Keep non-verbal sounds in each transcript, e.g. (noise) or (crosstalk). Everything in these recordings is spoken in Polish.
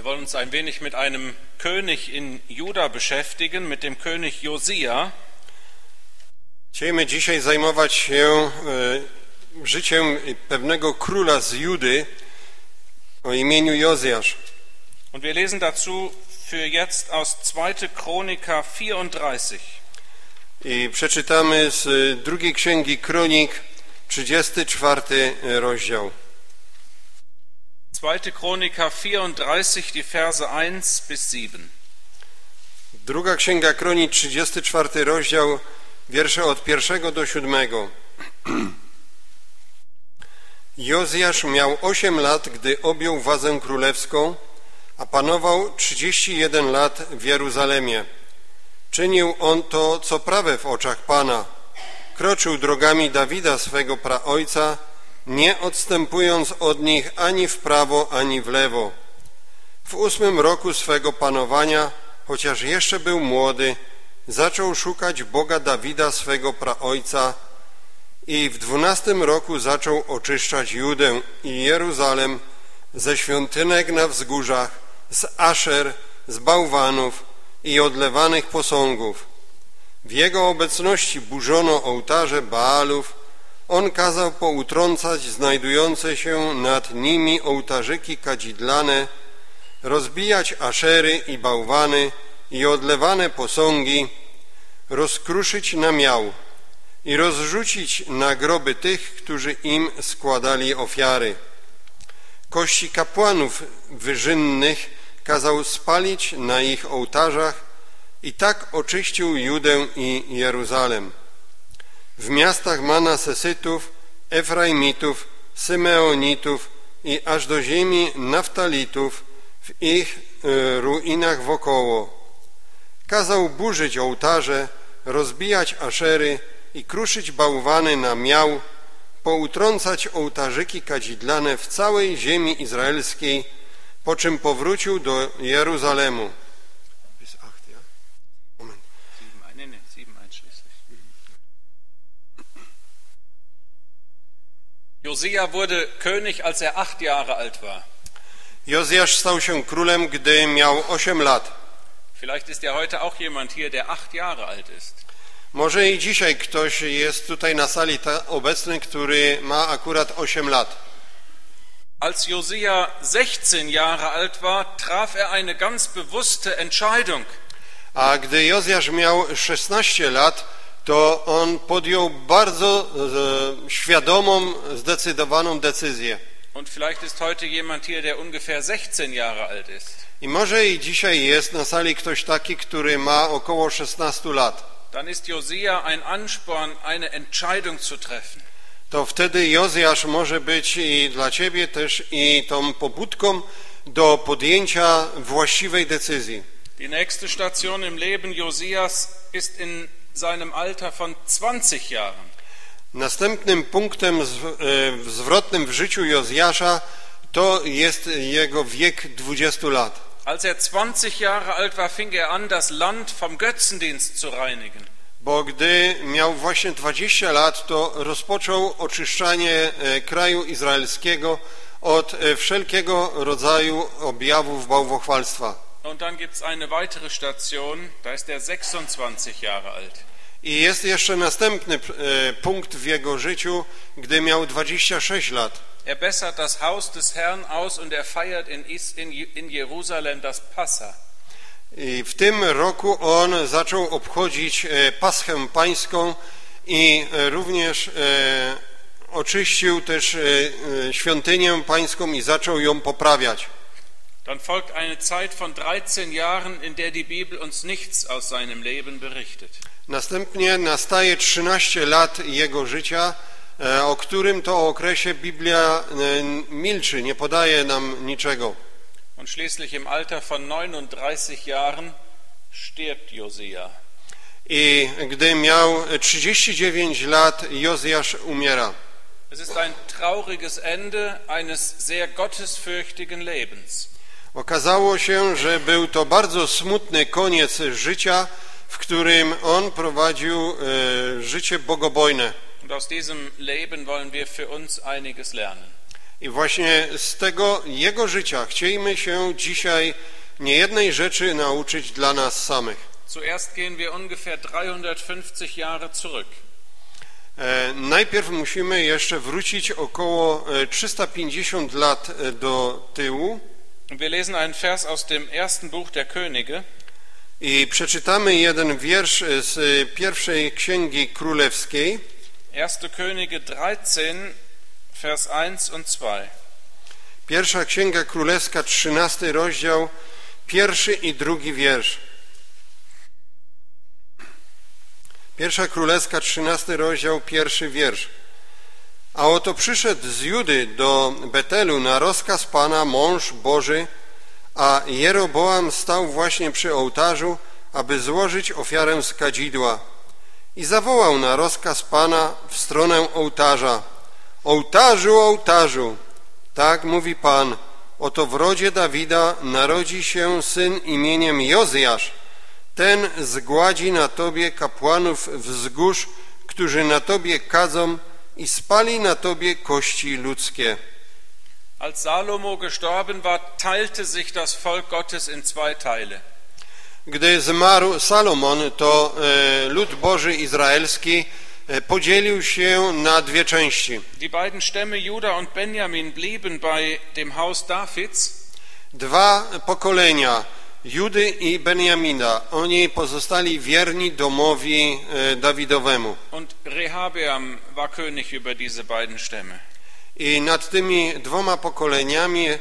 Wir wollen uns ein wenig mit einem König in Juda beschäftigen, mit dem König Josia. Chcielibyśmy dzisiaj zajmować się e, życiem pewnego króla z Judy o imieniu Jozjasz. Und wir lesen dazu für jetzt aus 2. Chroniker 34. I przeczytamy z e, drugiej księgi Kronik, 34 rozdział. 2. Chroniker 34, die Verse 1 bis 7. Druga księga Kronik, 34 rozdział, wiersze od pierwszego do siódmego. (clears throat) Jozjasz miał 8 lat, gdy objął wazę królewską, a panował 31 lat w Jeruzalemie. Czynił on to, co prawe w oczach Pana. Kroczył drogami Dawida, swego praojca, nie odstępując od nich ani w prawo, ani w lewo. W ósmym roku swego panowania, chociaż jeszcze był młody, zaczął szukać Boga Dawida, swego praojca i w dwunastym roku zaczął oczyszczać Judę i Jeruzalem ze świątynek na wzgórzach, z aszer, z bałwanów i odlewanych posągów. W jego obecności burzono ołtarze Baalów, on kazał poutrącać znajdujące się nad nimi ołtarzyki kadzidlane, rozbijać aszery i bałwany i odlewane posągi, rozkruszyć namiał i rozrzucić na groby tych, którzy im składali ofiary. Kości kapłanów wyżynnych kazał spalić na ich ołtarzach i tak oczyścił Judę i Jeruzalem. W miastach Manasesytów, Efraimitów, Symeonitów i aż do ziemi Naftalitów w ich e, ruinach wokoło. Kazał burzyć ołtarze, rozbijać aszery i kruszyć bałwany na miał, poutrącać ołtarzyki kadzidlane w całej ziemi izraelskiej, po czym powrócił do Jeruzalemu. Josia wurde König, als er acht Jahre alt war. Jozjasz stał się królem, gdy miał 8 lat. Vielleicht ist ja heute auch jemand hier, der acht Jahre alt ist. Może i dzisiaj ktoś jest tutaj na sali obecny, który ma akurat 8 lat. Als Josia 16 Jahre alt war, traf er eine ganz bewusste Entscheidung. A gdy Jozjasz miał 16 lat, to on podjął bardzo e, świadomą, zdecydowaną decyzję. Und vielleicht ist heute jemand hier, der ungefähr 16 Jahre alt ist. I może i dzisiaj jest na sali ktoś taki, który ma około 16 lat. Dann ist Josia ein Ansporn, eine Entscheidung zu treffen. To wtedy Jozjasz może być i dla ciebie też i tą pobudką do podjęcia właściwej decyzji. Die nächste Station im Leben Josias ist in seinem Alter von 20 Jahren. Następnym punktem e, zwrotnym w życiu Jozjasza to jest jego wiek 20 lat. Als er 20 Jahre alt war, fing er an, das Land vom Götzendienst zu reinigen. Bo gdy miał właśnie 20 lat, to rozpoczął oczyszczanie e, kraju izraelskiego od e, wszelkiego rodzaju objawów bałwochwalstwa. Und dann gibt es eine weitere Station, da ist er 26 Jahre alt. I jest jeszcze następny e, punkt w jego życiu, gdy miał 26 lat. Er bessert das Haus des Herrn aus und er feiert in, in, in Jerusalem das Passa. I w tym roku on zaczął obchodzić e, Paschę Pańską i e, również e, oczyścił też e, e, świątynię pańską i zaczął ją poprawiać. Dann folgt eine Zeit von 13 Jahren, in der die Bibel uns nichts aus seinem Leben berichtet. Następnie nastaje 13 lat jego życia, e, o którym to okresie Biblia e, milczy, nie podaje nam niczego. Und schließlich im Alter von 39 Jahren stirbt Josia. I gdy miał 39 lat, Jozjasz umiera. Es ist ein trauriges Ende eines sehr gottesfürchtigen Lebens. Okazało się, że był to bardzo smutny koniec życia, w którym on prowadził e, życie bogobojne. I właśnie z tego jego życia chcielibyśmy się dzisiaj niejednej rzeczy nauczyć dla nas samych. Zuerst gehen wir ungefähr 350 Jahre zurück. E, najpierw musimy jeszcze wrócić około e, 350 lat e, do tyłu wir lesen einen Vers aus dem ersten Buch der Könige, i przeczytamy jeden wiersz e, z e, pierwszej księgi królewskiej, 1. Könige 13, Vers 1 und 2. pierwsza księga królewska, 13 rozdział, pierwszy i drugi wiersz. Pierwsza królewska, 13 rozdział, pierwszy wiersz. A oto przyszedł z Judy do Betelu na rozkaz Pana mąż Boży, a Jeroboam stał właśnie przy ołtarzu, aby złożyć ofiarę z kadzidła. I zawołał na rozkaz Pana w stronę ołtarza. Ołtarzu, ołtarzu! Tak mówi Pan, oto w rodzie Dawida narodzi się syn imieniem Jozjasz. Ten zgładzi na Tobie kapłanów wzgórz, którzy na Tobie kadzą i spali na Tobie kości ludzkie. Als Salomo gestorben war, teilte sich das Volk Gottes in zwei Teile. Gdy zmarł Salomon, to e, lud Boży izraelski e, podzielił się na dwie części. Die beiden Stämme Juda und Benjamin blieben bei dem Haus Davids Dwa pokolenia, Judy i Benjamina, oni pozostali wierni domowi e, Dawidowemu. und Rehabeam war König über diese beiden Stämme. I nad tymi dwoma pokoleniami e,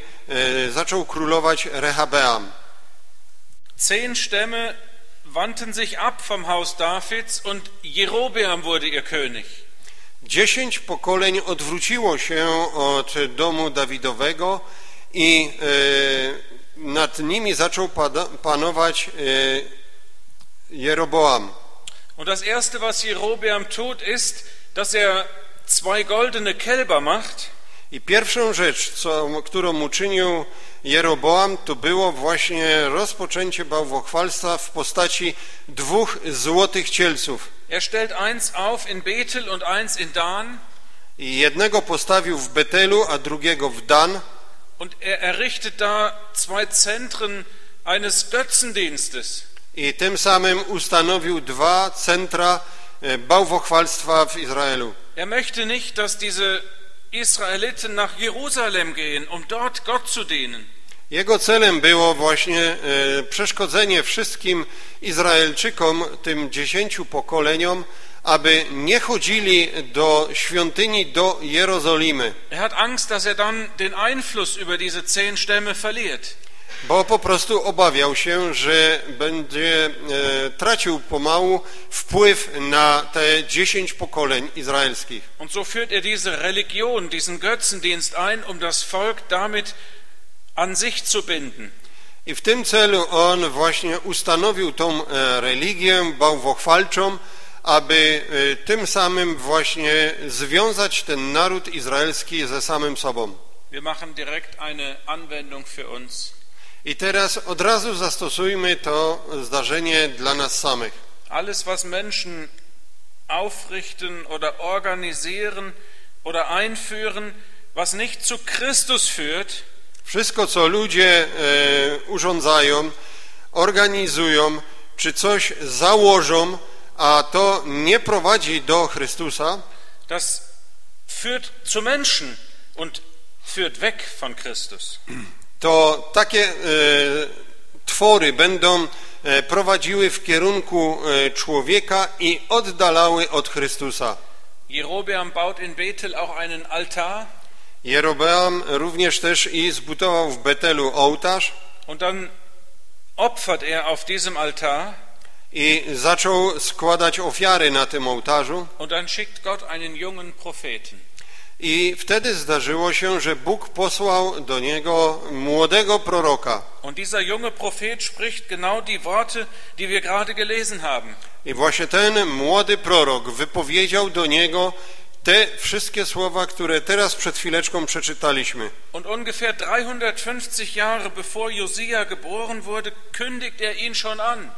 zaczął królować Rehabeam. Zehn Stämme wandten sich ab vom Haus Davids und Jerobeam wurde ihr König. Dziesięć pokoleń odwróciło się od domu Dawidowego i e, nad nimi zaczął panować e, Jeroboam. Und das Erste, was Jerobeam tut, ist, dass er zwei goldene Kälber macht I pierwszą rzecz, co, którą uczynił Jeroboam, to było właśnie rozpoczęcie bałwochwalstwa w postaci dwóch złotych cielców. Er stellt eins auf in Bethel und eins in Dan I jednego postawił w Betelu, a drugiego w Dan. Und er errichtet da zwei Zentren eines Götzendienstes. I tym samym ustanowił dwa centra e, bałwochwalstwa w Izraelu. Er möchte nicht, dass diese Israeliten nach Jerusalem gehen, um dort Gott zu dienen. Jego celem było właśnie e, przeszkodzenie wszystkim Izraelczykom, tym dziesięciu pokoleniom, aby nie chodzili do świątyni, do Jerozolimy, Er hat Angst, dass er dann den Einfluss über diese zehn Stämme verliert. bo po prostu obawiał się, że będzie e, tracił pomału wpływ na te dziesięć pokoleń izraelskich. Und so führt er diese Religion, diesen Götzendienst ein, um das Volk damit an sich zu binden. I w tym celu on właśnie ustanowił tą e, religię bałwochwalczą, aby e, tym samym właśnie związać ten naród izraelski ze samym sobą. Wir machen direkt eine Anwendung für uns. I teraz od razu zastosujmy to zdarzenie dla nas samych. Alles, was Menschen aufrichten oder organisieren oder einführen, was nicht zu Christus führt, Wszystko, co ludzie e, urządzają, organizują, czy coś założą, a to nie prowadzi do Chrystusa, das führt zu Menschen und führt weg von Christus. to takie e, twory będą e, prowadziły w kierunku e, człowieka i oddalały od Chrystusa. Jerobeam baut in Bethel auch einen Altar Jerobeam również też i zbudował w Betelu ołtarz und dann opfert er auf diesem Altar i zaczął składać ofiary na tym ołtarzu. und dann schickt Gott einen jungen Propheten. I wtedy zdarzyło się, że Bóg posłał do niego młodego proroka. Und dieser junge Prophet spricht genau die Worte, die wir gerade gelesen haben. I właśnie ten młody prorok wypowiedział do niego te wszystkie słowa, które teraz przed chwileczką przeczytaliśmy. Und ungefähr 350 Jahre bevor Josia geboren wurde, kündigt er ihn schon an.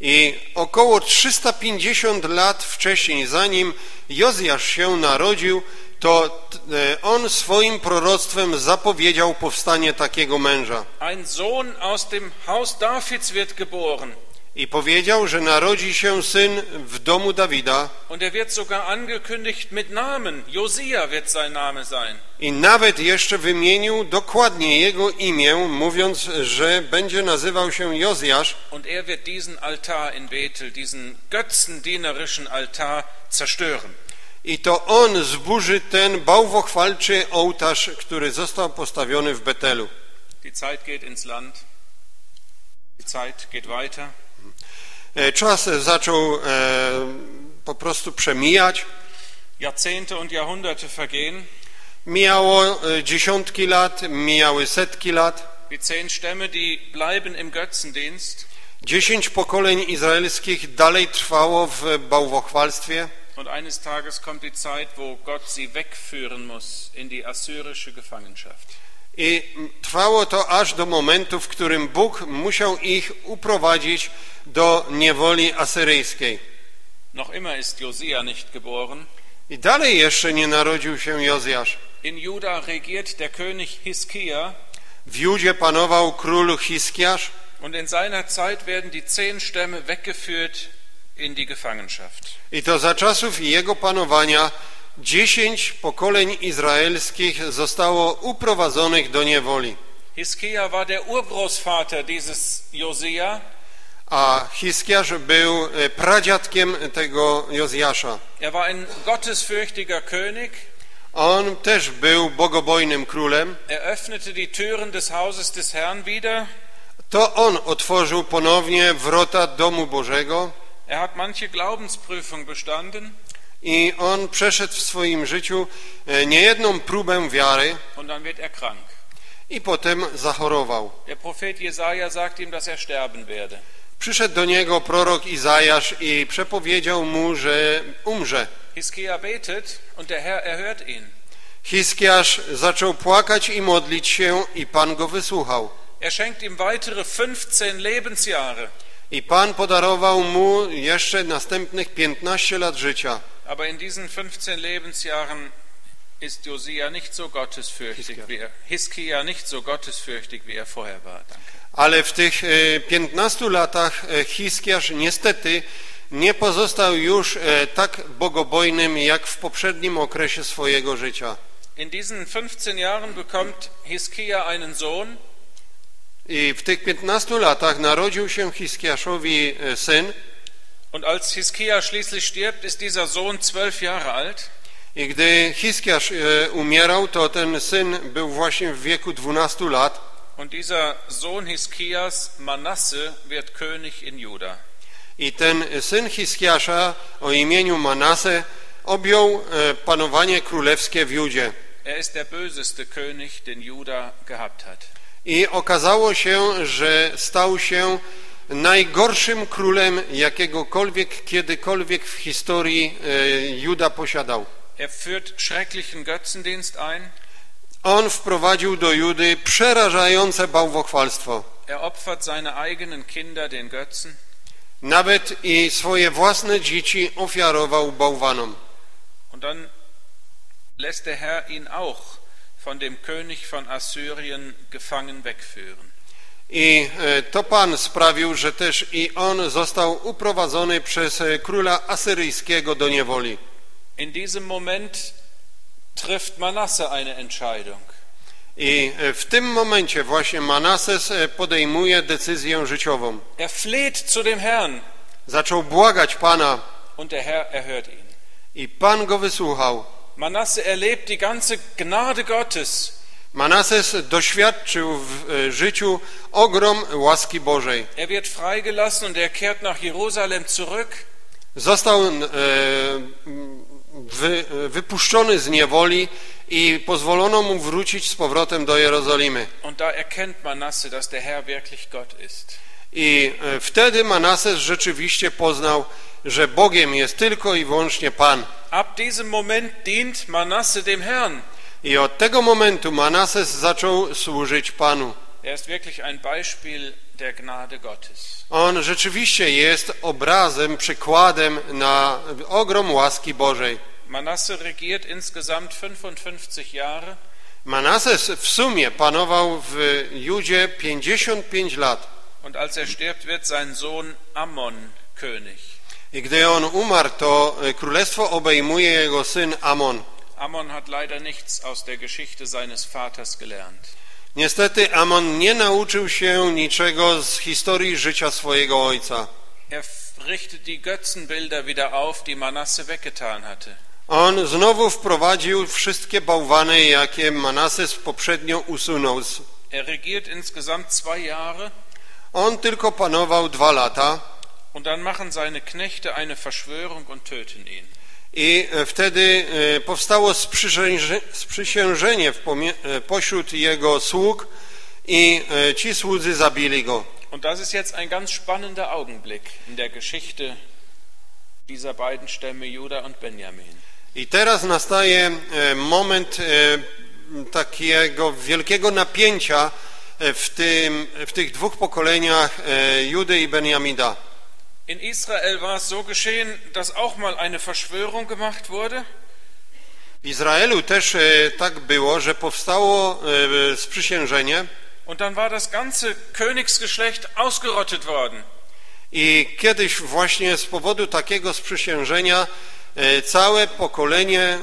I około 350 lat wcześniej, zanim Jozjasz się narodził, to e, on swoim proroctwem zapowiedział powstanie takiego męża. Ein Sohn aus dem Haus Davids wird geboren. I powiedział, że narodzi się syn w domu Dawida Und er wird sogar angekündigt mit Namen. Josia wird sein Name sein. i nawet jeszcze wymienił dokładnie jego imię, mówiąc, że będzie nazywał się Jozjasz Und er wird diesen Altar in Bethel, diesen götzendienerischen Altar zerstören. i to on zburzy ten bałwochwalczy ołtarz, który został postawiony w Betelu. Die Zeit geht ins Land. Die Zeit geht weiter. E, Czas zaczął e, po prostu przemijać. Jahrzehnte und Jahrhunderte vergehen. Mijało e, dziesiątki lat, mijały setki lat. Die zehn Stämme, die bleiben im Götzendienst. Dziesięć pokoleń izraelskich dalej trwało w bałwochwalstwie. Und eines Tages kommt die Zeit, wo Gott sie wegführen muss in die assyrische Gefangenschaft. I trwało to aż do momentu, w którym Bóg musiał ich uprowadzić do niewoli asyryjskiej. Noch immer ist Josia nicht geboren. I dalej jeszcze nie narodził się Jozjasz. In Juda regiert der König Hiskia W Judzie panował król Hiskiasz und in seiner Zeit werden die zehn Stämme weggeführt in die Gefangenschaft. i to za czasów jego panowania dziesięć pokoleń izraelskich zostało uprowadzonych do niewoli. Hiskia war der Urgroßvater dieses Josia. A Hiskiasz był e, pradziadkiem tego Jozjasza. Er war ein gottesfürchtiger König. On też był bogobojnym królem. Er öffnete die Türen des Hauses des Herrn wieder. To on otworzył ponownie wrota domu Bożego Er hat manche Glaubensprüfung bestanden i on przeszedł w swoim życiu e, niejedną próbę wiary und dann wird er krank. i potem zachorował. Der Prophet Jesaja sagt ihm, dass er sterben werde. Przyszedł do niego prorok Izajasz i przepowiedział mu, że umrze. Hiskia betet und der Herr erhört ihn. Hiskiasz zaczął płakać i modlić się i Pan go wysłuchał. Er schenkt ihm weitere 15 Lebensjahre. I Pan podarował mu jeszcze następnych 15 lat życia. Aber in diesen 15 Lebensjahren ist Josia nicht so gottesfürchtig wie er, Hiskia nicht so gottesfürchtig wie er vorher war. Danke. Ale w tych e, 15 latach e, Hiskiasz niestety nie pozostał już e, tak bogobojnym jak w poprzednim okresie swojego życia. In diesen 15 Jahren bekommt Hiskia einen Sohn I w tych 15 latach narodził się Hiskiaszowi e, syn und als Hiskia schließlich stirbt, ist dieser Sohn zwölf Jahre alt. i gdy Hiskiasz e, umierał, to ten syn był właśnie w wieku 12 lat Und dieser Sohn Hiskias, Manasse, wird König in Juda. i ten syn Hiskiasza o imieniu Manase objął e, panowanie królewskie w Judzie. Er ist der böseste König, den Juda gehabt hat. I okazało się, że stał się najgorszym królem, jakiegokolwiek kiedykolwiek w historii e, Juda posiadał. Er führt schrecklichen Götzendienst ein. On wprowadził do Judy przerażające bałwochwalstwo. Er opfert seine eigenen Kinder den Götzen. Nawet i swoje własne dzieci ofiarował bałwanom. Und dann lässt der Herr ihn auch von dem König von Assyrien gefangen wegführen. I e, to Pan sprawił, że też i on został uprowadzony przez e, króla asyryjskiego do niewoli. In diesem Moment trifft Manasse eine Entscheidung. I e, w tym momencie właśnie Manases podejmuje decyzję życiową. Er fleht zu dem Herrn Zaczął błagać Pana und der Herr erhört ihn. i Pan go wysłuchał. Manasse erlebt die ganze Gnade Gottes. Manases doświadczył w e, życiu ogrom łaski Bożej. Er wird freigelassen und er kehrt nach Jerusalem zurück. Został e, wy, wypuszczony z niewoli i pozwolono mu wrócić z powrotem do Jerozolimy. Und da erkennt Manasse, dass der Herr wirklich Gott ist. I e, wtedy Manases rzeczywiście poznał, że Bogiem jest tylko i wyłącznie Pan. Ab diesem Moment dient Manasse dem Herrn. I od tego momentu Manases zaczął służyć Panu. Er ist wirklich ein Beispiel der Gnade Gottes. On rzeczywiście jest obrazem, przykładem na ogrom łaski Bożej. Manasse regiert insgesamt 55 Jahre Manases w sumie panował w Judzie 55 lat. Und als er stirbt, wird sein Sohn Ammon König. I gdy on umarł, to e, królestwo obejmuje jego syn Amon. Ammon hat leider nichts aus der Geschichte seines Vaters gelernt. Niestety Amon nie nauczył się niczego z historii życia swojego ojca. Er richtet die Götzenbilder wieder auf, die Manasse weggetan hatte. On znowu wprowadził wszystkie bałwany, jakie Manases poprzednio usunął. Er regiert insgesamt zwei Jahre On tylko panował dwa lata und dann machen seine Knechte eine Verschwörung und töten ihn. i e, wtedy e, powstało sprzysięże- sprzysiężenie e, pośród jego sług i ci słudzy zabili go. Und das ist jetzt ein ganz spannender Augenblick in der Geschichte dieser beiden Stämme Juda und Benjamin. I teraz nastaje moment takiego wielkiego napięcia w, tym, w tych dwóch pokoleniach e, Judy i Benjamida. In Israel war es so geschehen, dass auch mal eine Verschwörung gemacht wurde W Izraelu też e, tak było, że powstało e, sprzysiężenie und dann war das ganze Königsgeschlecht ausgerottet worden. i kiedyś właśnie z powodu takiego sprzysiężenia całe pokolenie e,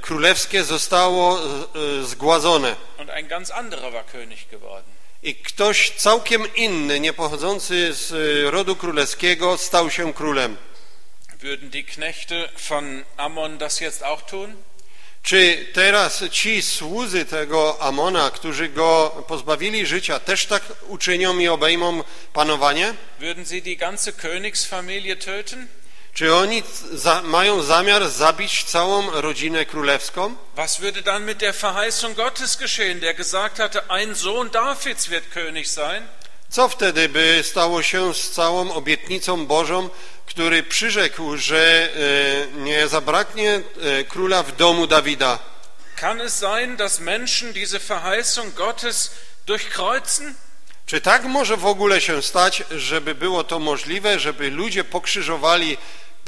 królewskie zostało e, zgładzone. I ktoś całkiem inny, nie pochodzący z e, rodu królewskiego, stał się królem. Würden die Knechte von Ammon das jetzt auch tun? Czy teraz ci słudzy tego Amona, którzy go pozbawili życia, też tak uczynią i obejmą panowanie? Würden sie die ganze Königsfamilie töten? Czy oni za, mają zamiar zabić całą rodzinę królewską? Was würde dann mit der Verheißung Gottes geschehen, der gesagt hatte, ein Sohn Davids wird König sein? Co wtedy by stało się z całą obietnicą Bożą, który przyrzekł, że e, nie zabraknie e, króla w domu Dawida? Kann es sein, dass Menschen diese Verheißung Gottes durchkreuzen? Czy tak może w ogóle się stać, żeby było to możliwe, żeby ludzie pokrzyżowali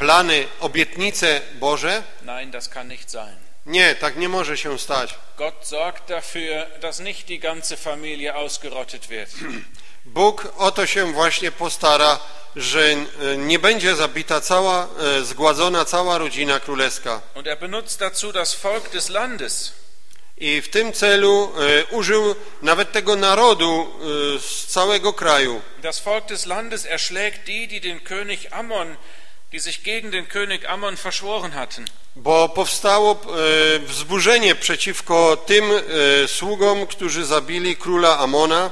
plany, obietnice Boże? Nein, das kann nicht sein. Nie, tak nie może się stać. Gott sorgt dafür, dass nicht die ganze Familie ausgerottet wird. (clears throat) Bóg o to się właśnie postara, że e, nie będzie zabita cała, e, zgładzona cała rodzina królewska. Und er benutzt dazu das Volk des Landes. I w tym celu e, użył nawet tego narodu z całego kraju. Das Volk des Landes erschlägt die, die den König Ammon, die sich gegen den König Ammon verschworen hatten. Bo powstało e, wzburzenie przeciwko tym e, sługom, którzy zabili króla Amona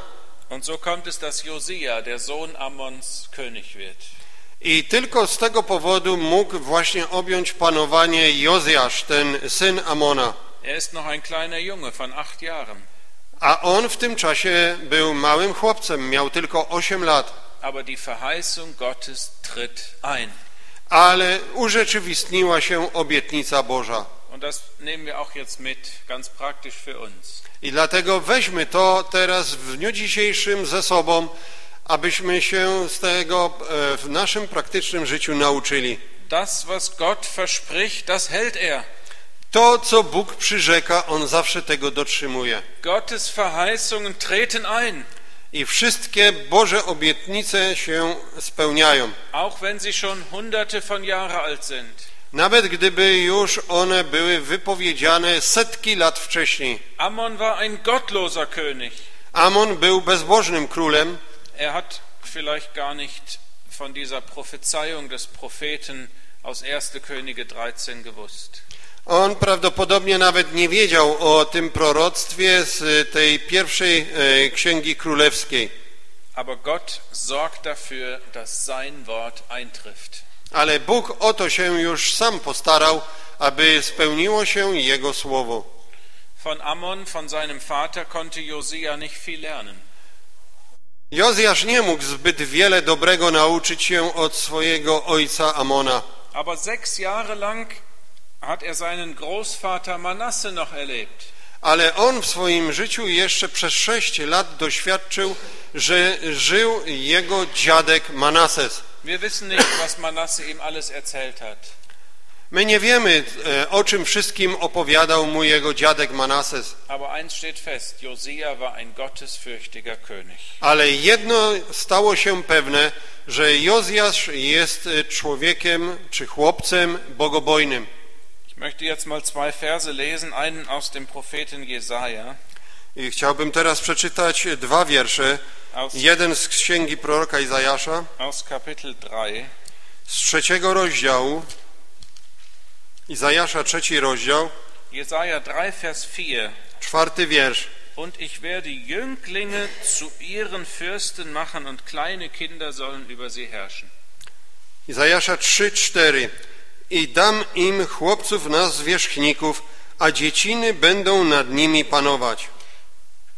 Und so kommt es, dass Josia, der Sohn Ammons, König wird. i tylko z tego powodu mógł właśnie objąć panowanie Jozjasz, ten syn Amona. Er ist noch ein kleiner Junge von acht Jahren. A on w tym czasie był małym chłopcem, miał tylko 8 lat. Aber die Verheißung Gottes tritt ein. Ale urzeczywistniła się obietnica Boża. I dlatego weźmy to teraz w dniu dzisiejszym ze sobą, abyśmy się z tego e, w naszym praktycznym życiu nauczyli. Das, was Gott verspricht, das hält er. To, co Bóg przyrzeka, On zawsze tego dotrzymuje. Gottes Verheißungen treten ein, I wszystkie Boże obietnice się spełniają. auch wenn sie schon hunderte von Jahre alt sind. Nawet gdyby już one były wypowiedziane setki lat wcześniej. Ammon war ein gottloser König. Amon był bezbożnym królem, Er hat vielleicht gar nicht von dieser Prophezeiung des Propheten aus 1. Könige 13 gewusst. On prawdopodobnie nawet nie wiedział o tym proroctwie z tej pierwszej e, księgi królewskiej. Aber Gott sorgt dafür, dass sein Wort eintrifft. Ale Bóg o to się już sam postarał, aby spełniło się Jego słowo. Von Ammon, von seinem Vater, konnte Josia nicht viel lernen. Jozjasz nie mógł zbyt wiele dobrego nauczyć się od swojego ojca Amona. Aber sechs Jahre lang hat er seinen Großvater Manasse noch erlebt. Ale on w swoim życiu jeszcze przez sześć lat doświadczył, że żył jego dziadek Manases. Wir wissen nicht, was Manasse ihm alles erzählt hat. My nie wiemy, e, o czym wszystkim opowiadał mu jego dziadek Manases, ale jedno stało się pewne, że Jozjasz jest e, człowiekiem czy chłopcem bogobojnym. Ich möchte jetzt mal zwei Verse lesen, einen aus dem Propheten Jesaja, I chciałbym teraz przeczytać dwa wiersze. aus, Jeden z księgi proroka Izajasza, aus Kapitel 3. z trzeciego rozdziału. Izajasza, trzeci rozdział, Jesaja 3, Vers 4. czwarty wiersz. Und ich werde Jünglinge zu ihren Fürsten machen und kleine Kinder sollen über sie herrschen. Izajasza 3, 4. I dam im chłopców na zwierzchników, a dzieciny będą nad nimi panować.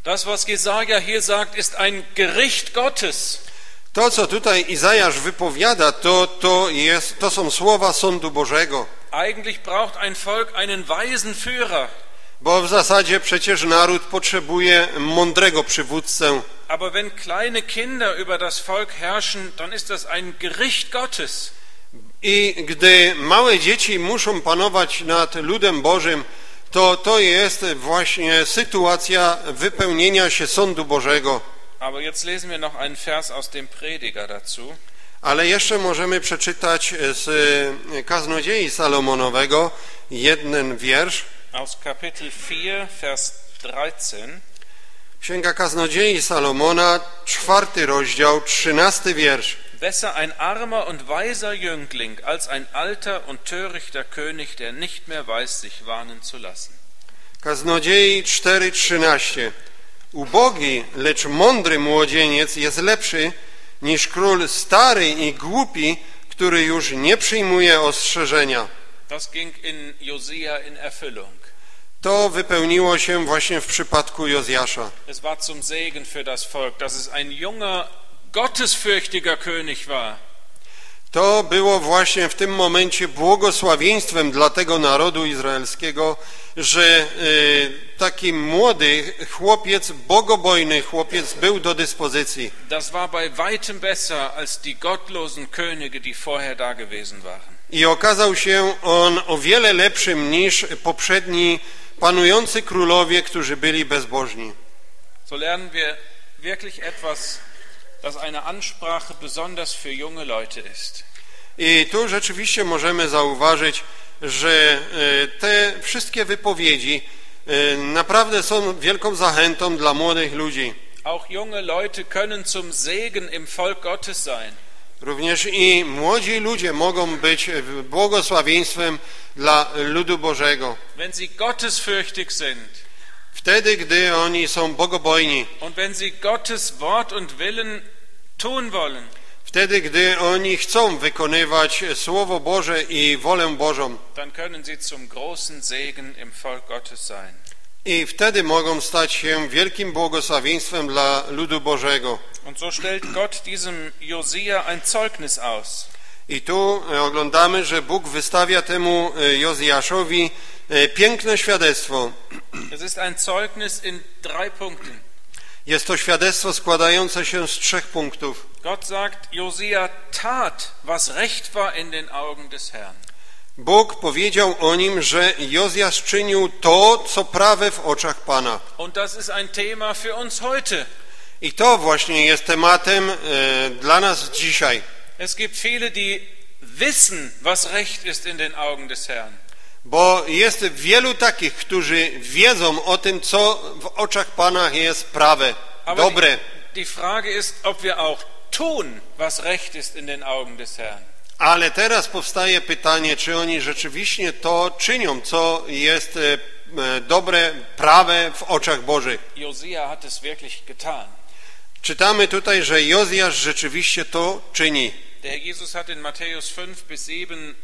Das, was Jesaja hier sagt, ist ein Gericht Gottes. To, co tutaj Izajasz wypowiada, to, to, jest, to są słowa sądu Bożego. Eigentlich braucht ein Volk einen weisen Führer. Bo w zasadzie przecież naród potrzebuje mądrego przywódcę. Aber wenn kleine Kinder über das Volk herrschen, dann ist das ein Gericht Gottes. I gdy małe dzieci muszą panować nad ludem Bożym, to to jest właśnie sytuacja wypełnienia się sądu Bożego. Aber jetzt lesen wir noch einen Vers aus dem Prediger dazu. Ale jeszcze możemy przeczytać z kaznodziei Salomonowego jeden wiersz. Aus Kapitel 4, Vers 13. Księga kaznodziei Salomona, czwarty rozdział, trzynasty wiersz. Besser ein armer und weiser Jüngling als ein alter und törichter König, der nicht mehr weiß, sich warnen zu lassen. Kaznodziei 4:13 Ubogi, lecz mądry młodzieniec jest lepszy niż król stary i głupi, który już nie przyjmuje ostrzeżenia. Das ging in Josia in Erfüllung. To wypełniło się właśnie w przypadku Jozjasza. Es war zum Segen für das Volk, dass es ein junger, gottesfürchtiger König war. To było właśnie w tym momencie błogosławieństwem dla tego narodu izraelskiego, że y, taki młody chłopiec, bogobojny chłopiec był do dyspozycji. Das war bei weitem besser als die gottlosen Könige, die vorher da gewesen waren. I okazał się on o wiele lepszym niż poprzedni panujący królowie, którzy byli bezbożni. So lernen wir wirklich etwas, das eine Ansprache besonders für junge Leute ist. I tu rzeczywiście możemy zauważyć, że e, te wszystkie wypowiedzi e, naprawdę są wielką zachętą dla młodych ludzi. Auch junge Leute können zum Segen im Volk Gottes sein. Również i młodzi ludzie mogą być błogosławieństwem dla ludu Bożego. Wenn sie gottesfürchtig sind Wtedy, gdy oni są bogobojni, und wenn sie Gottes Wort und Willen tun wollen, wtedy, gdy oni chcą wykonywać Słowo Boże i wolę Bożą, dann können sie zum großen Segen im Volk Gottes sein. I wtedy mogą stać się wielkim błogosławieństwem dla ludu Bożego. Und so stellt Gott diesem Josia ein Zeugnis aus. I tu e, oglądamy, że Bóg wystawia temu e, Jozjaszowi e, piękne świadectwo. Es ist ein Zeugnis in drei Punkten. Jest to świadectwo składające się z trzech punktów. Gott sagt, Josia tat, was recht war in den Augen des Herrn. Bóg powiedział o nim, że Jozjasz czynił to, co prawe w oczach Pana. I to właśnie jest tematem e, dla nas dzisiaj. Es gibt viele, die wissen, was recht ist in den Augen des Herrn. Bo jest wielu takich, którzy wiedzą o tym, co w oczach Pana jest prawe, Aber dobre. die, die Frage ist, ob wir auch tun, was recht ist in den Augen des Herrn. Ale teraz powstaje pytanie, czy oni rzeczywiście to czynią, co jest e, e, dobre, prawe w oczach Bożych. Josia hat es wirklich getan. Czytamy tutaj, że Jozjasz rzeczywiście to czyni. Der Jesus hat in Matthäus 5 bis 7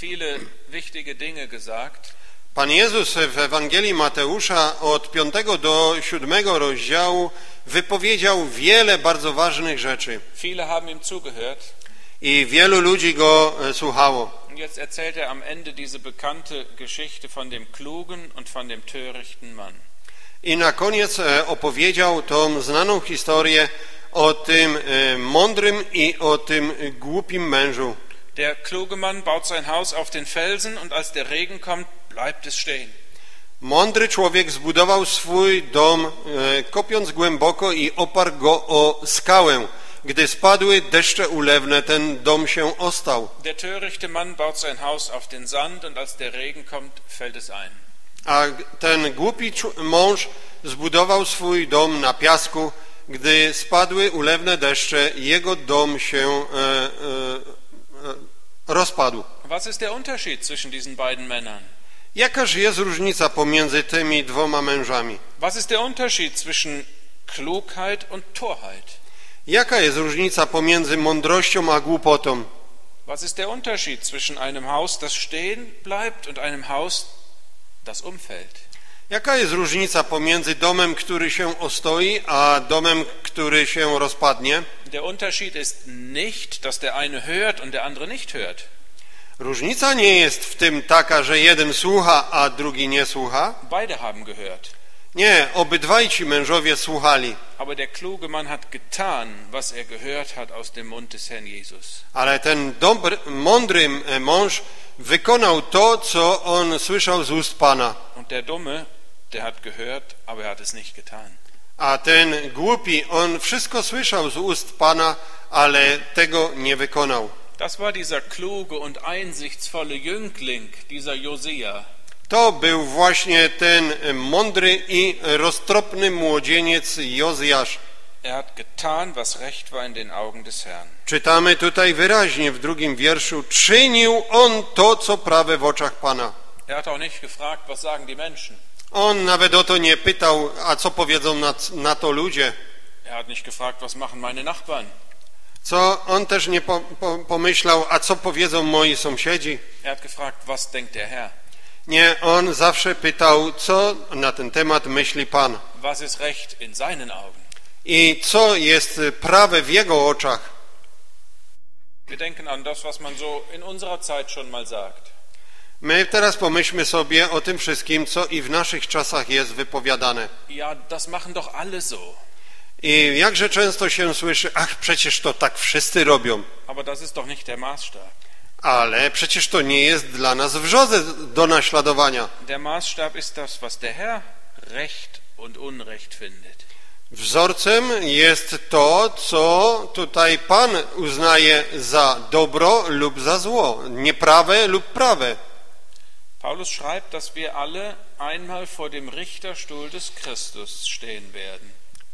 viele wichtige Dinge gesagt. Pan Jezus w Ewangelii Mateusza od 5 do 7 rozdziału wypowiedział wiele bardzo ważnych rzeczy Viele haben ihm zugehört. I wielu ludzi go e, słuchało. Und jetzt erzählt er am Ende diese bekannte Geschichte von dem klugen und von dem törichten Mann. I na koniec e, opowiedział tą znaną historię o tym e, mądrym i o tym głupim mężu. Der kluge Mann baut sein Haus auf den Felsen und als der Regen kommt, bleibt es stehen. Mądry człowiek zbudował swój dom, kopiąc głęboko i oparł go o skałę. Gdy spadły deszcze ulewne, ten dom się ostał. Der törichte Mann baut sein Haus auf den Sand und als der Regen kommt, fällt es ein. A ten głupi mąż zbudował swój dom na piasku. Gdy spadły ulewne deszcze, jego dom się e, e, e, rozpadł. Was ist der Unterschied zwischen diesen beiden Männern? Jakaż jest różnica pomiędzy tymi dwoma mężami? Was ist der Unterschied zwischen Klugheit und Torheit? Jaka jest różnica pomiędzy mądrością a głupotą? Was ist der Unterschied zwischen einem Haus, das stehen bleibt und einem Haus, das umfällt? Jaka jest różnica pomiędzy domem, który się ostoi, a domem, który się rozpadnie? Der Unterschied ist nicht, dass der eine hört und der andere nicht hört. Różnica nie jest w tym taka, że jeden słucha, a drugi nie słucha. Beide haben gehört. Nie, obydwaj ci mężowie słuchali, Aber der kluge Mann hat getan, was er gehört hat aus dem Mund des Herrn Jesus. ale ten dobry, mądry e, mąż wykonał to, co on słyszał z ust Pana. Und der Dumme, der hat gehört, aber er hat es nicht getan. A ten głupi, on wszystko słyszał z ust Pana, ale tego nie wykonał. Das war dieser kluge und einsichtsvolle Jüngling, dieser Josia. To był właśnie ten mądry i roztropny młodzieniec Jozjasz. Er hat getan, was recht war in den Augen des Herrn. Czytamy tutaj wyraźnie w drugim wierszu, czynił on to, co prawe w oczach Pana. Er hat auch nicht gefragt, was sagen die Menschen. On nawet o to nie pytał, a co powiedzą na, na to ludzie. Er hat nicht gefragt, was machen meine Nachbarn. Co on też nie po, po, pomyślał, a co powiedzą moi sąsiedzi. Er hat gefragt, was denkt der Herr? Nie, on zawsze pytał, co na ten temat myśli Pan. Was ist recht in seinen Augen? I co jest prawe w jego oczach. Wir denken an das, was man so in unserer Zeit schon mal sagt. My teraz pomyślmy sobie o tym wszystkim, co i w naszych czasach jest wypowiadane. Ja, das machen doch alle so. I jakże często się słyszy, ach, przecież to tak wszyscy robią. Aber das ist doch nicht der Maßstab. Ale przecież to nie jest dla nas wrzodze do naśladowania. Der Maßstab ist das, was der Herr recht und unrecht findet. Wzorcem jest to, co tutaj Pan uznaje za dobro lub za zło, nieprawe lub prawe. Paulus schreibt, dass wir alle einmal vor dem Richterstuhl des Christus stehen werden.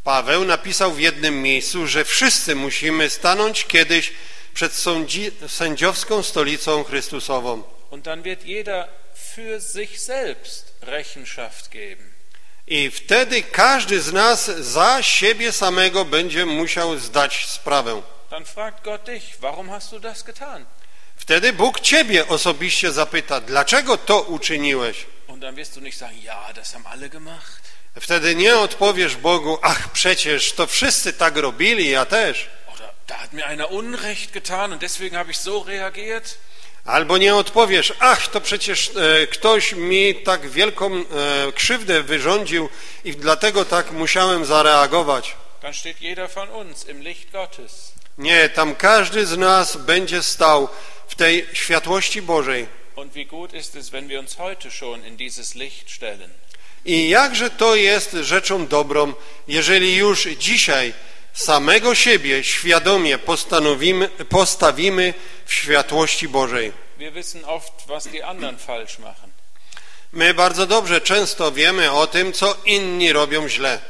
Paweł napisał w jednym miejscu, że wszyscy musimy stanąć kiedyś przed sądzi, sędziowską stolicą Chrystusową. Und dann wird jeder für sich selbst Rechenschaft geben. I wtedy każdy z nas za siebie samego będzie musiał zdać sprawę. Dann fragt Gott dich, warum hast du das getan? Wtedy Bóg ciebie osobiście zapyta, dlaczego to uczyniłeś? Und dann wirst du nicht sagen, ja, das haben alle gemacht. Wtedy nie odpowiesz Bogu, ach przecież to wszyscy tak robili, ja też. Oder da hat mir einer Unrecht getan und deswegen habe ich so reagiert. Albo nie odpowiesz, ach to przecież e, ktoś mi tak wielką e, krzywdę wyrządził i dlatego tak musiałem zareagować. Dann steht jeder von uns im Licht Gottes. Nie, tam każdy z nas będzie stał w tej światłości Bożej. Und wie gut ist es, wenn wir uns heute schon in dieses Licht stellen. I jakże to jest rzeczą dobrą, jeżeli już dzisiaj samego siebie świadomie postanowimy, postawimy w światłości Bożej. My bardzo dobrze często wiemy o tym, co inni robią źle,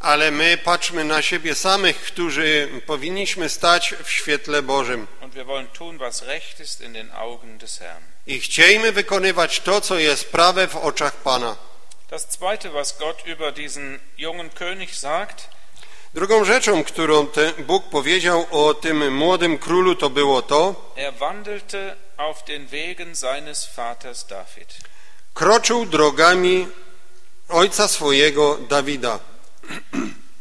ale my patrzmy na siebie samych, którzy powinniśmy stać w świetle Bożym Und wir wollen tun, was recht ist in den Augen des Herrn. I chciejmy wykonywać to, co jest prawe w oczach Pana. Das Zweite, was Gott über diesen jungen König sagt, Drugą rzeczą, którą Bóg powiedział o tym młodym królu, to było to, er wandelte auf den Wegen seines Vaters David. kroczył drogami ojca swojego Dawida.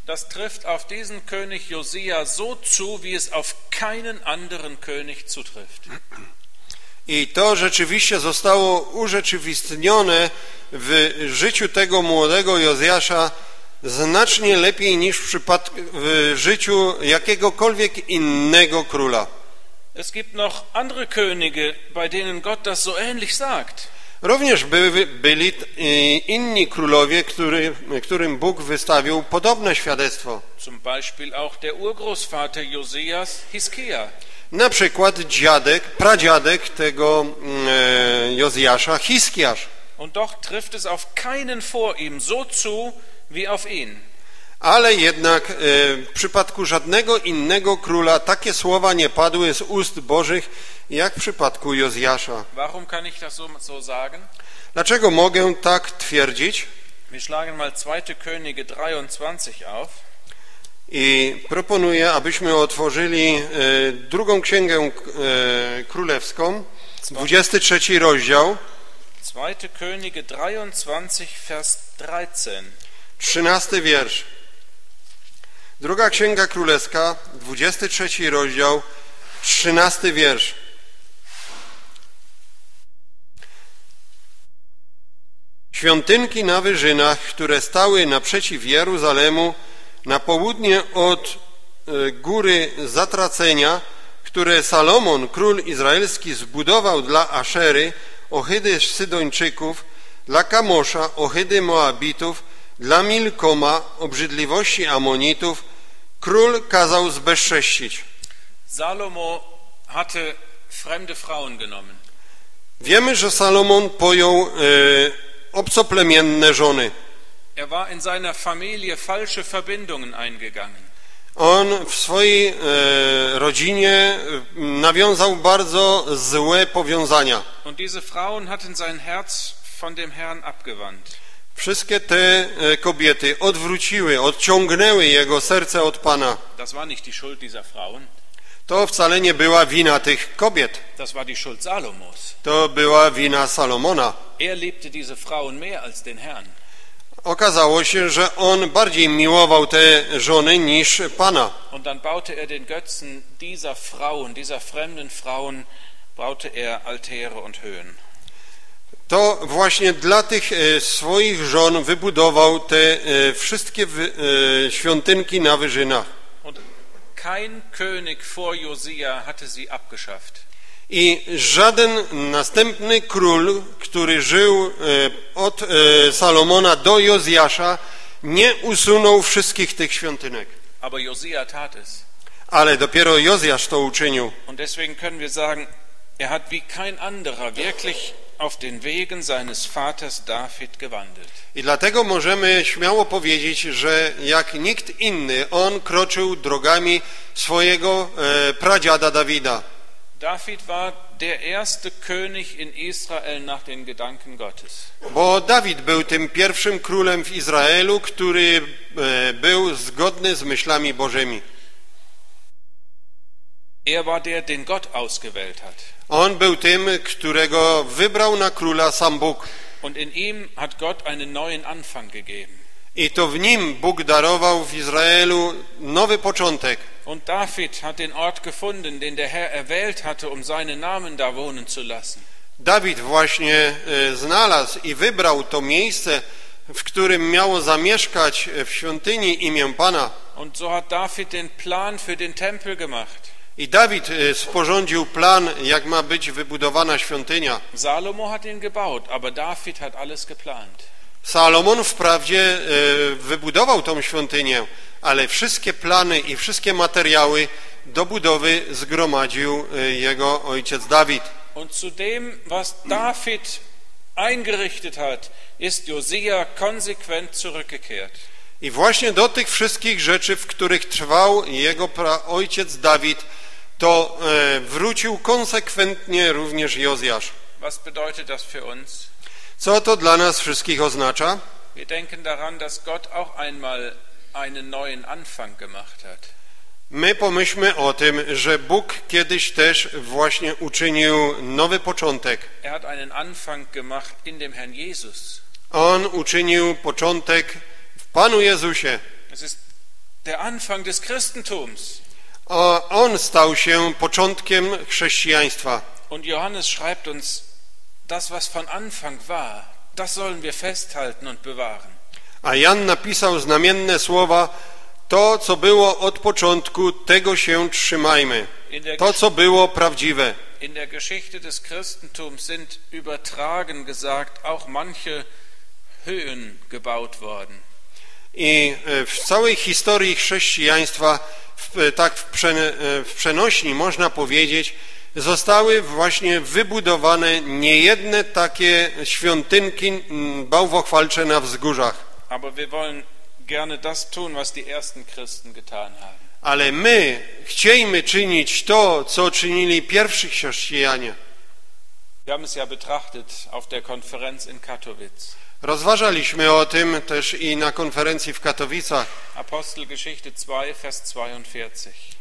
Das trifft auf diesen König Josia so zu, wie es auf keinen anderen König zutrifft. I to rzeczywiście zostało urzeczywistnione w życiu tego młodego Jozjasza znacznie lepiej niż w, przypadku, w życiu jakiegokolwiek innego króla. Es gibt noch andere Könige, bei denen Gott das so ähnlich sagt. Również by, byli e, inni królowie, który, którym Bóg wystawił podobne świadectwo. Zum Beispiel auch der Urgroßvater Josias, Hiskia. Na przykład dziadek, pradziadek tego mm, e, Jozjasza, Hiskiasz. Und doch trifft es auf keinen vor ihm so zu wie auf ihn. Ale jednak e, w przypadku żadnego innego króla takie słowa nie padły z ust Bożych, jak w przypadku Jozjasza. Warum kann ich das so, so sagen? Dlaczego mogę tak twierdzić? Wir schlagen mal 2. Könige 23 auf. I proponuję, abyśmy otworzyli e, drugą księgę e, królewską, 23 rozdział, 2. Könige 23, Vers 13. 13 wiersz. Druga księga królewska, 23 rozdział, 13 wiersz. Świątynki na wyżynach, które stały naprzeciw Jeruzalemu, na południe od e, góry zatracenia, które Salomon, król izraelski, zbudował dla Aszery, ohydy Sydończyków, dla Kamosza, ohydy Moabitów, dla Milkoma, obrzydliwości Amonitów, król kazał zbezcześcić. Salomo hatte fremde Frauen genommen. Wiemy, że Salomon pojął e, obcoplemienne żony. Er war in seiner Familie falsche Verbindungen eingegangen. On w swojej e, rodzinie e, nawiązał bardzo złe powiązania. Und diese Frauen hatten sein Herz von dem Herrn abgewandt. Wszystkie te e, kobiety odwróciły, odciągnęły jego serce od Pana. Das war nicht die Schuld dieser Frauen, To wcale nie była wina tych kobiet. das war die Schuld Salomos. To była wina Salomona. Er liebte diese Frauen mehr als den Herrn. Okazało się, że on bardziej miłował te żony niż Pana. Und dann baute er den Götzen dieser Frauen, dieser fremden Frauen, baute er Altäre und Höhen. To właśnie dla tych e, swoich żon wybudował te e, wszystkie e, świątynki na wyżynach. Und kein König vor Josia hatte sie abgeschafft. I żaden następny król, który żył e, od e, Salomona do Jozjasza, nie usunął wszystkich tych świątynek. Aber Josia tat es. Ale dopiero Jozjasz to uczynił. Und deswegen können wir sagen, er hat wie kein anderer wirklich auf den Wegen seines Vaters David gewandelt. I dlatego możemy śmiało powiedzieć, że jak nikt inny, on kroczył drogami swojego e, pradziada Dawida. David war der erste König in Israel nach den Gedanken Gottes. Bo Dawid był tym pierwszym królem w Izraelu, który e, był zgodny z myślami Bożymi. Er war der, den Gott ausgewählt hat. On był tym, którego wybrał na króla sam Bóg. Und in ihm hat Gott einen neuen Anfang gegeben. I to w nim Bóg darował w Izraelu nowy początek. Und David hat den Ort gefunden, den der Herr erwählt hatte, um seinen Namen da wohnen zu lassen. Dawid właśnie e, znalazł i wybrał to miejsce, w którym miało zamieszkać e, w świątyni imię Pana. Und so hat David den Plan für den Tempel gemacht. I Dawid e, sporządził plan, jak ma być wybudowana świątynia. Salomo hat ihn gebaut, aber David hat alles geplant. Salomon wprawdzie e, wybudował tą świątynię, ale wszystkie plany i wszystkie materiały do budowy zgromadził e, jego ojciec Dawid. Und zu dem, was David eingerichtet hat, ist Josia konsequent zurückgekehrt. I właśnie do tych wszystkich rzeczy, w których trwał jego ojciec Dawid, to e, wrócił konsekwentnie również Jozjasz. Was bedeutet das für uns? Co to dla nas wszystkich oznacza? Wir denken daran, dass Gott auch einmal einen neuen Anfang gemacht hat. My pomyślmy o tym, że Bóg kiedyś też właśnie uczynił nowy początek. Er hat einen Anfang gemacht in dem Herrn Jesus. On uczynił początek w Panu Jezusie. Es ist der Anfang des Christentums. O, on stał się początkiem chrześcijaństwa. Und Johannes schreibt uns, das, was von Anfang war, das sollen wir festhalten und bewahren. A Jan napisał znamienne słowa, to co było od początku, tego się trzymajmy. To co było prawdziwe. in der Geschichte des Christentums sind übertragen gesagt auch manche Höhen gebaut worden. I e, w całej historii chrześcijaństwa, w, tak prze, w przenośni można powiedzieć, zostały właśnie wybudowane niejedne takie świątynki bałwochwalcze na wzgórzach. Aber wir wollen gerne das tun, was die ersten Christen getan haben. Ale my chciejmy czynić to, co czynili pierwsi chrześcijanie. Wir haben es ja betrachtet auf der Konferenz in Katowice. Rozważaliśmy o tym też i na konferencji w Katowicach Apostelgeschichte 2, Vers 42.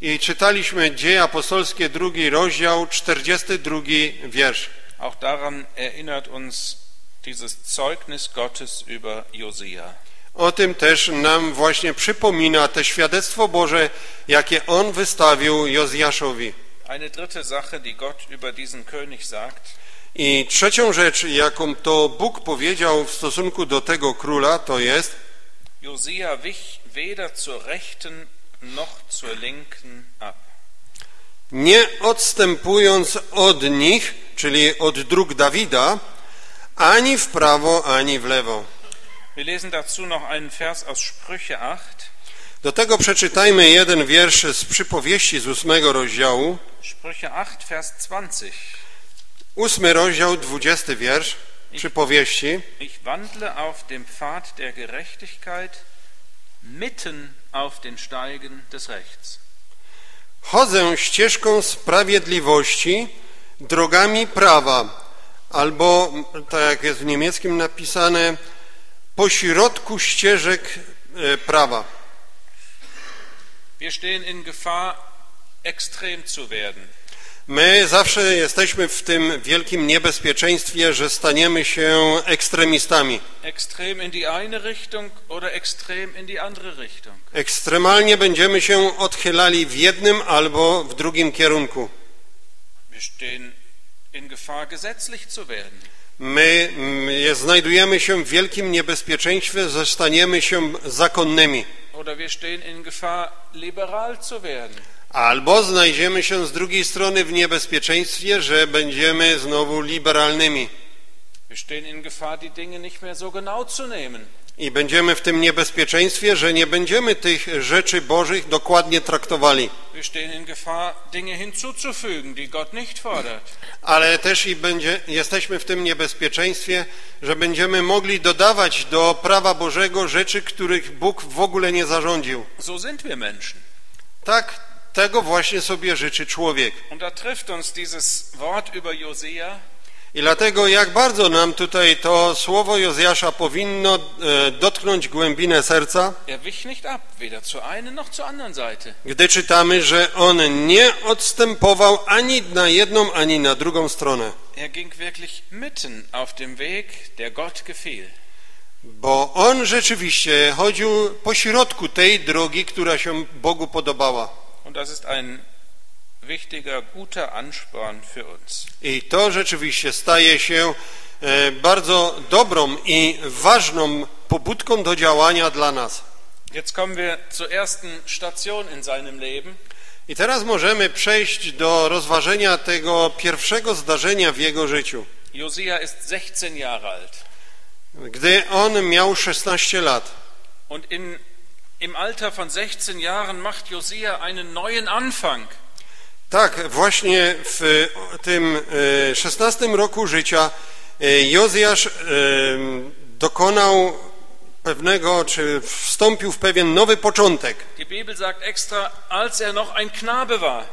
i czytaliśmy Dzieje Apostolskie, drugi rozdział, 42 wiersz. Auch daran erinnert uns dieses Zeugnis Gottes über Josia. O tym też nam właśnie przypomina te świadectwo Boże, jakie On wystawił Jozjaszowi. Eine dritte Sache, die Gott über diesen König sagt, I trzecią rzecz, jaką to Bóg powiedział w stosunku do tego króla, to jest Josia wich weder zur rechten noch zur linken ab. nie odstępując od nich, czyli od dróg Dawida, ani w prawo, ani w lewo. Wir lesen dazu noch einen Vers aus Sprüche 8. Do tego przeczytajmy jeden wiersz z przypowieści z ósmego rozdziału. Sprüche 8, Vers 20. Ósmy rozdział, dwudziesty wiersz przypowieści. Ich wandle auf dem Pfad der Gerechtigkeit, mitten auf den Steigen des Rechts. Chodzę ścieżką sprawiedliwości, drogami prawa, albo, tak jak jest w niemieckim napisane, po środku ścieżek e, prawa. Wir stehen in Gefahr, extrem zu werden. My zawsze jesteśmy w tym wielkim niebezpieczeństwie, że staniemy się ekstremistami. Extrem in die eine Richtung oder extrem in die andere Richtung. Ekstremalnie będziemy się odchylali w jednym albo w drugim kierunku. Wir stehen in Gefahr, gesetzlich zu werden. My mm, je- znajdujemy się w wielkim niebezpieczeństwie, że staniemy się zakonnymi. Oder wir stehen in Gefahr, liberal zu werden. Albo znajdziemy się z drugiej strony w niebezpieczeństwie, że będziemy znowu liberalnymi i będziemy w tym niebezpieczeństwie, że nie będziemy tych rzeczy Bożych dokładnie traktowali, ale też i będzie, jesteśmy w tym niebezpieczeństwie, że będziemy mogli dodawać do prawa Bożego rzeczy, których Bóg w ogóle nie zarządził. So sind wir Menschen. Tak, tego właśnie sobie życzy człowiek. Und da trifft uns dieses Wort über Josia, I dlatego jak bardzo nam tutaj to słowo Jozjasza powinno e, dotknąć głębinę serca, er gdy czytamy, że on nie odstępował ani na jedną, ani na drugą stronę, Er bo on rzeczywiście chodził po środku tej drogi, która się Bogu podobała. Und das ist ein wichtiger, guter Ansporn für uns. I to rzeczywiście staje się e, bardzo dobrą i ważną pobudką do działania dla nas. Jetzt kommen wir zur ersten Station in seinem Leben. I teraz możemy przejść do rozważenia tego pierwszego zdarzenia w jego życiu. Josia ist 16 Jahre alt. Gdy on miał 16 lat. Und in, im Alter von 16 Jahren macht Josia einen neuen Anfang. Tak, właśnie w tym e, 16 roku życia e, Jozjasz e, dokonał pewnego, czy wstąpił w pewien nowy początek. Die Bibel sagt extra, als er noch ein Knabe war.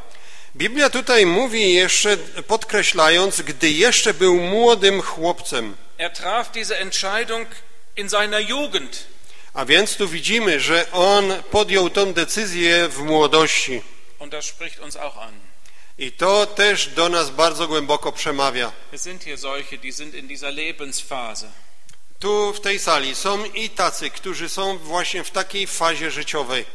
Biblia tutaj mówi jeszcze, podkreślając, gdy jeszcze był młodym chłopcem. Er traf diese Entscheidung in seiner Jugend. A więc tu widzimy, że on podjął tę decyzję w młodości. I to też do nas bardzo głęboko przemawia. Tu w tej sali są i tacy, którzy są właśnie w takiej fazie życiowej.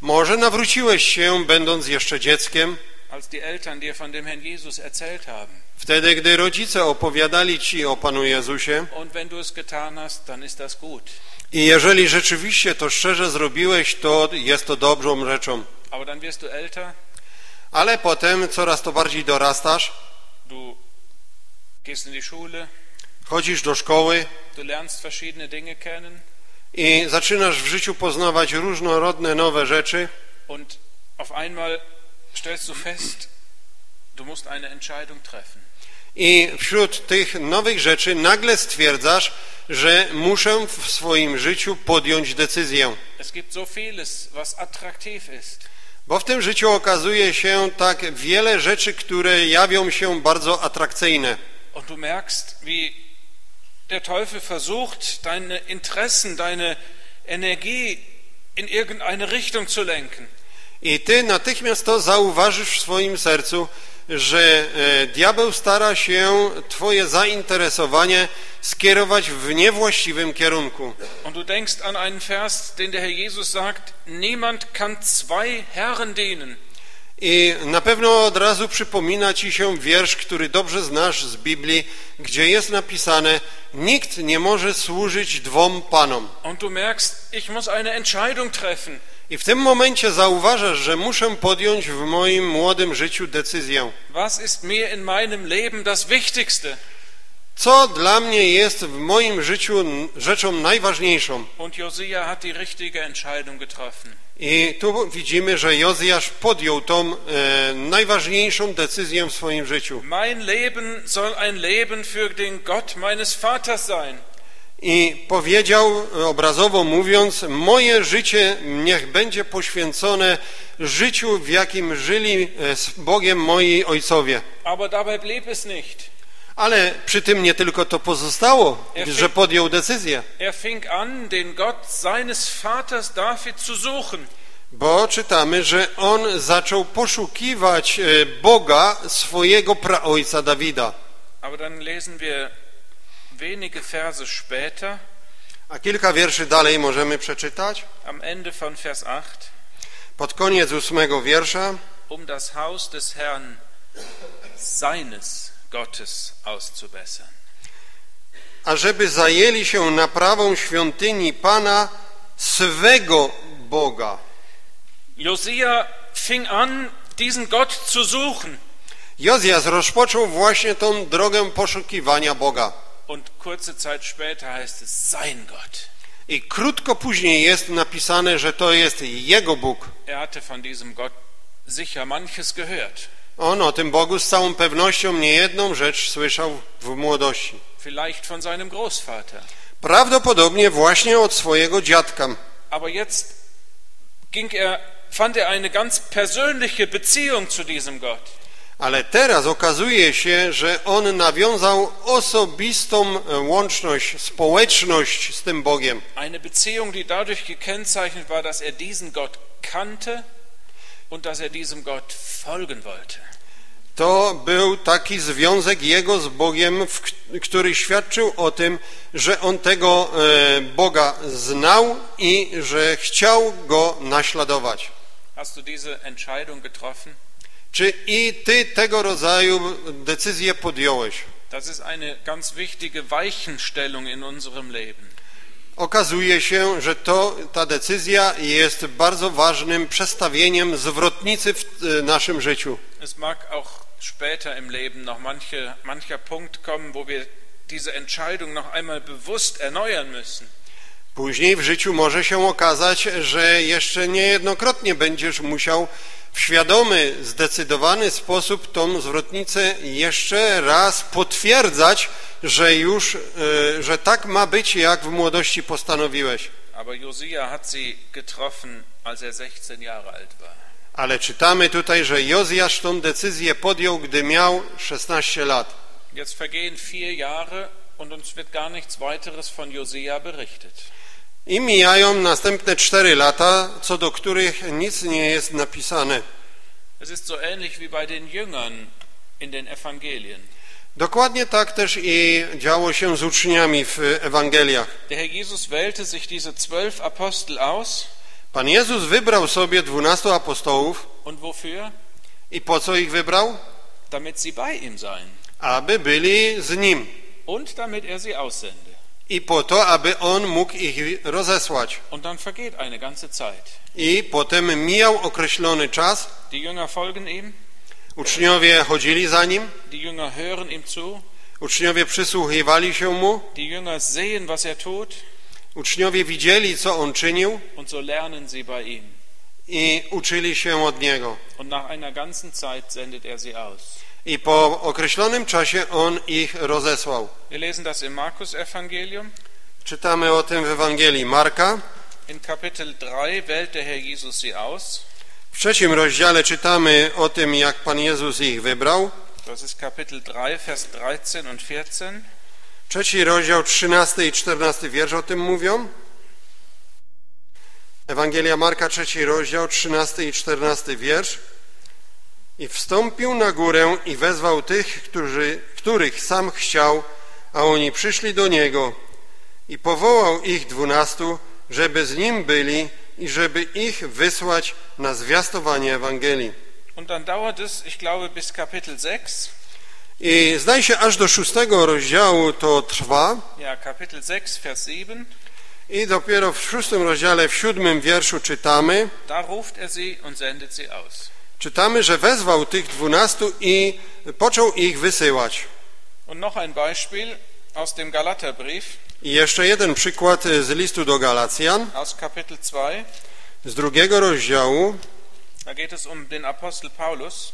Może nawróciłeś się, będąc jeszcze dzieckiem, als die Eltern dir von dem Herrn Jesus erzählt haben. Wtedy, gdy rodzice opowiadali ci o Panu Jezusie Und wenn du es getan hast, dann ist das gut. i jeżeli rzeczywiście to szczerze zrobiłeś, to jest to dobrą rzeczą. Ale potem coraz to bardziej dorastasz, du gehst in die Schule, chodzisz do szkoły du lernst verschiedene Dinge kennen i zaczynasz w życiu poznawać różnorodne nowe rzeczy und auf einmal stellst du fest, du musst eine Entscheidung treffen. i wśród tych nowych rzeczy nagle stwierdzasz, że muszę w swoim życiu podjąć decyzję. Es gibt so vieles, was attraktiv ist. Bo w tym życiu okazuje się tak wiele rzeczy, które jawią się bardzo atrakcyjne. Und du merkst, wie der Teufel versucht, deine Interessen, deine Energie in irgendeine Richtung zu lenken. I ty natychmiast to zauważysz w swoim sercu, że e, diabeł stara się twoje zainteresowanie skierować w niewłaściwym kierunku. Und du denkst an einen Vers, den der Herr Jesus sagt, niemand kann zwei Herren dienen. I na pewno od razu przypomina ci się wiersz, który dobrze znasz z Biblii, gdzie jest napisane nikt nie może służyć dwom panom. Und du merkst, ich muss eine Entscheidung treffen. I w tym momencie zauważasz, że muszę podjąć w moim młodym życiu decyzję. Was ist mir in meinem Leben das Wichtigste? Co dla mnie jest w moim życiu rzeczą najważniejszą? Und Josia hat die richtige Entscheidung getroffen. I tu widzimy, że Jozjasz podjął tą e, najważniejszą decyzję w swoim życiu. Mein Leben soll ein Leben für den Gott meines Vaters sein. I powiedział, obrazowo mówiąc, moje życie niech będzie poświęcone życiu, w jakim żyli e, z Bogiem moi ojcowie. Aber dabei blieb es nicht. Ale przy tym nie tylko to pozostało, że podjął decyzję, Er fing an, den Gott seines Vaters David zu suchen. bo czytamy, że on zaczął poszukiwać e, Boga swojego praojca Dawida. Aber dann lesen wir wenige Verse später, A kilka wierszy dalej możemy przeczytać. am Ende von Vers 8, Pod koniec ósmego wiersza. um das Haus des Herrn seines Gottes auszubessern. ażeby zajęli się naprawą świątyni Pana swego Boga. Josia fing an, diesen Gott zu suchen. Jozjas rozpoczął właśnie tą drogę poszukiwania Boga. Und kurze Zeit später heißt es sein Gott. I krótko później jest napisane, że to jest Jego Bóg. Er hatte von diesem Gott sicher manches gehört. On o tym Bogu z całą pewnością niejedną rzecz słyszał w młodości. Vielleicht von seinem Großvater. Prawdopodobnie właśnie od swojego dziadka. Aber jetzt ging er, fand er eine ganz persönliche Beziehung zu diesem Gott. Ale teraz okazuje się, że on nawiązał osobistą e, łączność, społeczność z tym Bogiem. Eine Beziehung, die dadurch gekennzeichnet war, dass er diesen Gott kannte und dass er diesem Gott folgen wollte. To był taki związek jego z Bogiem, który świadczył o tym, że on tego e, Boga znał i że chciał go naśladować. Hast du diese Entscheidung getroffen? Czy i ty tego rodzaju decyzję podjąłeś? Das ist eine ganz wichtige Weichenstellung in unserem Leben. Okazuje się, że to, ta decyzja jest bardzo ważnym przestawieniem zwrotnicy w e, naszym życiu. Es mag auch später im Leben noch manche, mancher Punkt kommen, wo wir diese Entscheidung noch einmal bewusst erneuern müssen. Później w życiu może się okazać, że jeszcze niejednokrotnie będziesz musiał w świadomy, zdecydowany sposób tą zwrotnicę jeszcze raz potwierdzać, że już, e, że tak ma być, jak w młodości postanowiłeś. Er 16 Jahre alt war. Ale czytamy tutaj, że Jozjasz tą decyzję podjął, gdy miał 16 lat. Jetzt vergehen vier Jahre und uns wird gar nichts weiteres von Josia berichtet. I mijają następne cztery lata, co do których nic nie jest napisane. Es ist so ähnlich wie bei den Jüngern in den Evangelien. Dokładnie tak też i działo się z uczniami w Ewangeliach. Der Herr Jesus wählte sich diese zwölf Apostel aus. Pan Jezus wybrał sobie dwunastu apostołów Und wofür? I po co ich wybrał? Damit sie bei ihm seien Aby byli z nim. und damit er sie aussende. I po to, aby on mógł ich rozesłać. Und dann vergeht eine ganze Zeit. I potem mijał określony czas. Die Jünger folgen ihm, Uczniowie chodzili za nim. die Jünger hören ihm zu, Uczniowie przysłuchiwali się mu. die Jünger sehen, was er tut Uczniowie widzieli, co on czynił und so lernen sie bei ihm. i uczyli się od niego. Und nach einer ganzen Zeit sendet er sie aus. I po określonym czasie on ich rozesłał. Wir lesen das im Markus Evangelium. Czytamy o tym w Ewangelii Marka. In Kapitel 3 wählt der Herr Jesus sie aus. W trzecim rozdziale czytamy o tym, jak Pan Jezus ich wybrał. Das ist Kapitel 3, Vers 13 und 14. Trzeci rozdział, 13 i 14 wiersz o tym mówią. Ewangelia Marka, trzeci rozdział, 13 i 14 wiersz. I wstąpił na górę i wezwał tych, którzy, których sam chciał, a oni przyszli do niego. I powołał ich dwunastu, żeby z nim byli i żeby ich wysłać na zwiastowanie Ewangelii. Und dann dauert es, ich glaube, bis Kapitel 6. I zdaje się, aż do szóstego rozdziału to trwa. Ja, Kapitel 6, Vers 7. I dopiero w szóstym rozdziale, w siódmym wierszu czytamy, Da ruft er sie und sendet sie aus. Czytamy, że wezwał tych dwunastu i począł ich wysyłać. Und noch ein Beispiel aus dem Galaterbrief, I jeszcze jeden przykład z listu do Galacjan, aus Kapitel 2. z drugiego rozdziału. Da geht es um den Apostel Paulus.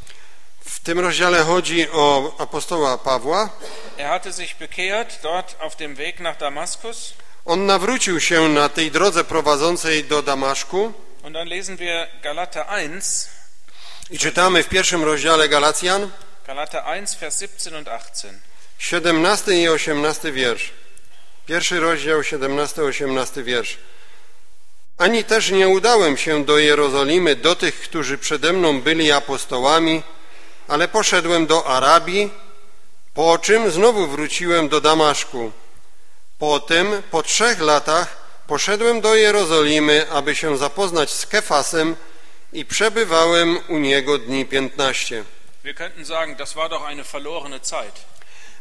W tym rozdziale chodzi o apostoła Pawła. Er hatte sich bekehrt dort auf dem Weg nach Damaskus. On nawrócił się na tej drodze prowadzącej do Damaszku Und dann lesen wir Galater 1, i czytamy w pierwszym rozdziale Galacjan, Galater 1, Vers 17 und 18. 17 i 18 wiersz. Pierwszy rozdział, 17-18 wiersz. Ani też nie udałem się do Jerozolimy do tych, którzy przede mną byli apostołami, ale poszedłem do Arabii, po czym znowu wróciłem do Damaszku. Potem, po trzech latach, poszedłem do Jerozolimy, aby się zapoznać z Kefasem i przebywałem u niego dni 15. Wir könnten sagen, das war doch eine verlorene Zeit.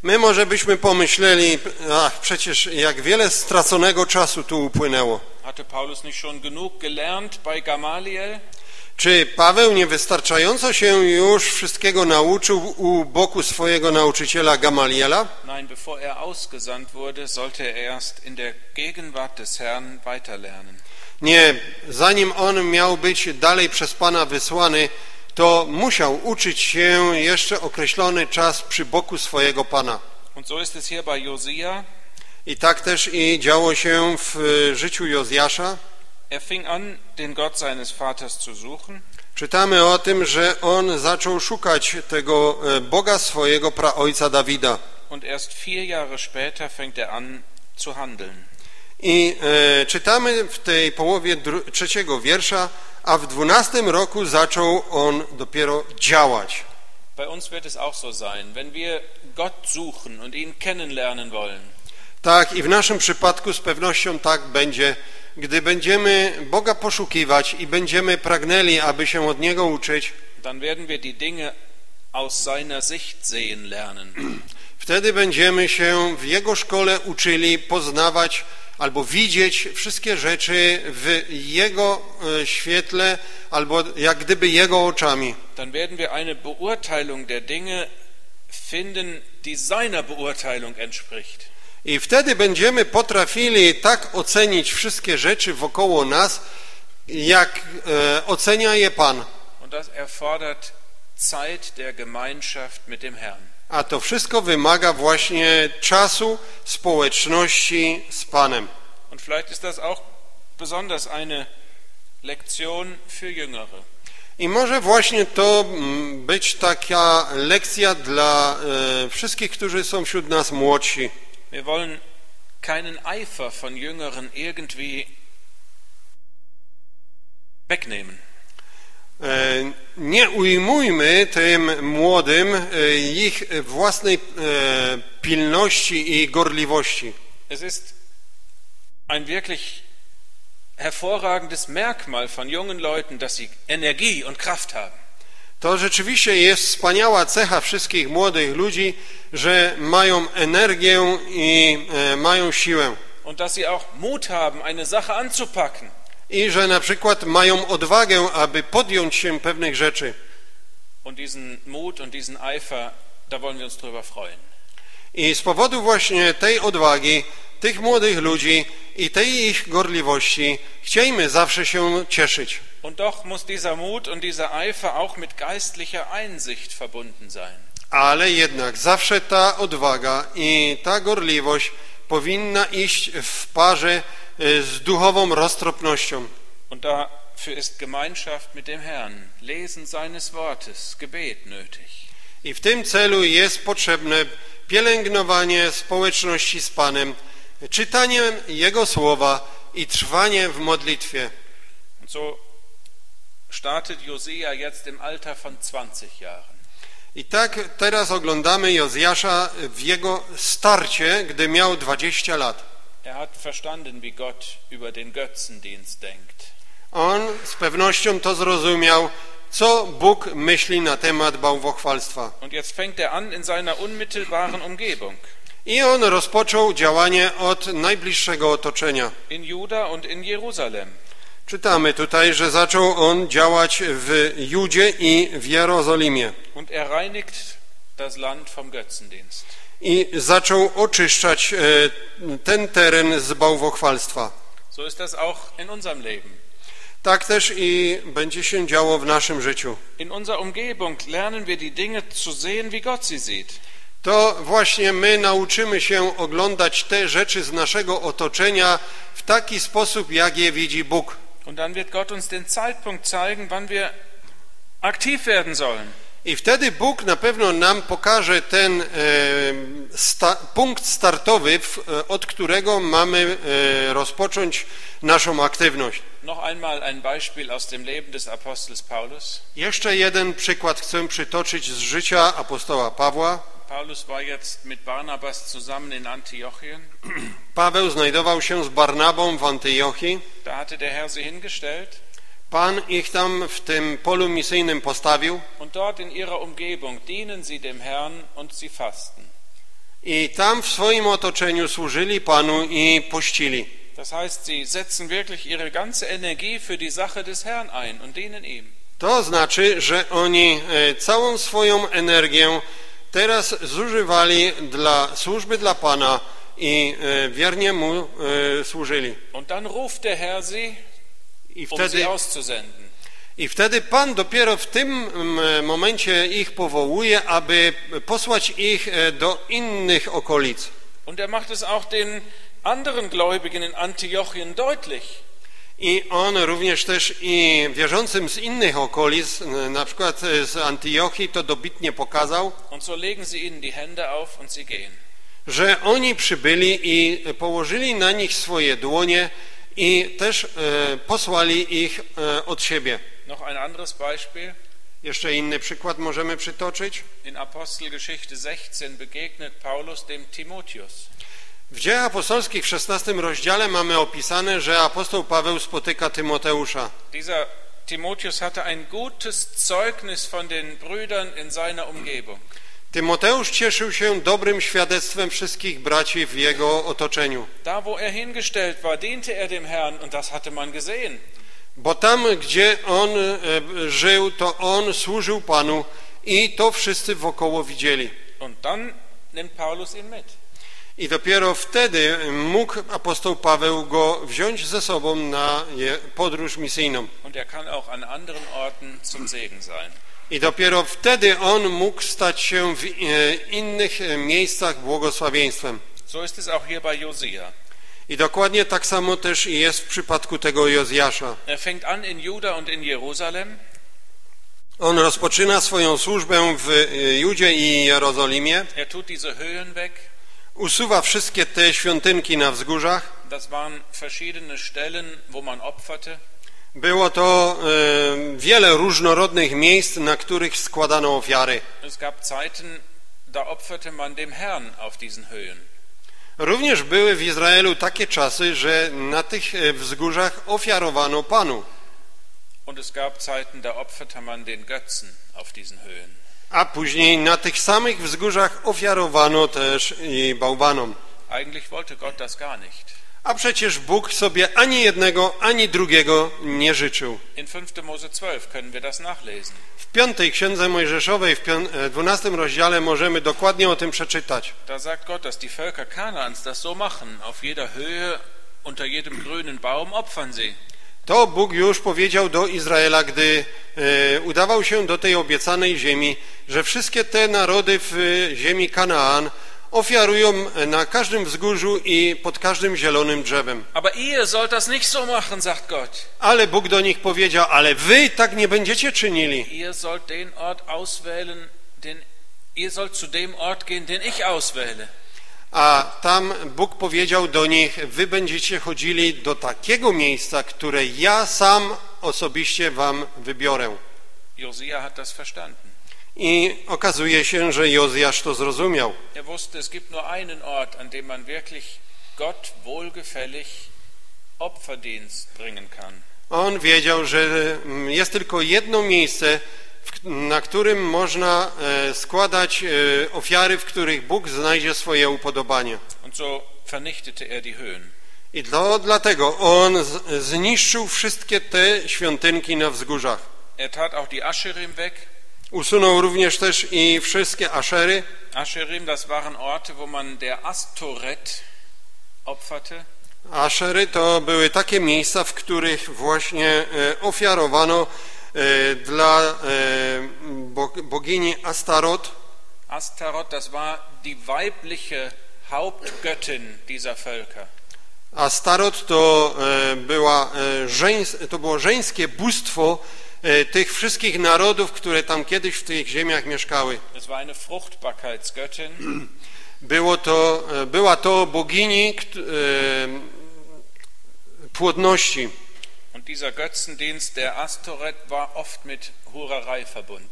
My może byśmy pomyśleli, ach, przecież jak wiele straconego czasu tu upłynęło. Hatte Paulus nicht schon genug gelernt bei Gamaliel? Czy Paweł niewystarczająco się już wszystkiego nauczył u boku swojego nauczyciela Gamaliela? Nein, bevor er ausgesandt wurde, sollte er erst in der Gegenwart des Herrn weiterlernen. Nie, zanim on miał być dalej przez Pana wysłany, to musiał uczyć się jeszcze określony czas przy boku swojego Pana. I tak też i działo się w e, życiu Jozjasza. Er fing an, den Gott seines Vaters zu suchen. Czytamy o tym, że on zaczął szukać tego e, Boga swojego praojca Dawida. Und erst vier Jahre später fängt er an zu handeln. I e, czytamy w tej połowie trzeciego wiersza, a w dwunastym roku zaczął on dopiero działać. Bei uns wird es auch so sein, wenn wir Gott suchen und ihn kennenlernen wollen, Tak, i w naszym przypadku z pewnością tak będzie, gdy będziemy Boga poszukiwać i będziemy pragnęli, aby się od Niego uczyć, dann werden wir die Dinge aus seiner Sicht sehen lernen. (clears throat) wtedy będziemy się w Jego szkole uczyli poznawać albo widzieć wszystkie rzeczy w Jego e, świetle, albo jak gdyby Jego oczami. Dann werden wir eine Beurteilung der Dinge finden, die seiner Beurteilung entspricht. I wtedy będziemy potrafili tak ocenić wszystkie rzeczy wokoło nas, jak e, ocenia je Pan. Und das erfordert Zeit der Gemeinschaft mit dem Herrn. A to wszystko wymaga właśnie czasu społeczności z Panem. Und vielleicht ist das auch besonders eine Lektion für Jüngere. I może właśnie to mm, być taka lekcja dla e, wszystkich, którzy są wśród nas młodsi. Wir wollen keinen Eifer von Jüngeren irgendwie wegnehmen. E, Nie ujmujmy tym młodym e, ich własnej e, pilności i gorliwości. Es ist ein wirklich hervorragendes Merkmal von jungen Leuten, dass sie Energie und Kraft haben. To rzeczywiście jest wspaniała cecha wszystkich młodych ludzi, że mają energię i mają siłę. Und dass sie auch Mut haben, eine Sache anzupacken. I że na przykład mają odwagę, aby podjąć się pewnych rzeczy. Und diesen Mut und diesen Eifer, da wollen wir uns drüber freuen. I z powodu właśnie tej odwagi tych młodych ludzi i tej ich gorliwości chcielibyśmy zawsze się cieszyć. Und doch muss dieser Mut und dieser Eifer auch mit geistlicher Einsicht verbunden sein. Ale jednak zawsze ta odwaga i ta gorliwość powinna iść w parze e, z duchową roztropnością. Und dafür ist Gemeinschaft mit dem Herrn, Lesen seines Wortes, Gebet nötig. I w tym celu jest potrzebne pielęgnowanie społeczności z Panem, czytaniem Jego słowa i trwanie w modlitwie. Und so startet Josia jetzt im Alter von 20 Jahren. I tak teraz oglądamy Jozjasza w jego starcie, gdy miał 20 lat. Er hat verstanden, wie Gott über den Götzendienst denkt. On z pewnością to zrozumiał, co Bóg myśli na temat bałwochwalstwa. Und jetzt fängt er an in seiner unmittelbaren Umgebung, I on rozpoczął działanie od najbliższego otoczenia. in Juda und in Jerusalem. Czytamy tutaj, że zaczął on działać w Judzie i w Jerozolimie. Und er reinigt das Land vom Götzendienst. I zaczął oczyszczać e, ten teren z bałwochwalstwa. So ist das auch in unserem Leben. Tak też i będzie się działo w naszym życiu. In unserer Umgebung lernen wir die Dinge zu sehen, wie Gott sie sieht. To właśnie my nauczymy się oglądać te rzeczy z naszego otoczenia w taki sposób, jak je widzi Bóg. Und dann wird Gott uns den Zeitpunkt zeigen, wann wir aktiv werden sollen. I wtedy Bóg na pewno nam pokaże ten e, sta, punkt startowy, w, e, od którego mamy e, rozpocząć naszą aktywność. Noch einmal ein Beispiel aus dem Leben des Apostels Paulus. Jeszcze jeden przykład chcę przytoczyć z życia apostoła Pawła. Paulus war jetzt mit Barnabas zusammen in Antiochien. (clears throat) Paweł znajdował się z Barnabą w Antiochii. Da hatte der Herr sie hingestellt Pan ich tam w tym polu misyjnym postawił und dort in ihrer Umgebung dienen sie dem Herrn und sie fasten. i tam w swoim otoczeniu służyli Panu i pościli. Das heißt, sie setzen wirklich ihre ganze Energie für die Sache des Herrn ein und dienen ihm. To znaczy, że oni e, całą swoją energię teraz zużywali dla służby dla Pana i e, wiernie Mu e, służyli. Und dann ruft der Herr sie, I um wtedy, sie auszusenden. I wtedy Pan dopiero w tym momencie ich powołuje, aby posłać ich e, do innych okolic. Und er macht es auch den anderen Gläubigen in Antiochien deutlich. I on również też i wierzącym z innych okolic, na przykład e, z Antiochii, to dobitnie pokazał, że oni przybyli i położyli na nich swoje dłonie i też e, posłali ich e, od siebie. Noch ein anderes Beispiel. Jeszcze inny przykład możemy przytoczyć. In Apostelgeschichte 16 begegnet Paulus dem Timotheus. W Dziejach Apostolskich w 16 rozdziale mamy opisane, że apostoł Paweł spotyka Tymoteusza. Dieser Timotheus hatte ein gutes Zeugnis von den Brüdern in seiner Umgebung. Tymoteusz cieszył się dobrym świadectwem wszystkich braci w jego otoczeniu. Da, wo er hingestellt war, diente er dem Herrn und das hatte man gesehen. Bo tam, gdzie on e, żył, to on służył Panu i to wszyscy wokoło widzieli. Und dann nimmt Paulus ihn mit. I dopiero wtedy mógł apostoł Paweł go wziąć ze sobą na podróż misyjną. Er. I dopiero wtedy on mógł stać się w e, innych e, miejscach błogosławieństwem. So ist es auch hier bei Josia. I dokładnie tak samo też jest w przypadku tego Jozjasza. Er fängt an in Juda und in Jerusalem On rozpoczyna swoją służbę w e, Judzie i Jerozolimie, Er tut diese Höhen weg. Usuwa wszystkie te świątynki na wzgórzach. Das waren verschiedene Stellen, wo man opferte. Było to e, wiele różnorodnych miejsc, na których składano ofiary. Es gab Zeiten, da opferte man dem Herrn auf diesen Höhen. Również były w Izraelu takie czasy, że na tych e, wzgórzach ofiarowano Panu. Und es gab Zeiten, da opferte man den Götzen auf diesen Höhen. A później na tych samych wzgórzach ofiarowano też i bałwanom. Eigentlich wollte Gott das gar nicht. A przecież Bóg sobie ani jednego, ani drugiego nie życzył. In 5. Mose 12 können wir das nachlesen. W piątej księdze Mojżeszowej, w pią- e, dwunastym rozdziale możemy dokładnie o tym przeczytać. Da sagt Gott, dass die Völker Kanaans das so machen. Auf jeder Höhe, unter jedem grünen Baum opfern sie. To Bóg już powiedział do Izraela, gdy e, udawał się do tej obiecanej ziemi, że wszystkie te narody w e, ziemi Kanaan ofiarują na każdym wzgórzu i pod każdym zielonym drzewem. So machen. Ale Bóg do nich powiedział, ale wy tak nie będziecie czynili. Ihr sollt den Ort auswählen, den ihr sollt zu dem Ort gehen, den ich auswähle. A tam Bóg powiedział do nich, wy będziecie chodzili do takiego miejsca, które ja sam osobiście wam wybiorę. Josia hat das verstanden. I okazuje się, że Jozjasz to zrozumiał. Er wusste, es gibt nur einen Ort, an dem man wirklich Gott wohlgefällig Opferdienst bringen kann. On wiedział, że mm, jest tylko jedno miejsce, na którym można e, składać e, ofiary, w których Bóg znajdzie swoje upodobanie. Er. I to dlatego on zniszczył wszystkie te świątynki na wzgórzach. Er. Usunął również też i wszystkie aszery. Ascherim, das waren Orte, wo man der Astoret opferte. Aszery to były takie miejsca, w których właśnie e, ofiarowano dla e, bo- bogini Astarot. Astarot, das war die weibliche Hauptgöttin dieser Völker. Astarot to, e, była, e, to było żeńskie bóstwo e, tych wszystkich narodów, które tam kiedyś w tych ziemiach mieszkały. Było to, e, była to bogini e, płodności. Dieser Götzendienst der Astoret war oft mit Hurerei verbunden.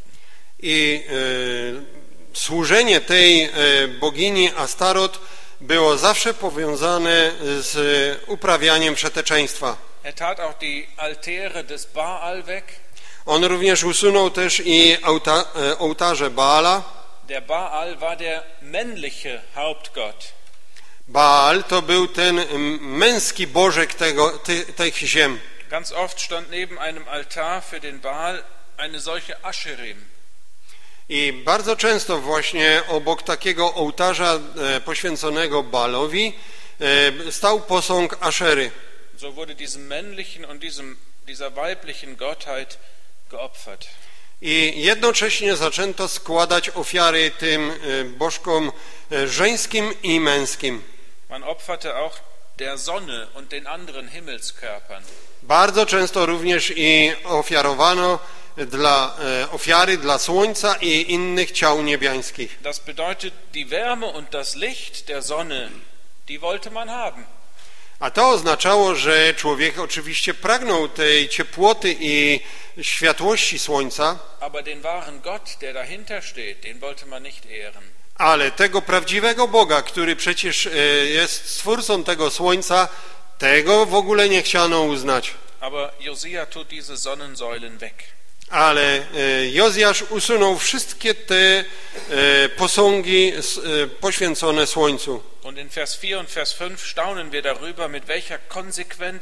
I e, służenie tej e, bogini Astarot było zawsze powiązane z uprawianiem przeteczeństwa. Er tat auch die Altäre des Baal weg. On również usunął też i ołta, e, ołtarze Baala. Der Baal war der männliche Hauptgott. Baal to był ten męski bożek tego, ty, tych ziem. Ganz oft stand neben einem Altar für den Baal eine solche Ascherim. I bardzo często właśnie obok takiego ołtarza e, poświęconego Baalowi e, stał posąg Aszery. So wurde diesem männlichen und diesem, dieser weiblichen Gottheit geopfert. I jednocześnie zaczęto składać ofiary tym e, bożkom żeńskim i męskim. Man opferte auch der Sonne und den anderen Himmelskörpern. Bardzo często również i ofiarowano dla e, ofiary dla słońca i innych ciał niebiańskich. Das bedeutet, die Wärme und das Licht der Sonne, die wollte man haben. A to oznaczało, że człowiek oczywiście pragnął tej ciepłoty i światłości słońca, Aber den wahren Gott, der dahinter steht, den wollte man nicht ehren. ale tego prawdziwego Boga, który przecież e, jest stwórcą tego słońca, tego w ogóle nie chciano uznać. Aber Josia tut diese Sonnensäulen weg. Ale e, Jozjasz usunął wszystkie te e, posągi e, poświęcone słońcu. Und in Vers 4 und Vers 5 staunen wir darüber, mit welcher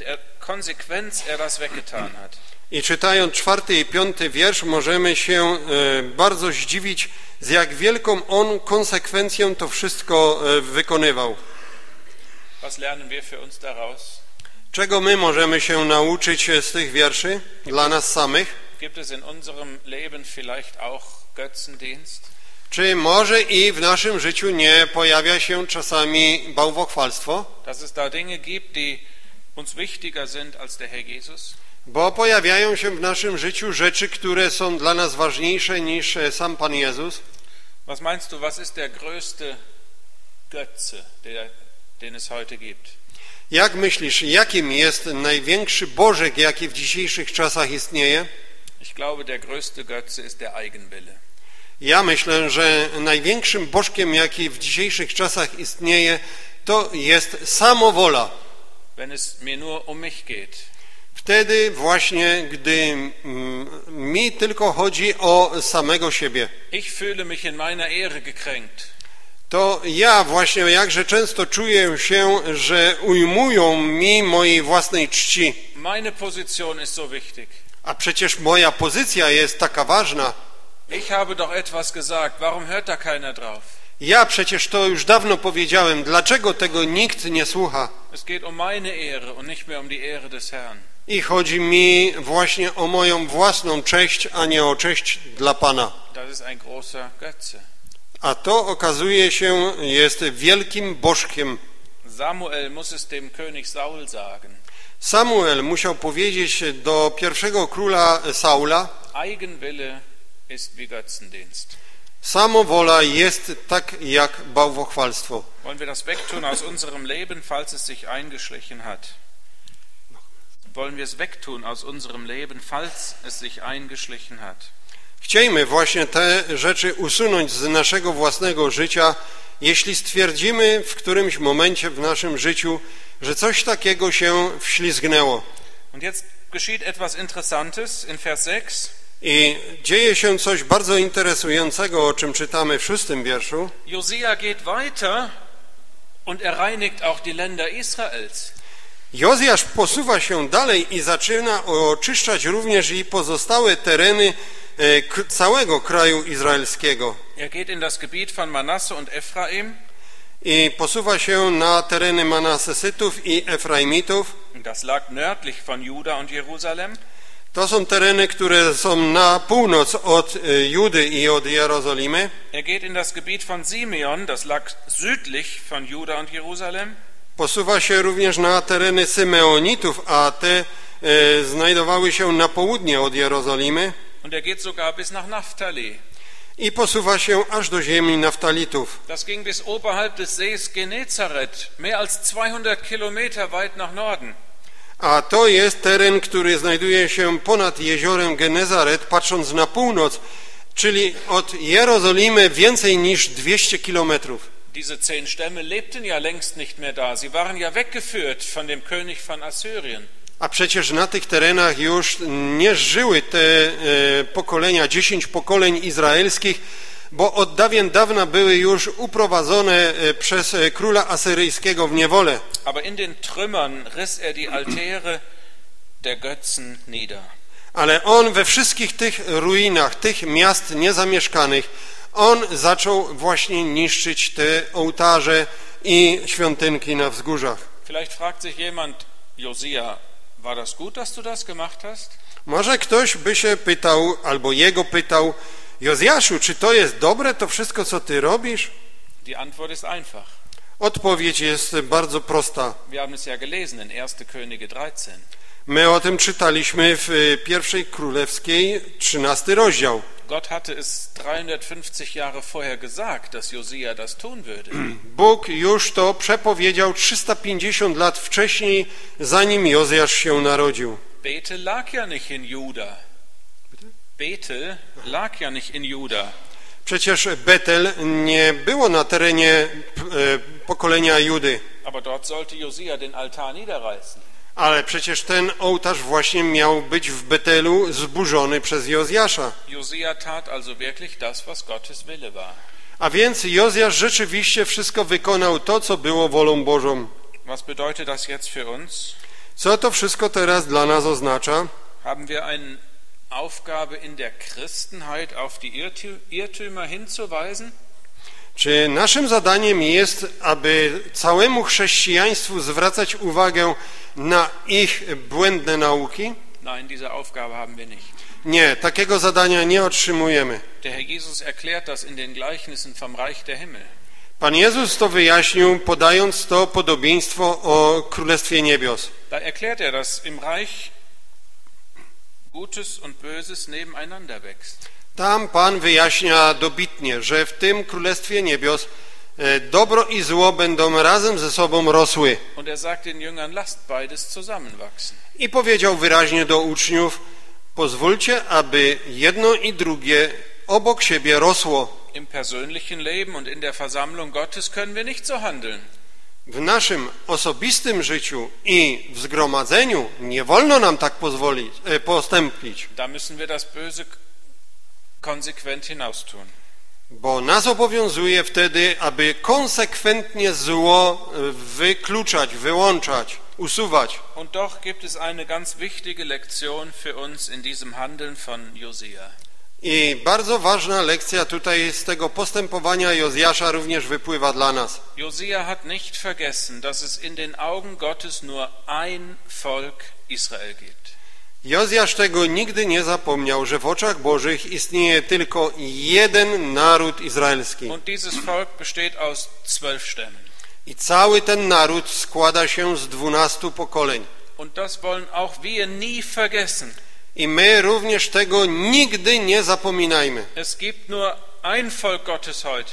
er, Konsequenz er das weggetan hat. I czytając czwarty i piąty wiersz możemy się bardzo zdziwić, z jak wielką on konsekwencją to wszystko wykonywał. Was lernen wir für uns daraus? Czego my możemy się nauczyć z tych wierszy dla nas samych? Gibt es in unserem Leben vielleicht auch Götzendienst? Czy może i w naszym życiu nie pojawia się czasami bałwochwalstwo? Dass es da Dinge gibt, die uns wichtiger sind als der Herr Jesus? Bo pojawiają się w naszym życiu rzeczy, które są dla nas ważniejsze niż e, sam Pan Jezus. Was meinst du, was ist der größte Götze, der, den es heute gibt? Jak myślisz, jakim jest największy bożek, jaki w dzisiejszych czasach istnieje? Ich glaube, der größte Götze ist der Eigenwille. Ja myślę, że największym bożkiem, jaki w dzisiejszych czasach istnieje, to jest samowola. Wenn es mir nur um mich geht, Wtedy właśnie, gdy mi tylko chodzi o samego siebie, Ich fühle mich in meiner Ehre gekränkt. To ja właśnie jakże często czuję się, że ujmują mi mojej własnej czci. Meine Position ist so wichtig. A przecież moja pozycja jest taka ważna. Ich habe doch etwas gesagt. Warum hört da keiner drauf? Ja przecież to już dawno powiedziałem. Dlaczego tego nikt nie słucha? Es geht um meine Ehre und nicht mehr um die Ehre des Herrn. I chodzi mi właśnie o moją własną cześć, a nie o cześć dla Pana. Das ist ein großer Götze. A to okazuje się jest wielkim bożkiem. Samuel muss es dem König Saul sagen. Samuel musiał powiedzieć do pierwszego króla Saula, Eigenwille ist wie Götzendienst. samowola jest tak jak bałwochwalstwo. Wollen wir das wegtun aus unserem Leben, falls es sich eingeschlichen hat? Wollen wir es wegtun aus unserem Leben, falls es sich eingeschlichen hat? Chciejmy właśnie te rzeczy usunąć z naszego własnego życia, jeśli stwierdzimy w którymś momencie w naszym życiu, że coś takiego się wślizgnęło. Und jetzt geschieht etwas Interessantes in Vers 6. I dzieje się coś bardzo interesującego, o czym czytamy w szóstym wierszu. Josia geht weiter und er reinigt auch die Länder Israels. Jozjasz posuwa się dalej i zaczyna oczyszczać również i pozostałe tereny e, całego kraju izraelskiego. Er geht in das Gebiet von Manasse und Ephraim. I posuwa się na tereny Manasesytów i Efraimitów. Das lag nördlich von Juda und Jerusalem. To są tereny, które są na północ od e, Judy i od Jerozolimy. Er geht in das Gebiet von Simeon, das lag südlich von Juda und Jerusalem. Posuwa się również na tereny Symeonitów, a te e, znajdowały się na południe od Jerozolimy. Und er geht sogar bis nach Naphtali. I posuwa się aż do ziemi Naftalitów. Das ging bis oberhalb des Sees Genezareth, mehr als 200 Kilometer weit nach Norden. A to jest teren, który znajduje się ponad jeziorem Genezaret, patrząc na północ, czyli od Jerozolimy więcej niż 200 kilometrów. Diese zehn Stämme lebten ja längst nicht mehr da. Sie waren ja weggeführt von dem König von Assyrien. A przecież na tych terenach już nie żyły te e, pokolenia, dziesięć pokoleń izraelskich, bo od dawien dawna były już uprowadzone e, przez e, króla asyryjskiego w niewolę. Aber in den Trümmern riss er die Altäre der Götzen nieder. Ale on we wszystkich tych ruinach, tych miast niezamieszkanych, on zaczął właśnie niszczyć te ołtarze i świątynki na wzgórzach. Vielleicht fragt sich jemand, Josia, war das gut, dass du das gemacht hast? Może ktoś by się pytał, albo jego pytał, Jozjaszu, czy to jest dobre, to wszystko, co ty robisz? Die Antwort ist einfach. Odpowiedź jest bardzo prosta. Wir haben es ja gelesen in 1. Könige 13. My o tym czytaliśmy w y, pierwszej królewskiej, 13 rozdział. Gott hatte es 350 Jahre vorher gesagt, dass Josia das tun würde. (clears throat) Bóg już to przepowiedział 350 lat wcześniej, zanim Jozjasz się narodził. Bethel lag ja nicht in Juda. Bethel lag ja nicht in Juda. Przecież Betel nie było na terenie e, pokolenia Judy, Aber dort sollte Josia den Altar niederreißen. Ale przecież ten ołtarz właśnie miał być w Betelu zburzony przez Jozjasza. Josia tat also wirklich das, was Gottes Wille war. A więc Jozjasz rzeczywiście wszystko wykonał to, co było wolą Bożą. Co to wszystko teraz dla nas oznacza? Haben wir eine Aufgabe in der Christenheit auf die Irrtü- Irrtümer hinzuweisen? Czy naszym zadaniem jest, aby całemu chrześcijaństwu zwracać uwagę na ich błędne nauki? Nein, diese Aufgabe haben wir nicht. Nie, takiego zadania nie otrzymujemy. Der Herr Jesus erklärt das in den Gleichnissen vom Reich der Himmel. Pan Jezus to wyjaśnił, podając to podobieństwo o Królestwie Niebios. Da erklärt er, dass im Reich Gutes und Böses nebeneinander wächst. Tam Pan wyjaśnia dobitnie, że w tym Królestwie Niebios e, dobro i zło będą razem ze sobą rosły. Er. I powiedział wyraźnie do uczniów, pozwólcie, aby jedno i drugie obok siebie rosło. Im persönlichen Leben und in der Versammlung Gottes können wir nicht so handeln. W naszym osobistym życiu i w zgromadzeniu nie wolno nam tak pozwolić, e, postąpić, Da müssen wir das Böse konsequent hinaustun. bo nas obowiązuje wtedy, aby konsekwentnie zło e, wykluczać, wyłączać, usuwać. Und doch gibt es eine ganz wichtige Lektion für uns in diesem Handeln von Josia. I bardzo ważna lekcja tutaj z tego postępowania Jozjasza również wypływa dla nas. Josia hat nicht vergessen, dass es in den Augen Gottes nur ein Volk Israel gibt. Jozjasz tego nigdy nie zapomniał, że w oczach Bożych istnieje tylko jeden naród izraelski. I cały ten naród składa się z dwunastu pokoleń. I my również tego nigdy nie zapominajmy, Es gibt nur ein Volk Gottes heute.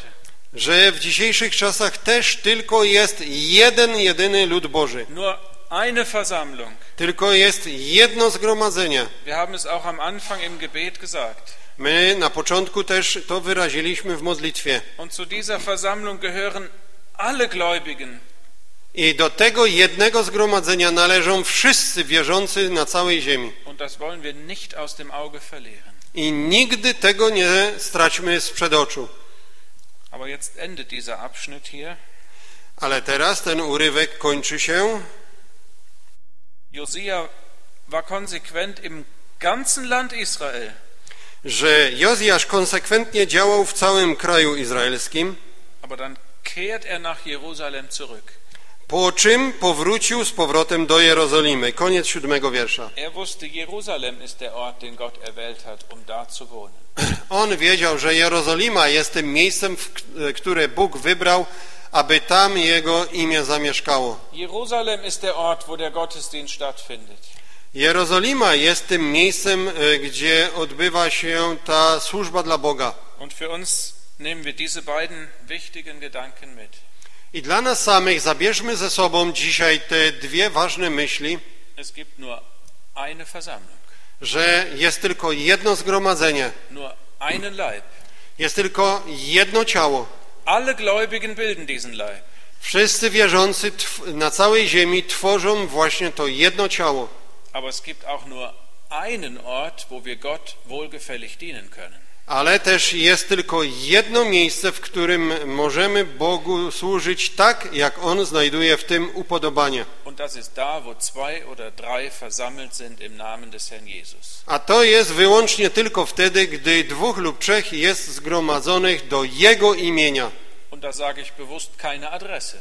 że w dzisiejszych czasach też tylko jest jeden, jedyny lud Boży. Nur eine Versammlung. Tylko jest jedno zgromadzenie. Wir haben es auch am Anfang im Gebet gesagt. My na początku też to wyraziliśmy w modlitwie. Und zu dieser Versammlung gehören alle Gläubigen, I do tego jednego zgromadzenia należą wszyscy wierzący na całej ziemi. und das wollen wir nicht aus dem Auge verlieren. I nigdy tego nie straćmy sprzed oczu. Aber jetzt endet dieser Abschnitt hier. Ale teraz ten urywek kończy się. Josia war konsequent im ganzen Land Israel. że Jozjasz konsekwentnie działał w całym kraju izraelskim, Aber dann kehrt er nach Jerusalem zurück. po czym powrócił z powrotem do Jerozolimy. Koniec siódmego wiersza. Er wusste, Jerusalem ist der Ort, den Gott erwählt hat, um da zu wohnen. On wiedział, że Jerozolima jest tym miejscem, które Bóg wybrał, aby tam Jego imię zamieszkało. Jerusalem ist der Ort, wo der Gottesdienst stattfindet. Jerozolima jest tym miejscem, e, gdzie odbywa się ta służba dla Boga. Und für uns nehmen wir diese beiden wichtigen Gedanken mit. I dla nas samych zabierzmy ze sobą dzisiaj te dwie ważne myśli, Es gibt nur eine Versammlung, że jest tylko jedno zgromadzenie, nur einen Leib. jest tylko jedno ciało. Alle Gläubigen bilden diesen Leib. Wszyscy wierzący na całej ziemi tworzą właśnie to jedno ciało. Aber es gibt auch nur einen Ort, wo wir Gott wohlgefällig dienen können. Ale też jest tylko jedno miejsce, w którym możemy Bogu służyć tak, jak On znajduje w tym upodobanie. A to jest wyłącznie tylko wtedy, gdy dwóch lub trzech jest zgromadzonych do Jego imienia. Und da sage ich bewusst keine Adresse.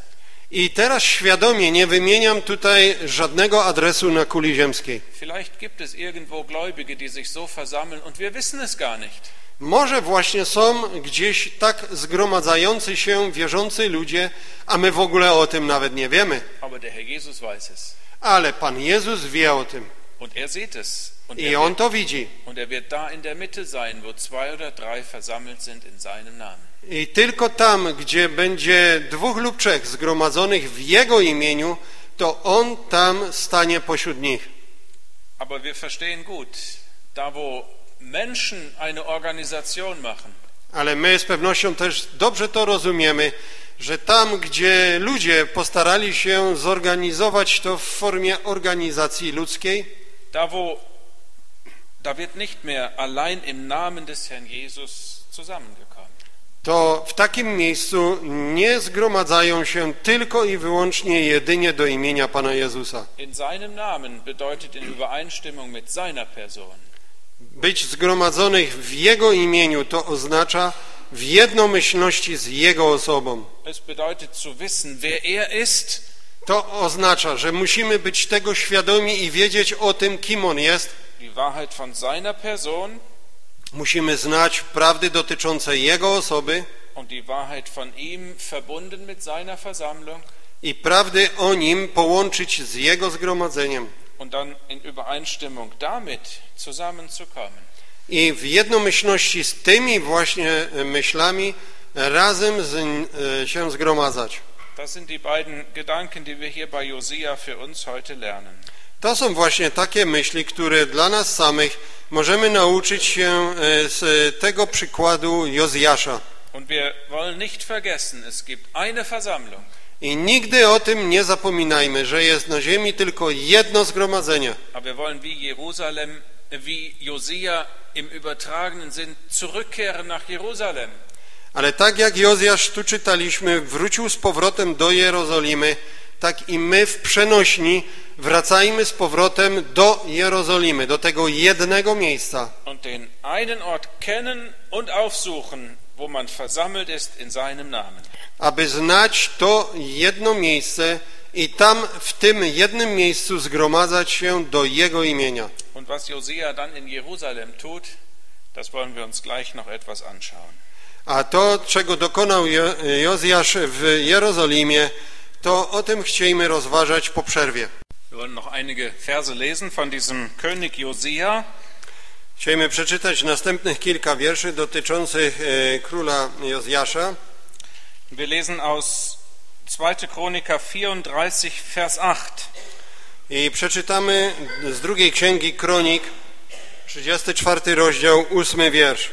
I teraz świadomie nie wymieniam tutaj żadnego adresu na kuli ziemskiej. Vielleicht gibt es irgendwo Gläubige, die sich so versammeln und wir wissen es gar nicht. Może właśnie są gdzieś tak zgromadzający się wierzący ludzie, a my w ogóle o tym nawet nie wiemy. Ale Pan Jezus wie o tym Und er sieht es. Und i er, On wird, to widzi. und er wird da in der Mitte sein, wo zwei oder drei versammelt sind in seinem Namen. I tylko tam, gdzie będzie dwóch lub trzech zgromadzonych w Jego imieniu, to On tam stanie pośród nich. Aber wir verstehen gut, da wo Menschen eine Organisation machen, Ale my z pewnością też dobrze to rozumiemy, że tam, gdzie ludzie postarali się zorganizować to w formie organizacji ludzkiej, da wo da wird nicht mehr allein im Namen des Herrn Jesus zusammengekommen. to w takim miejscu nie zgromadzają się tylko i wyłącznie jedynie do imienia Pana Jezusa. In seinem Namen bedeutet in Übereinstimmung mit seiner Person. Być zgromadzonych w Jego imieniu to oznacza w jednomyślności z Jego osobą. Es bedeutet zu wissen, wer er ist To oznacza, że musimy być tego świadomi i wiedzieć o tym, kim On jest. Person Musimy znać prawdy dotyczące Jego osoby i prawdy o Nim połączyć z Jego zgromadzeniem. I w jednomyślności z tymi właśnie myślami razem z, e, się zgromadzać. Das sind die beiden Gedanken, die wir hier bei Josia für uns heute lernen. To są właśnie takie myśli, które dla nas samych możemy nauczyć się e, z tego przykładu Jozjasza. Und wir wollen nicht vergessen, es gibt eine Versammlung, I nigdy o tym nie zapominajmy, że jest na ziemi tylko jedno zgromadzenie. Aber wir wollen wie Jerusalem, wie Josia im übertragenen Sinn zurückkehren nach Jerusalem. Ale tak jak Jozjasz tu czytaliśmy, wrócił z powrotem do Jerozolimy, tak i my w przenośni wracajmy z powrotem do Jerozolimy, do tego jednego miejsca. Und den einen Ort kennen und aufsuchen, wo man versammelt ist in seinem Namen. aby znać to jedno miejsce i tam w tym jednym miejscu zgromadzać się do Jego imienia. Und was Josia dann in Jerusalem tut, das wollen wir uns gleich noch etwas anschauen. A to, czego dokonał Jo- Jozjasz w Jerozolimie, to o tym chcielibyśmy rozważać po przerwie. Chcielibyśmy przeczytać następnych kilka wierszy dotyczących e, króla Jozjasza. Wir lesen aus 2. Chroniker 34, Vers 8. I przeczytamy z drugiej księgi Kronik, 34 rozdział, 8 wiersz.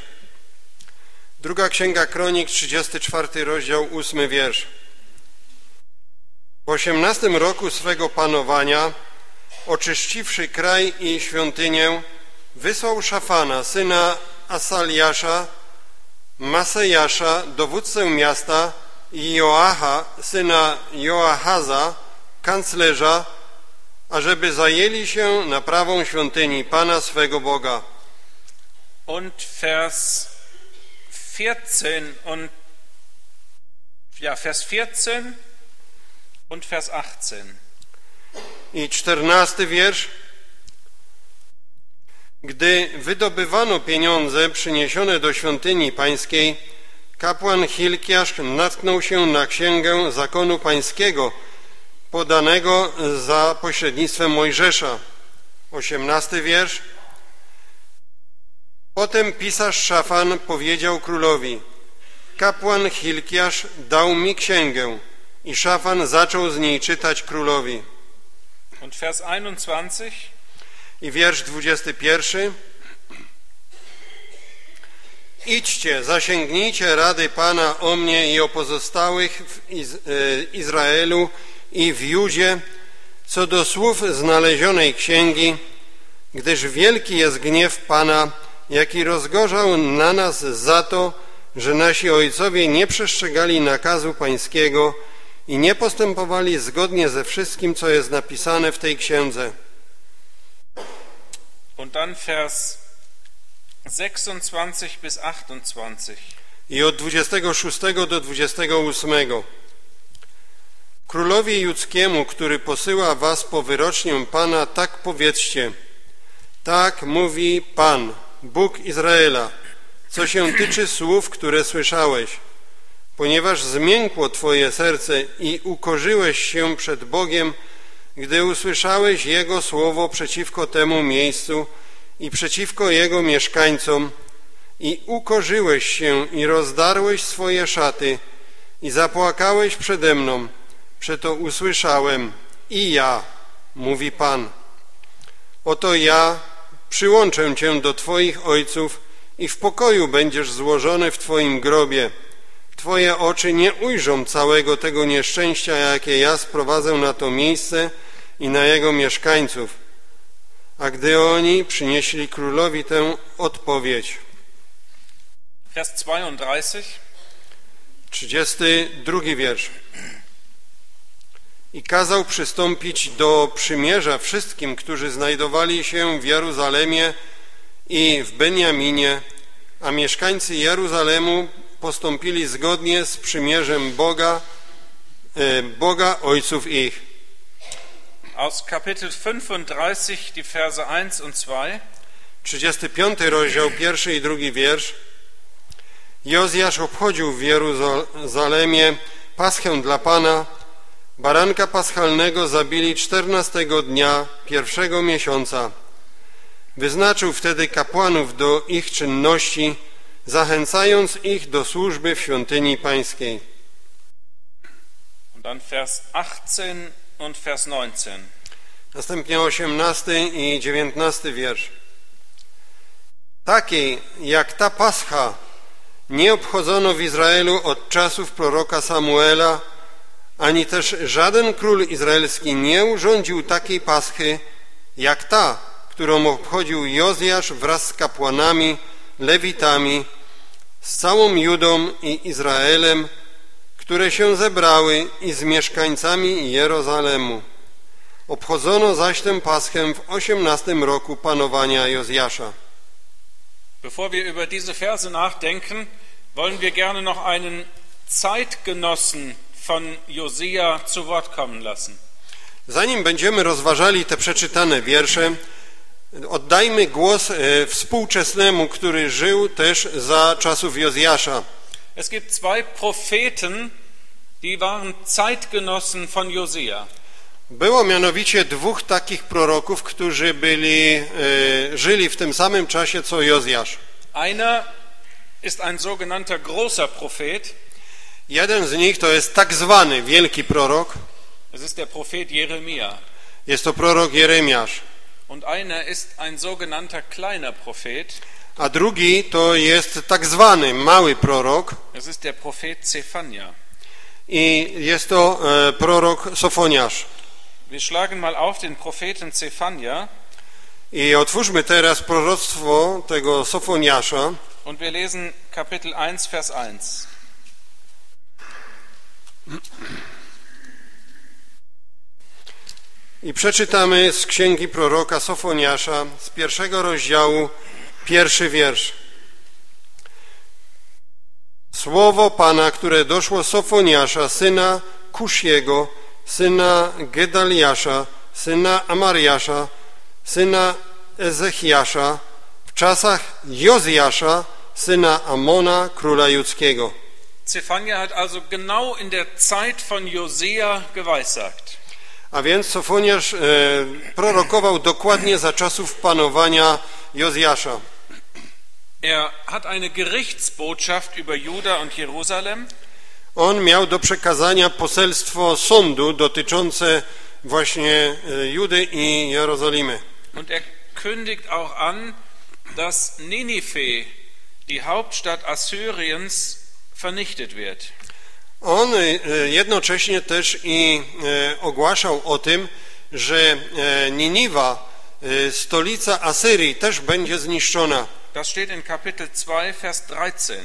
Druga księga Kronik, 34 rozdział, 8 wiersz. W osiemnastym roku swego panowania, oczyściwszy kraj i świątynię, wysłał Szafana, syna Asaliasza, Masejasza, dowódcę miasta i Joacha, syna Joachaza, kanclerza, ażeby zajęli się naprawą świątyni Pana swego Boga. Und Vers 14 und ja, Vers 14 und Vers 18. I czternasty wiersz. Gdy wydobywano pieniądze przyniesione do świątyni pańskiej, kapłan Hilkiasz natknął się na księgę zakonu pańskiego, podanego za pośrednictwem Mojżesza. Osiemnasty wiersz. Potem pisarz Szafan powiedział królowi, kapłan Hilkiasz dał mi księgę i Szafan zaczął z niej czytać królowi. Und Vers 21. I wiersz 21. Idźcie, zasięgnijcie rady Pana o mnie i o pozostałych w Iz e, Izraelu i w Judzie, co do słów znalezionej księgi, gdyż wielki jest gniew Pana, jaki rozgorzał na nas za to, że nasi ojcowie nie przestrzegali nakazu pańskiego i nie postępowali zgodnie ze wszystkim, co jest napisane w tej księdze. Und dann Vers 26 bis 28. i od 26 do 28. Królowi judzkiemu, który posyła was po wyrocznię Pana, tak powiedzcie. Tak mówi Pan, Bóg Izraela, co się tyczy słów, które słyszałeś. Ponieważ zmiękło Twoje serce i ukorzyłeś się przed Bogiem, gdy usłyszałeś Jego słowo przeciwko temu miejscu i przeciwko Jego mieszkańcom, i ukorzyłeś się i rozdarłeś swoje szaty i zapłakałeś przede mną, przeto usłyszałem i ja, mówi Pan. Oto ja przyłączę cię do Twoich ojców i w pokoju będziesz złożony w Twoim grobie. Twoje oczy nie ujrzą całego tego nieszczęścia, jakie ja sprowadzę na to miejsce i na jego mieszkańców. A gdy oni przynieśli królowi tę odpowiedź, Vers 32. 32 wiersz. I kazał przystąpić do przymierza wszystkim, którzy znajdowali się w Jeruzalemie i w Beniaminie, a mieszkańcy Jeruzalemu postąpili zgodnie z przymierzem Boga, e, Boga ojców ich. Aus Kapitel 35, die Verse 1 und 2. 35 rozdział, pierwszy i drugi wiersz. Jozjasz obchodził w Jeruzalemie paschę dla Pana. Baranka paschalnego zabili 14 dnia pierwszego miesiąca. Wyznaczył wtedy kapłanów do ich czynności, zachęcając ich do służby w świątyni pańskiej. Und dann Vers 18 und Vers 19. Następnie 18 i 19 wiersz. Takiej jak ta pascha nie obchodzono w Izraelu od czasów proroka Samuela, ani też żaden król izraelski nie urządził takiej paschy jak ta, którą obchodził Jozjasz wraz z kapłanami, lewitami, z całą Judą i Izraelem, które się zebrały i z mieszkańcami Jerozolemu. Obchodzono zaś tę paschę w osiemnastym roku panowania Jozjasza. Bevor wir über diese Verse nachdenken, wollen wir gerne noch einen Zeitgenossen von Josia zu Wort kommen lassen. Zanim będziemy rozważali te przeczytane wiersze, oddajmy głos e, współczesnemu, który żył też za czasów Jozjasza. Es gibt zwei Propheten, die waren Zeitgenossen von Josia. Było mianowicie dwóch takich proroków, którzy byli, e, żyli w tym samym czasie co Jozjasz. Einer ist ein sogenannter großer Prophet, Jeden z nich to jest tak zwany wielki prorok, es ist der Prophet Jeremia. jest to prorok Jeremiasz, Und einer ist ein sogenannter kleiner Prophet, a drugi to jest tak zwany mały prorok es ist der Prophet Zephania. i jest to e, prorok Sofoniasz. Wir schlagen mal auf den Propheten Zephania I otwórzmy teraz proroctwo tego Sofoniasza und wir lesen Kapitel 1, Vers 1. i przeczytamy z księgi proroka Sofoniasza z pierwszego rozdziału, pierwszy wiersz. Słowo Pana, które doszło Sofoniasza, syna Kusziego, syna Gedaliasza, syna Amariasza, syna Ezechiasza, w czasach Jozjasza, syna Amona, króla judzkiego. Zephania hat also genau in der Zeit von Josia geweissagt. A więc Sofoniasz e, prorokował dokładnie za czasów panowania Jozjasza. Er hat eine Gerichtsbotschaft über Juda und Jerusalem On miał do przekazania poselstwo sądu dotyczące właśnie e, Judy i Jerozolimy. und er kündigt auch an, dass Ninive, die Hauptstadt Assyriens, vernichtet wird. On e, jednocześnie też i e, ogłaszał o tym, że e, Niniwa, e, stolica Asyrii, też będzie zniszczona. Das steht in Kapitel 2, Vers 13.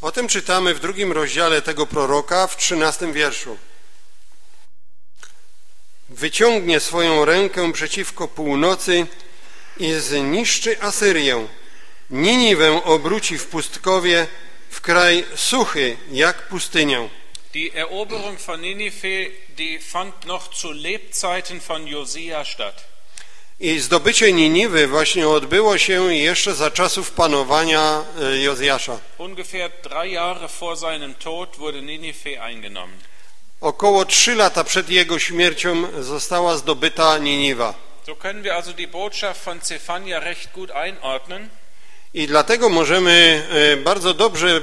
O tym czytamy w drugim rozdziale tego proroka w trzynastym wierszu. Wyciągnie swoją rękę przeciwko północy i zniszczy Asyrię. Niniwę obróci w pustkowie, w kraj suchy jak pustynię. Die Eroberung von Ninive, die fand noch zu Lebzeiten von Josia statt. I zdobycie Niniwy właśnie odbyło się jeszcze za czasów panowania e, Jozjasza. Ungefähr drei Jahre vor seinem Tod wurde Ninive eingenommen. Około trzy lata przed jego śmiercią została zdobyta Niniwa. So können wir also die Botschaft von Zephania recht gut einordnen. I dlatego możemy e, bardzo dobrze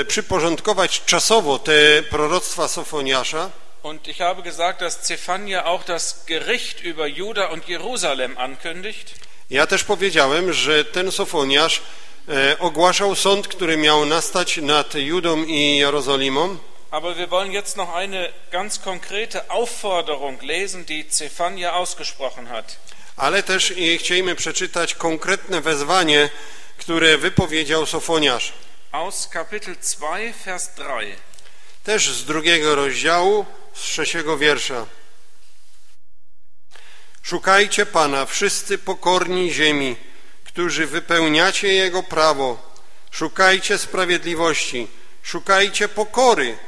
e, przyporządkować czasowo te proroctwa Sofoniasza. Und ich habe gesagt, dass Zephania auch das Gericht über Juda und Jerusalem ankündigt. Ja też powiedziałem, że ten Sofoniasz e, ogłaszał sąd, który miał nastać nad Judą i Jerozolimą. Aber wir wollen jetzt noch eine ganz konkrete Aufforderung lesen, die Zephania ausgesprochen hat. Ale też chcielibyśmy przeczytać konkretne wezwanie, które wypowiedział Sofoniasz. Aus Kapitel 2, Vers 3. Też z drugiego rozdziału, z trzeciego wiersza. Szukajcie Pana, wszyscy pokorni ziemi, którzy wypełniacie Jego prawo. Szukajcie sprawiedliwości, szukajcie pokory.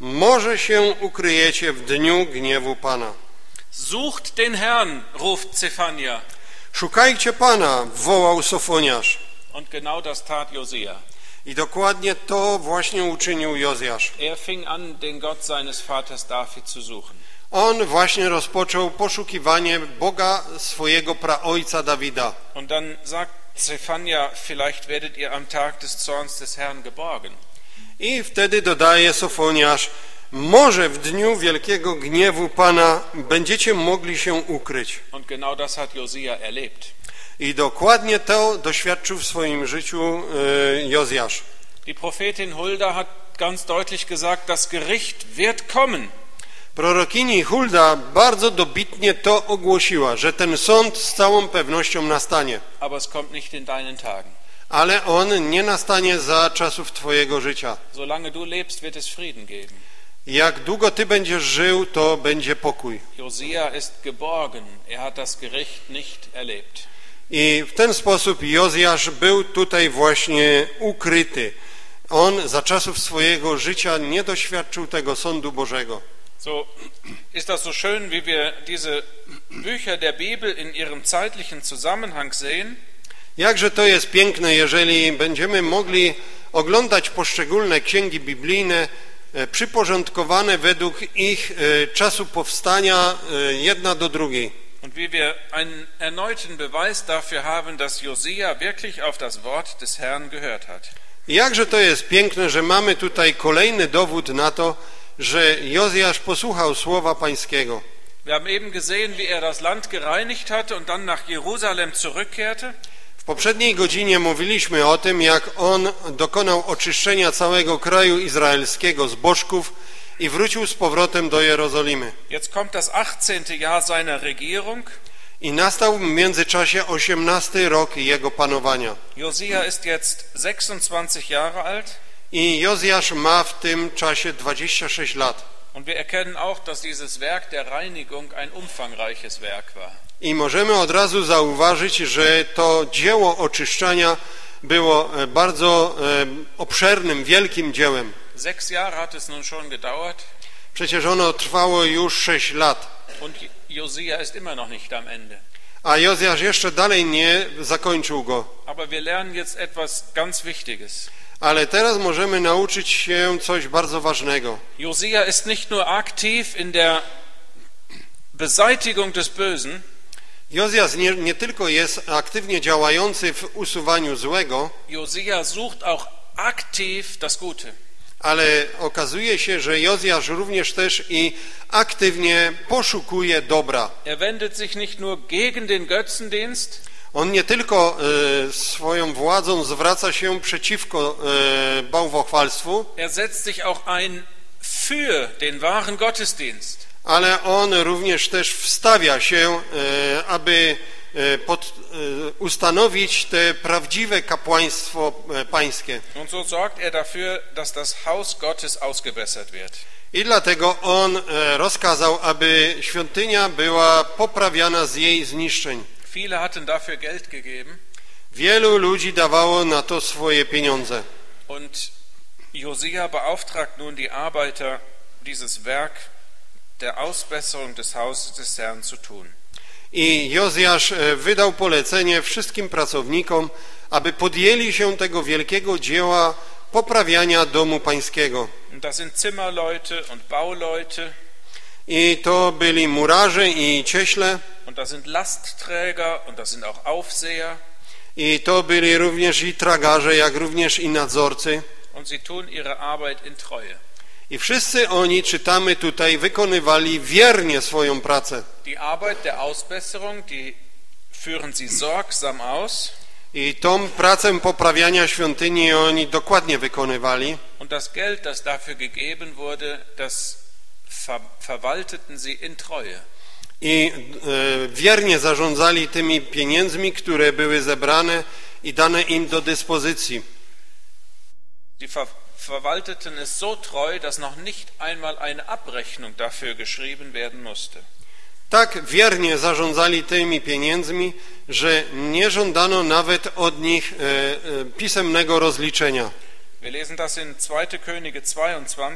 Może się ukryjecie w dniu gniewu Pana. Sucht den Herrn, ruft. Szukajcie Pana, wołał Sofoniasz. Und genau das tat Josia. I dokładnie to właśnie uczynił Jozjasz. Er fing an, den Gott seines Vaters David zu suchen. On właśnie rozpoczął poszukiwanie Boga swojego praojca Dawida. Und dann sagt Zephania, vielleicht werdet ihr am Tag des Zorns des Herrn geborgen. I wtedy dodaje Sofoniasz, może w dniu wielkiego gniewu Pana będziecie mogli się ukryć. Und genau das hat Josia erlebt. I dokładnie to doświadczył w swoim życiu e, Jozjasz. Die Prophetin Hulda hat ganz deutlich gesagt, das Gericht wird kommen. Prorokini Hulda bardzo dobitnie to ogłosiła, że ten sąd z całą pewnością nastanie, aber es kommt nicht in deinen Tagen. ale on nie nastanie za czasów Twojego życia. Solange du lebst, wird es Frieden geben. Jak długo Ty będziesz żył, to będzie pokój. Josia ist geborgen, er hat das Gericht nicht erlebt. I w ten sposób Jozjasz był tutaj właśnie ukryty. On za czasów swojego życia nie doświadczył tego sądu Bożego. So ist das so schön, wie wir diese Bücher der Bibel in ihrem zeitlichen Zusammenhang sehen. Jakże to jest piękne, jeżeli będziemy mogli oglądać poszczególne księgi biblijne e, przyporządkowane według ich e, czasu powstania e, jedna do drugiej. Und wie wir einen erneuten Beweis dafür haben, dass Josia wirklich auf das Wort des Herrn gehört hat. Jakże to jest piękne, że mamy tutaj kolejny dowód na to, że Jozjasz posłuchał słowa pańskiego. Wir haben eben gesehen, wie er das Land gereinigt hatte und dann nach Jerusalem zurückkehrte. W poprzedniej godzinie mówiliśmy o tym, jak on dokonał oczyszczenia całego kraju izraelskiego z bożków i wrócił z powrotem do Jerozolimy. Jetzt kommt das 18. Jahr seiner Regierung. I nastał w międzyczasie 18 rok jego panowania. Josia ist jetzt 26 Jahre alt. I Jozjasz ma w tym czasie 26 lat. Und wir erkennen auch, dass dieses Werk der Reinigung ein umfangreiches Werk war. I możemy od razu zauważyć, że to dzieło oczyszczania było e, bardzo e, obszernym, wielkim dziełem. Sechs Jahre hat es nun schon gedauert Przecież ono trwało już 6 lat. und Josia ist immer noch nicht am Ende. A Jozjasz jeszcze dalej nie zakończył go. Aber wir lernen jetzt etwas ganz Wichtiges. Ale teraz możemy nauczyć się coś bardzo ważnego. Josia ist nicht nur aktiv in der Beseitigung des Bösen, nie, nie tylko jest aktywnie działający w usuwaniu złego, Josia sucht auch aktiv das Gute. Ale okazuje się, że Jozjasz również też i aktywnie poszukuje dobra. Er wendet sich nicht nur gegen den Götzendienst, On nie tylko e, swoją władzą zwraca się przeciwko e, bałwochwalstwu, er setzt sich auch ein für den wahren Gottesdienst. ale on również też wstawia się, e, aby pod, e, ustanowić te prawdziwe kapłaństwo e, pańskie. Und so sorgt er dafür, dass das Haus Gottes ausgebessert wird. I dlatego on e, rozkazał, aby świątynia była poprawiana z jej zniszczeń. Viele hatten dafür Geld gegeben Wielu ludzi dawało na to swoje pieniądze. und Josia beauftragt nun die Arbeiter, dieses Werk der Ausbesserung des Hauses des Herrn zu tun. I Jozjasz e, wydał polecenie wszystkim pracownikom, aby podjęli się tego wielkiego dzieła poprawiania domu pańskiego. I to byli murarze i cieśle, i to byli również i tragarze, jak również i nadzorcy. und sie tun ihre Arbeit in Treue. I wszyscy oni, czytamy tutaj, wykonywali wiernie swoją pracę. Die Arbeit der Ausbesserung, die führen sie sorgsam aus I tą pracę poprawiania świątyni oni dokładnie wykonywali. und das Geld, das dafür gegeben wurde, das ver verwalteten sie in Treue. I e, wiernie zarządzali tymi pieniędzmi, które były zebrane i dane im do dyspozycji. Ver verwalteten es so treu, dass noch nicht einmal eine Abrechnung dafür geschrieben werden musste. Tak wiernie zarządzali tymi pieniędzmi, że nie żądano nawet od nich e, e, pisemnego rozliczenia. Wir lesen das in 2. Könige 22.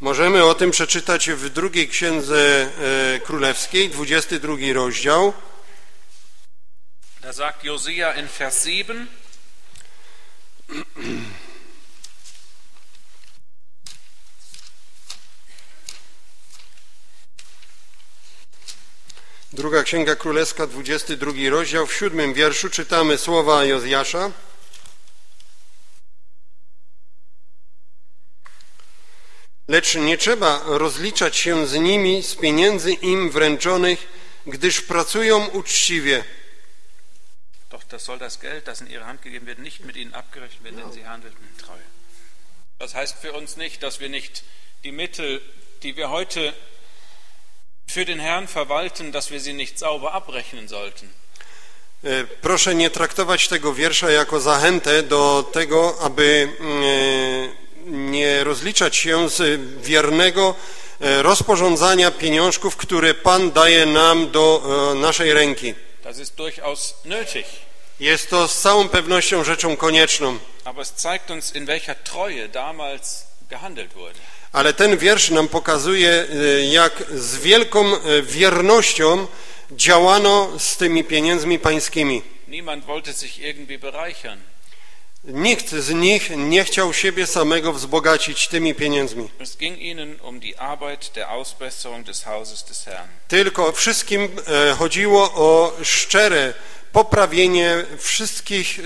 Możemy o tym przeczytać w drugiej księdze e, królewskiej, 22 rozdział. Da sagt Josia in Vers 7, Druga księga królewska, 22 rozdział. W siódmym wierszu czytamy słowa Jozjasza. Lecz nie trzeba rozliczać się z nimi z pieniędzy im wręczonych, gdyż pracują uczciwie. doch das soll das Geld, das in ihre Hand gegeben wird, nicht mit ihnen abgerechnet werden, denn sie handelten in Treue. Das heißt für uns nicht, dass wir nicht die Mittel, die wir heute für den Herrn verwalten, dass wir sie nicht sauber abrechnen sollten. E, Proszę nie traktować tego wiersza jako zachętę do tego, aby mm, e, nie rozliczać się z wiernego e, rozporządzania pieniążków, które Pan daje nam do naszej ręki. Das ist durchaus nötig. Jest to z całą pewnością rzeczą konieczną. Aber es zeigt uns, in welcher Treue damals gehandelt wurde. Ale ten wiersz nam pokazuje, e, jak z wielką e, wiernością działano z tymi pieniędzmi pańskimi. Niemand wollte sich irgendwie bereichern. Nikt z nich nie chciał siebie samego wzbogacić tymi pieniędzmi. Um. Tylko wszystkim e, chodziło o szczere poprawienie wszystkich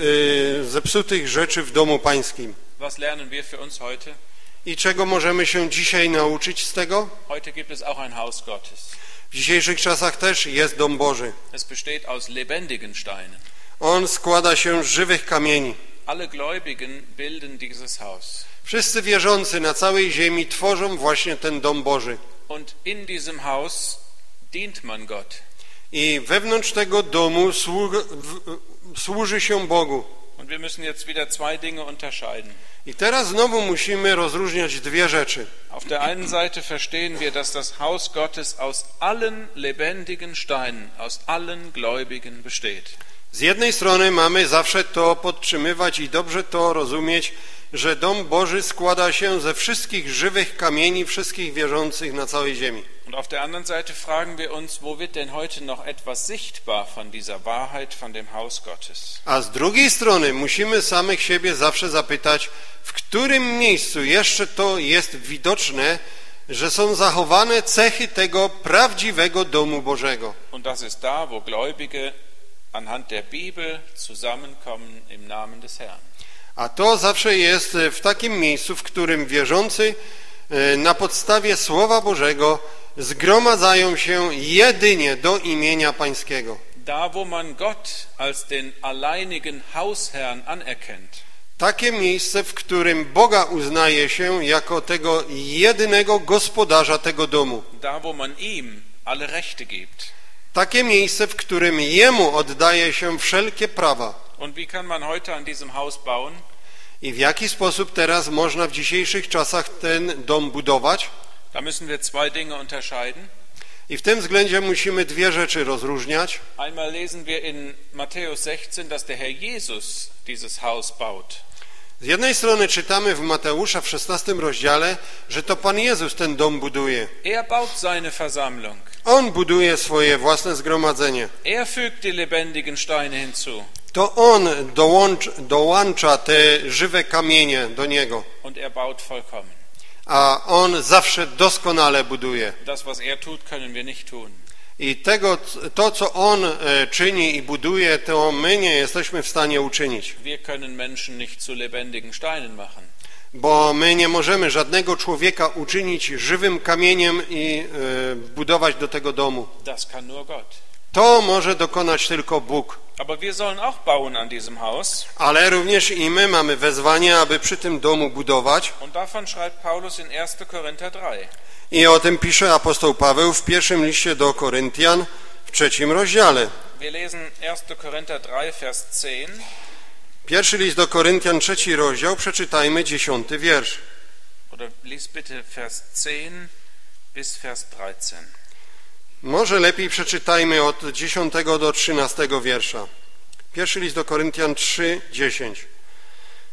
zepsutych rzeczy w domu pańskim. Was lernen wir für uns heute? I czego możemy się dzisiaj nauczyć z tego? Heute gibt es auch ein Haus Gottes. W dzisiejszych czasach też jest dom Boży. Es besteht aus lebendigen Steinen. On składa się z żywych kamieni. Alle Gläubigen bilden dieses Haus. Wszyscy wierzący na całej ziemi tworzą właśnie ten dom Boży. Und in diesem Haus dient man Gott. I wewnątrz tego domu sług, w, służy się Bogu. Und wir müssen jetzt wieder zwei Dinge unterscheiden. I teraz znowu musimy rozróżniać dwie rzeczy. Auf der einen Seite verstehen wir, dass das Haus Gottes aus allen lebendigen Steinen, aus allen Gläubigen besteht. Z jednej strony mamy zawsze to podtrzymywać i dobrze to rozumieć, że dom Boży składa się ze wszystkich żywych kamieni wszystkich wierzących na całej ziemi. Und auf der anderen Seite fragen wir uns, wo wird denn heute noch etwas sichtbar von dieser Wahrheit, von dem Haus Gottes? A z drugiej strony musimy samych siebie zawsze zapytać, w którym miejscu jeszcze to jest widoczne, że są zachowane cechy tego prawdziwego domu Bożego. Und das ist da, wo Gläubige anhand der Bibel zusammenkommen im Namen des Herrn. A to zawsze jest e, w takim miejscu, w którym wierzący e, na podstawie Słowa Bożego zgromadzają się jedynie do imienia Pańskiego. Da, wo man Gott als den alleinigen Hausherrn anerkennt. Takie miejsce, w którym Boga uznaje się jako tego jedynego gospodarza tego domu. Da, wo man ihm alle Rechte gibt. Takie miejsce, w którym Jemu oddaje się wszelkie prawa. Und wie kann man heute an diesem Haus bauen? I w jaki sposób teraz można w dzisiejszych czasach ten dom budować? Da müssen wir zwei Dinge unterscheiden. I w tym względzie musimy dwie rzeczy rozróżniać. Einmal lesen wir in Matthäus 16, dass der Herr Jesus dieses Haus baut. Z jednej strony czytamy w Mateusza w 16 rozdziale, że to Pan Jezus ten dom buduje. Er baut seine Versammlung. On buduje swoje własne zgromadzenie. Er fügt die lebendigen Steine hinzu. To On dołącz, dołącza te żywe kamienie do Niego. Und er baut vollkommen. A On zawsze doskonale buduje. Das, was er tut, können wir nicht tun. I tego, to co On e, czyni i buduje, to my nie jesteśmy w stanie uczynić. Wir können Menschen nicht zu lebendigen Steinen machen. Bo my nie możemy żadnego człowieka uczynić żywym kamieniem i e, budować do tego domu. Das kann nur Gott. To może dokonać tylko Bóg. Ale również i my mamy wezwanie, aby przy tym domu budować. Und davon schreibt Paulus in 1. Korinther 3. I o tym pisze apostoł Paweł w pierwszym liście do Koryntian w trzecim rozdziale. Wir lesen 1. Korinther 3, Vers 10. Pierwszy list do Koryntian, trzeci rozdział, przeczytajmy dziesiąty wiersz. Oder lies bitte Vers 10 bis Vers 13. Może lepiej przeczytajmy od 10 do 13 wiersza. Pierwszy list do Koryntian 3, 10.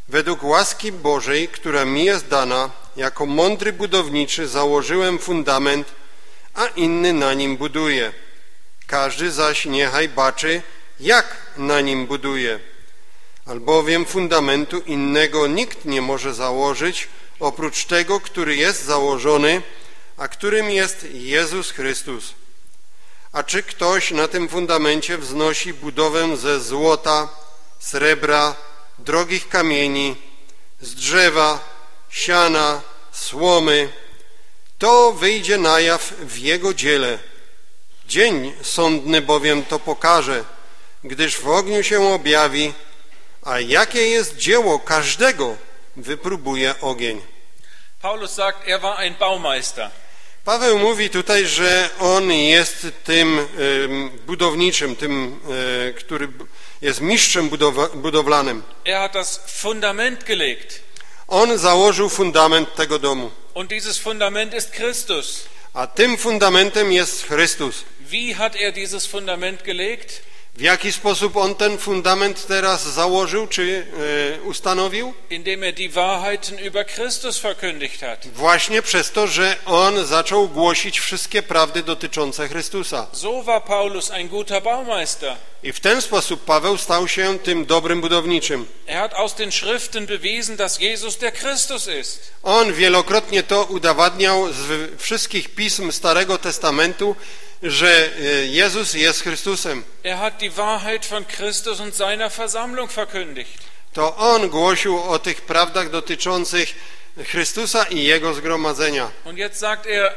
Według łaski Bożej, która mi jest dana, jako mądry budowniczy założyłem fundament, a inny na nim buduje. Każdy zaś niechaj baczy, jak na nim buduje. Albowiem fundamentu innego nikt nie może założyć, oprócz tego, który jest założony, a którym jest Jezus Chrystus. A czy ktoś na tym fundamencie wznosi budowę ze złota, srebra, drogich kamieni, z drzewa, siana, słomy, to wyjdzie na jaw w jego dziele. Dzień sądny bowiem to pokaże, gdyż w ogniu się objawi, a jakie jest dzieło każdego, wypróbuje ogień. Paulus sagt, er war ein Baumeister. Paweł mówi tutaj, że on jest tym budowniczym, tym, e, który jest mistrzem budowlanym. Er hat das Fundament gelegt. On założył fundament tego domu, Und dieses Fundament ist Christus. a tym fundamentem jest Chrystus. Wie hat er dieses Fundament gelegt? W jaki sposób on ten fundament teraz założył czy e, ustanowił? Indem er die Wahrheiten über Christus verkündigt hat. Właśnie przez to, że on zaczął głosić wszystkie prawdy dotyczące Chrystusa. So war Paulus ein guter Baumeister. I w ten sposób Paweł stał się tym dobrym budowniczym. Er hat aus den Schriften bewiesen, dass Jesus der Christus ist. On wielokrotnie to udowadniał z wszystkich pism Starego Testamentu, że e, Jezus jest Chrystusem. Er hat die Wahrheit von Christus und seiner Versammlung verkündigt. To on głosił o tych prawdach dotyczących Chrystusa i Jego zgromadzenia. Und jetzt sagt er,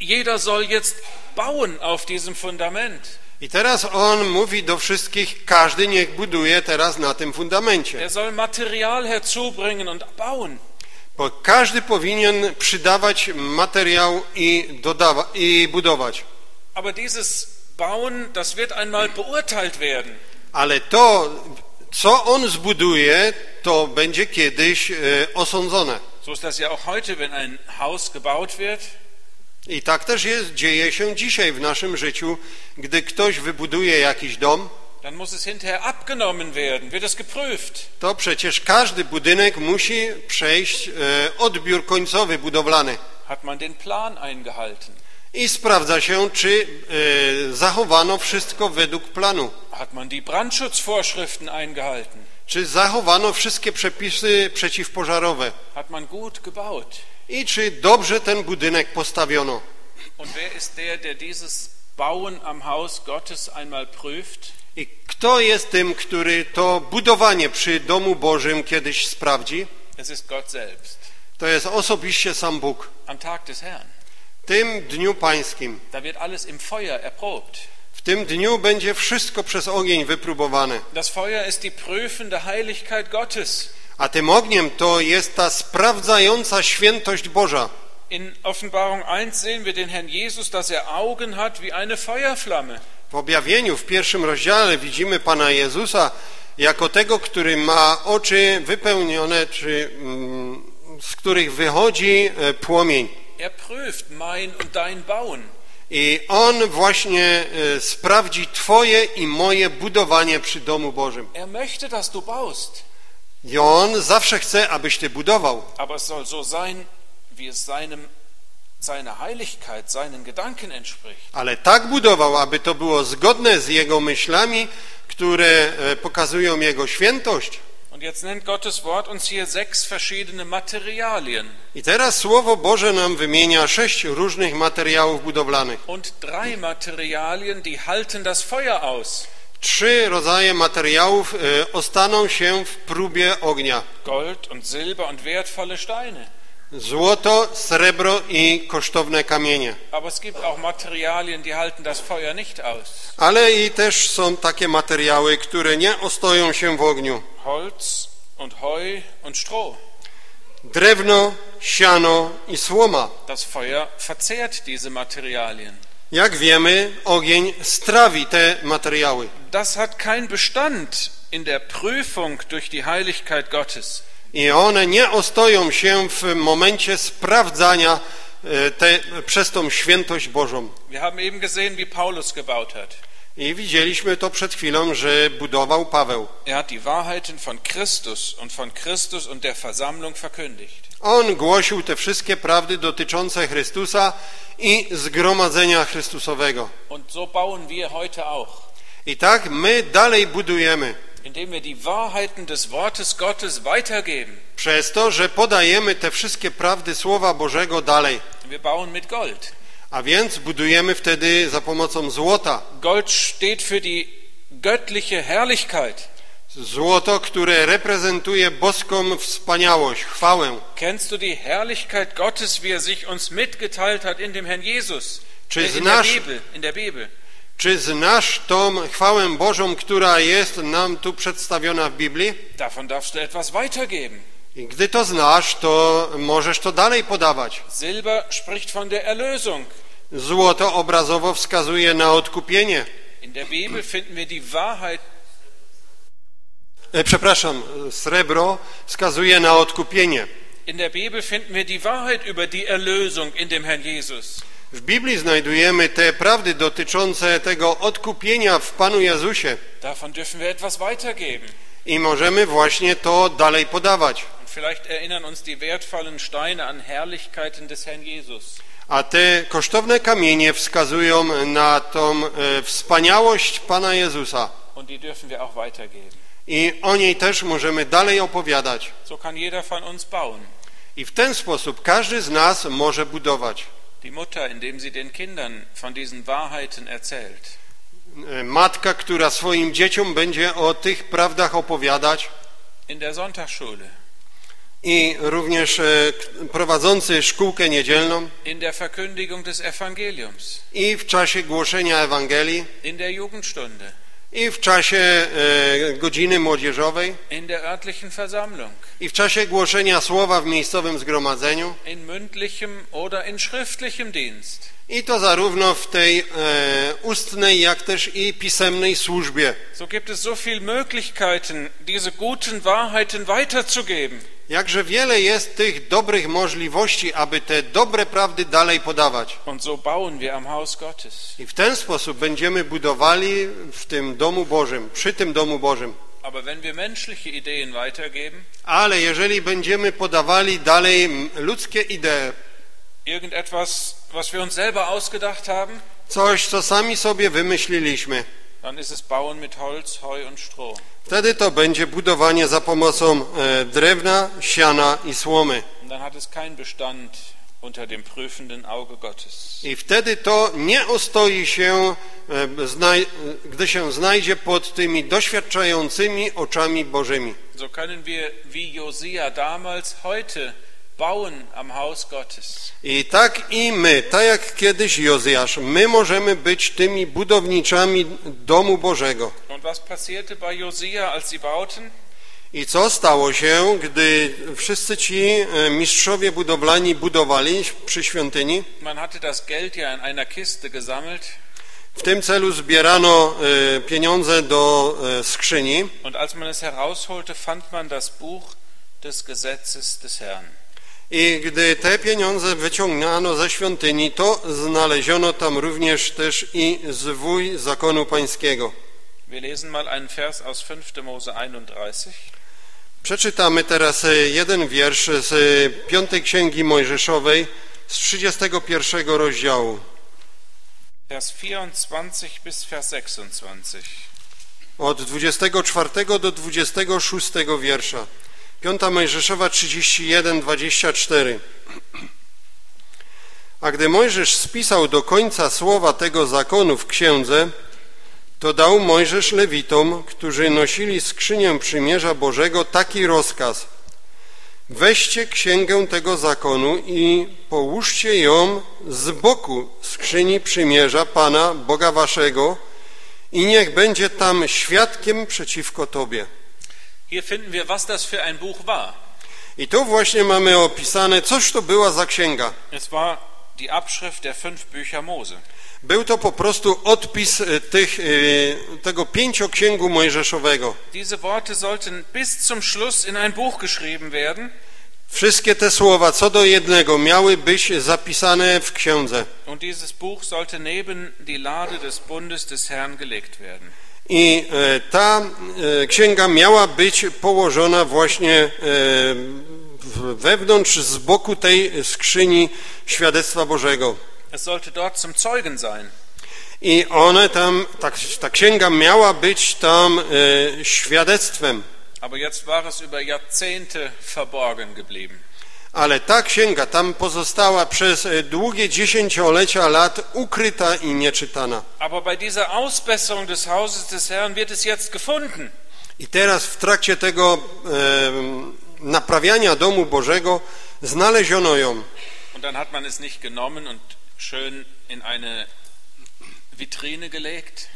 jeder soll jetzt bauen auf diesem Fundament. I teraz on mówi do wszystkich, każdy niech buduje teraz na tym fundamencie. Er soll Material herzubringen und bauen. Bo każdy powinien przydawać materiał i, dodawa- i budować. Aber dieses Bauen, das wird einmal beurteilt werden. Ale to, co on zbuduje, to będzie kiedyś e, osądzone. So ist das ja auch heute, wenn ein Haus gebaut wird. I tak też jest, dzieje się dzisiaj w naszym życiu. Gdy ktoś wybuduje jakiś dom, Dann muss es hinterher abgenommen werden, wird es geprüft. to przecież każdy budynek musi przejść e, odbiór końcowy budowlany. Hat man den Plan eingehalten? I sprawdza się, czy e, zachowano wszystko według planu. Hat man die Brandschutzvorschriften eingehalten? Czy zachowano wszystkie przepisy przeciwpożarowe. Hat man gut gebaut? I czy dobrze ten budynek postawiono. Und wer ist der, der dieses Bauen am Haus Gottes einmal prüft? I kto jest tym, który to budowanie przy domu Bożym kiedyś sprawdzi? Es ist Gott selbst. To jest osobiście sam Bóg. Am Tag des Herrn. W tym dniu pańskim, Da wird alles im Feuer erprobt. w tym dniu będzie wszystko przez ogień wypróbowane. Das Feuer ist die prüfende Heiligkeit Gottes. A tym ogniem to jest ta sprawdzająca świętość Boża. In Offenbarung 1 sehen wir den Herrn Jesus, dass er Augen hat wie eine Feuerflamme. W objawieniu w pierwszym rozdziale widzimy Pana Jezusa jako tego, który ma oczy wypełnione, czy mm, z których wychodzi e, płomień. Er prüft mein und dein Bauen. I On właśnie e, sprawdzi Twoje i moje budowanie przy domu Bożym. Er möchte, dass du baust. I On zawsze chce, abyś Ty budował. Aber es soll so sein, wie es seinem, seiner Heiligkeit, seinen Gedanken entspricht. Ale tak budował, aby to było zgodne z Jego myślami, które e, pokazują Jego świętość. Und jetzt nennt Gottes Wort uns hier sechs verschiedene Materialien I teraz Słowo Boże nam wymienia sześć różnych materiałów budowlanych. und drei Materialien, die halten das Feuer aus. Trzy rodzaje materiałów e, ostaną się w próbie ognia. Gold und Silber und wertvolle Steine. Złoto, srebro i kosztowne kamienie. Aber es gibt auch Materialien, die halten das Feuer nicht aus. Ale i też są takie materiały, które nie ostoją się w ogniu. Holz und Heu und Stroh. Drewno, siano i słoma. Das Feuer verzehrt diese Materialien. Jak wiemy, ogień strawi te materiały. Das hat keinen Bestand in der Prüfung durch die Heiligkeit Gottes. I one nie ostoją się w momencie sprawdzania e, te, przez tą świętość Bożą. Wir haben eben gesehen, wie Paulus gebaut hat. I widzieliśmy to przed chwilą, że budował Paweł. Er hat die Wahrheiten von Christus und von Christus und der Versammlung verkündigt. On głosił te wszystkie prawdy dotyczące Chrystusa i zgromadzenia Chrystusowego. So I tak my dalej budujemy. Przez to, że podajemy te wszystkie prawdy Słowa Bożego dalej. A więc budujemy wtedy za pomocą złota. Gold steht für die göttliche Herrlichkeit. Złoto, które reprezentuje boską wspaniałość, chwałę. Kennst du die Herrlichkeit Gottes, wie er sich uns mitgeteilt hat in dem Herrn Jesus? Czy Äh, in der znasz, Bibel, in der Bibel. czy znasz tą chwałę Bożą, która jest nam tu przedstawiona w Biblii? Davon darfst du etwas weitergeben. I gdy to znasz, to możesz to dalej podawać. Silber spricht von der Erlösung. Złoto obrazowo wskazuje na odkupienie. In der Bibel finden wir die Wahrheit E, przepraszam, srebro wskazuje na odkupienie. In der Bibel finden wir die Wahrheit über die Erlösung in dem Herrn Jesus. W Biblii znajdujemy te prawdy dotyczące tego odkupienia w Panu Jezusie Davon dürfen wir etwas weitergeben. i możemy właśnie to dalej podawać. Und vielleicht erinnern uns die wertvollen Steine an Herrlichkeiten des Herrn Jesus. A te kosztowne kamienie wskazują na tą e, wspaniałość Pana Jezusa Und die dürfen wir auch weitergeben. I o niej też możemy dalej opowiadać. So kann jeder von uns bauen. I w ten sposób każdy z nas może budować. Die Mutter, indem sie den Kindern von diesen Wahrheiten erzählt. E, Matka, która swoim dzieciom będzie o tych prawdach opowiadać In der Sonntagsschule, i również e, prowadzący szkółkę niedzielną in der Verkündigung des Evangeliums, i w czasie głoszenia Ewangelii in der Jugendstunde, i w czasie e, godziny młodzieżowej i w czasie głoszenia słowa w miejscowym zgromadzeniu i to zarówno w tej e, ustnej, jak też i pisemnej służbie. So gibt es so viele Möglichkeiten, diese guten Wahrheiten weiterzugeben. Jakże wiele jest tych dobrych możliwości, aby te dobre prawdy dalej podawać. I w ten sposób będziemy budowali w tym domu Bożym, przy tym domu Bożym. Ale jeżeli będziemy podawali dalej ludzkie idee, irgendetwas, was wir uns selber ausgedacht haben, coś, co sami sobie wymyśliliśmy, dann ist es Bauen mit Holz, Heu und Stroh. wtedy to będzie budowanie za pomocą e, drewna, siana i słomy. Und dann hat es keinen Bestand unter dem prüfenden Auge Gottes. I wtedy to nie ostoi się, e, znaj- gdy się znajdzie pod tymi doświadczającymi oczami Bożymi. So können wir wie Josia damals heute bauen am Haus Gottes. I tak i my, tak jak kiedyś Jozjasz, my możemy być tymi budowniczami domu Bożego. Und was passierte bei Josia, als sie bauten? I co stało się, gdy wszyscy ci e, mistrzowie budowlani budowali przy świątyni? Man hatte das Geld ja in einer Kiste gesammelt W tym celu zbierano e, pieniądze do e, skrzyni und als man es herausholte, fand man das Buch des Gesetzes des Herrn. I gdy te pieniądze wyciągnano ze świątyni, to znaleziono tam również też i zwój zakonu pańskiego. Wir lesen mal einen Vers aus 5. Mose 31. Przeczytamy teraz e, jeden wiersz z e, piątej księgi Mojżeszowej z 31 rozdziału. Vers 24 bis Vers 26. Od 24 do 26 wiersza. Piąta Mojżeszowa 31, 24. A gdy Mojżesz spisał do końca słowa tego zakonu w księdze, to dał Mojżesz Lewitom, którzy nosili skrzynię przymierza Bożego, taki rozkaz. Weźcie księgę tego zakonu i połóżcie ją z boku skrzyni przymierza Pana, Boga waszego, i niech będzie tam świadkiem przeciwko Tobie. Hier finden wir, was das für ein Buch war. I tu właśnie mamy opisane, coż to była za księga. Es war die Abschrift der fünf Bücher Mose. Był to po prostu odpis e, tych, e, tego pięcioksięgu mojżeszowego. Diese Worte sollten bis zum Schluss in ein Buch geschrieben werden Wszystkie te słowa, co do jednego, miały być zapisane w księdze. und dieses Buch sollte neben die Lade des Bundes des Herrn gelegt werden. I e, ta e, księga miała być położona właśnie e, wewnątrz, z boku tej skrzyni świadectwa Bożego. Es sollte dort zum Zeugen sein. I one tam, ta, ta księga miała być tam e, świadectwem. Aber jetzt war es über Jahrzehnte verborgen geblieben. Ale ta księga tam pozostała przez e, długie dziesięciolecia lat ukryta i nieczytana. Aber bei dieser Ausbesserung des Hauses des Herrn wird es jetzt gefunden. I teraz w trakcie tego e, naprawiania domu Bożego znaleziono ją. Und dann hat man es nicht genommen und schön in eine Vitrine gelegt,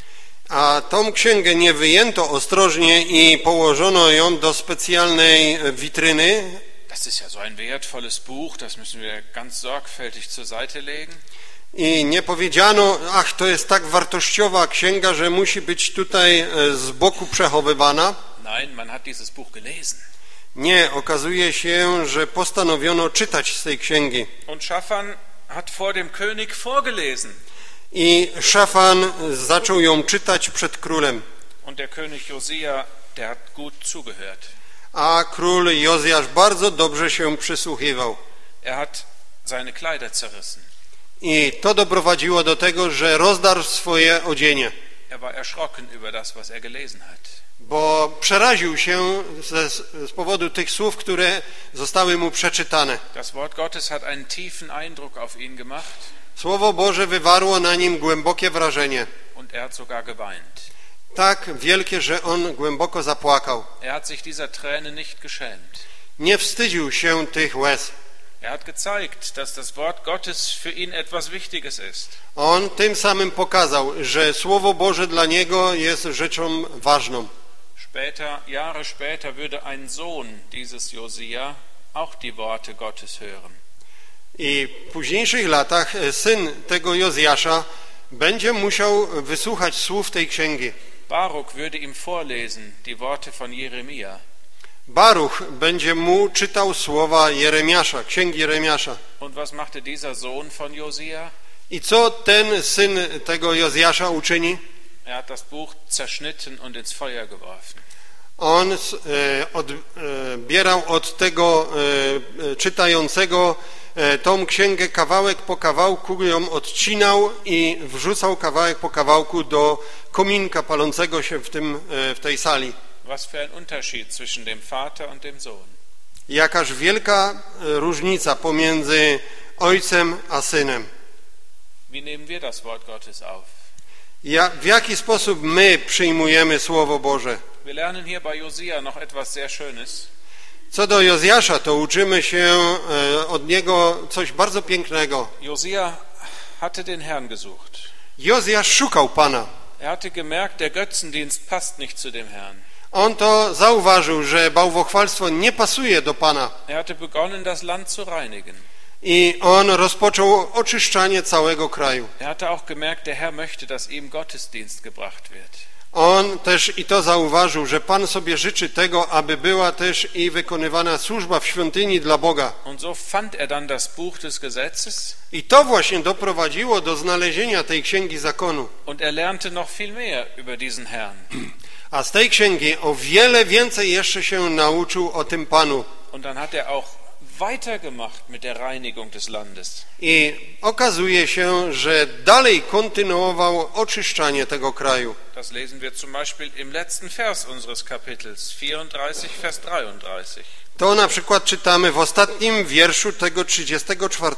A tą księgę nie wyjęto ostrożnie i położono ją do specjalnej witryny, Das ist ja so ein wertvolles Buch, das müssen wir ganz sorgfältig zur Seite legen. I nie powiedziano, ach, to jest tak wartościowa księga, że musi być tutaj e, z boku przechowywana. Nein, man hat dieses Buch gelesen. Nie, okazuje się, że postanowiono czytać z tej księgi. Und Schaffan hat vor dem König vorgelesen. I Szafan zaczął ją czytać przed królem. Und der König Josia, der hat gut zugehört. A król Jozjasz bardzo dobrze się przysłuchiwał. Er hat seine Kleider zerrissen. I to doprowadziło do tego, że rozdarł swoje odzienie, Er war erschrocken über das, was er gelesen hat. bo przeraził się ze, z powodu tych słów, które zostały mu przeczytane. Das Wort Gottes hat einen tiefen Eindruck auf ihn gemacht Słowo Boże wywarło na nim głębokie wrażenie. und er hat sogar geweint. Tak wielkie, że on głęboko zapłakał. Er hat sich dieser Träne nicht geschämt. Nie wstydził się tych łez. Er hat gezeigt, dass das Wort Gottes für ihn etwas Wichtiges ist. On tym samym pokazał, że Słowo Boże dla niego jest rzeczą ważną. Später, Jahre später, würde ein Sohn dieses Josia auch die Worte Gottes hören. I w późniejszych latach syn tego Jozjasza będzie musiał wysłuchać słów tej księgi. Baruch würde ihm vorlesen die Worte von Jeremia. Baruch będzie mu czytał słowa Jeremiasza, księgi Jeremiasza. Und was machte dieser Sohn von Josia? I co ten syn tego Jozjasza uczyni? Er hat das Buch zerschnitten und ins Feuer geworfen. On e, odbierał od tego e, e, czytającego e, tą księgę kawałek po kawałku, ją odcinał i wrzucał kawałek po kawałku do kominka palącego się w, tym, e, w tej sali. Was für ein Unterschied zwischen dem Vater und dem Sohn. Jakaż wielka e, różnica pomiędzy ojcem a synem. Wie nehmen wir das Wort Gottes auf? Ja, w jaki sposób my przyjmujemy Słowo Boże? Wir lernen hier bei Josia noch etwas sehr Schönes. Co do Jozjasza, to uczymy się e, od niego coś bardzo pięknego. Josia hatte den Herrn gesucht. Jozjasz szukał Pana. Er hatte gemerkt, der Götzendienst passt nicht zu dem Herrn. On to zauważył, że bałwochwalstwo nie pasuje do Pana Er hatte begonnen, das Land zu reinigen. i on rozpoczął oczyszczanie całego kraju. Er hatte auch gemerkt, der Herr möchte, dass ihm Gottesdienst gebracht wird. On też i to zauważył, że Pan sobie życzy tego, aby była też i wykonywana służba w świątyni dla Boga. So er I to właśnie doprowadziło do znalezienia tej księgi zakonu. er. A z tej księgi o wiele więcej jeszcze się nauczył o tym Panu. Und dann hat er auch weitergemacht mit der Reinigung des Landes. I okazuje się, że dalej kontynuował oczyszczanie tego kraju. Das lesen wir zum Beispiel im letzten Vers unseres Kapitels, 34, Vers 33. To na przykład czytamy w ostatnim wierszu tego 34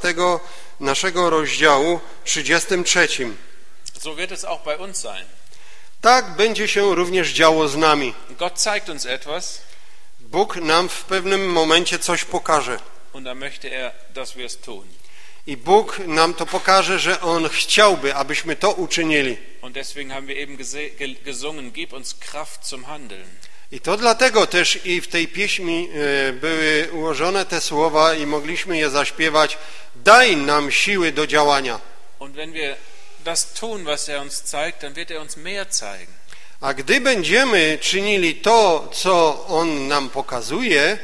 naszego rozdziału, 33. So wird es auch bei uns sein. Tak będzie się również działo z nami. Gott zeigt uns etwas Bóg nam w pewnym momencie coś pokaże. und dann möchte er, dass wir es tun. I Bóg nam to pokaże, że On chciałby, abyśmy to uczynili. Und deswegen haben wir eben gesungen, gib uns Kraft zum Handeln. I to dlatego też i w tej pieśni e, były ułożone te słowa i mogliśmy je zaśpiewać. Daj nam siły do działania. Und wenn wir das tun, was er uns zeigt, dann wird er uns mehr zeigen. A gdy będziemy czynili to, co On nam pokazuje,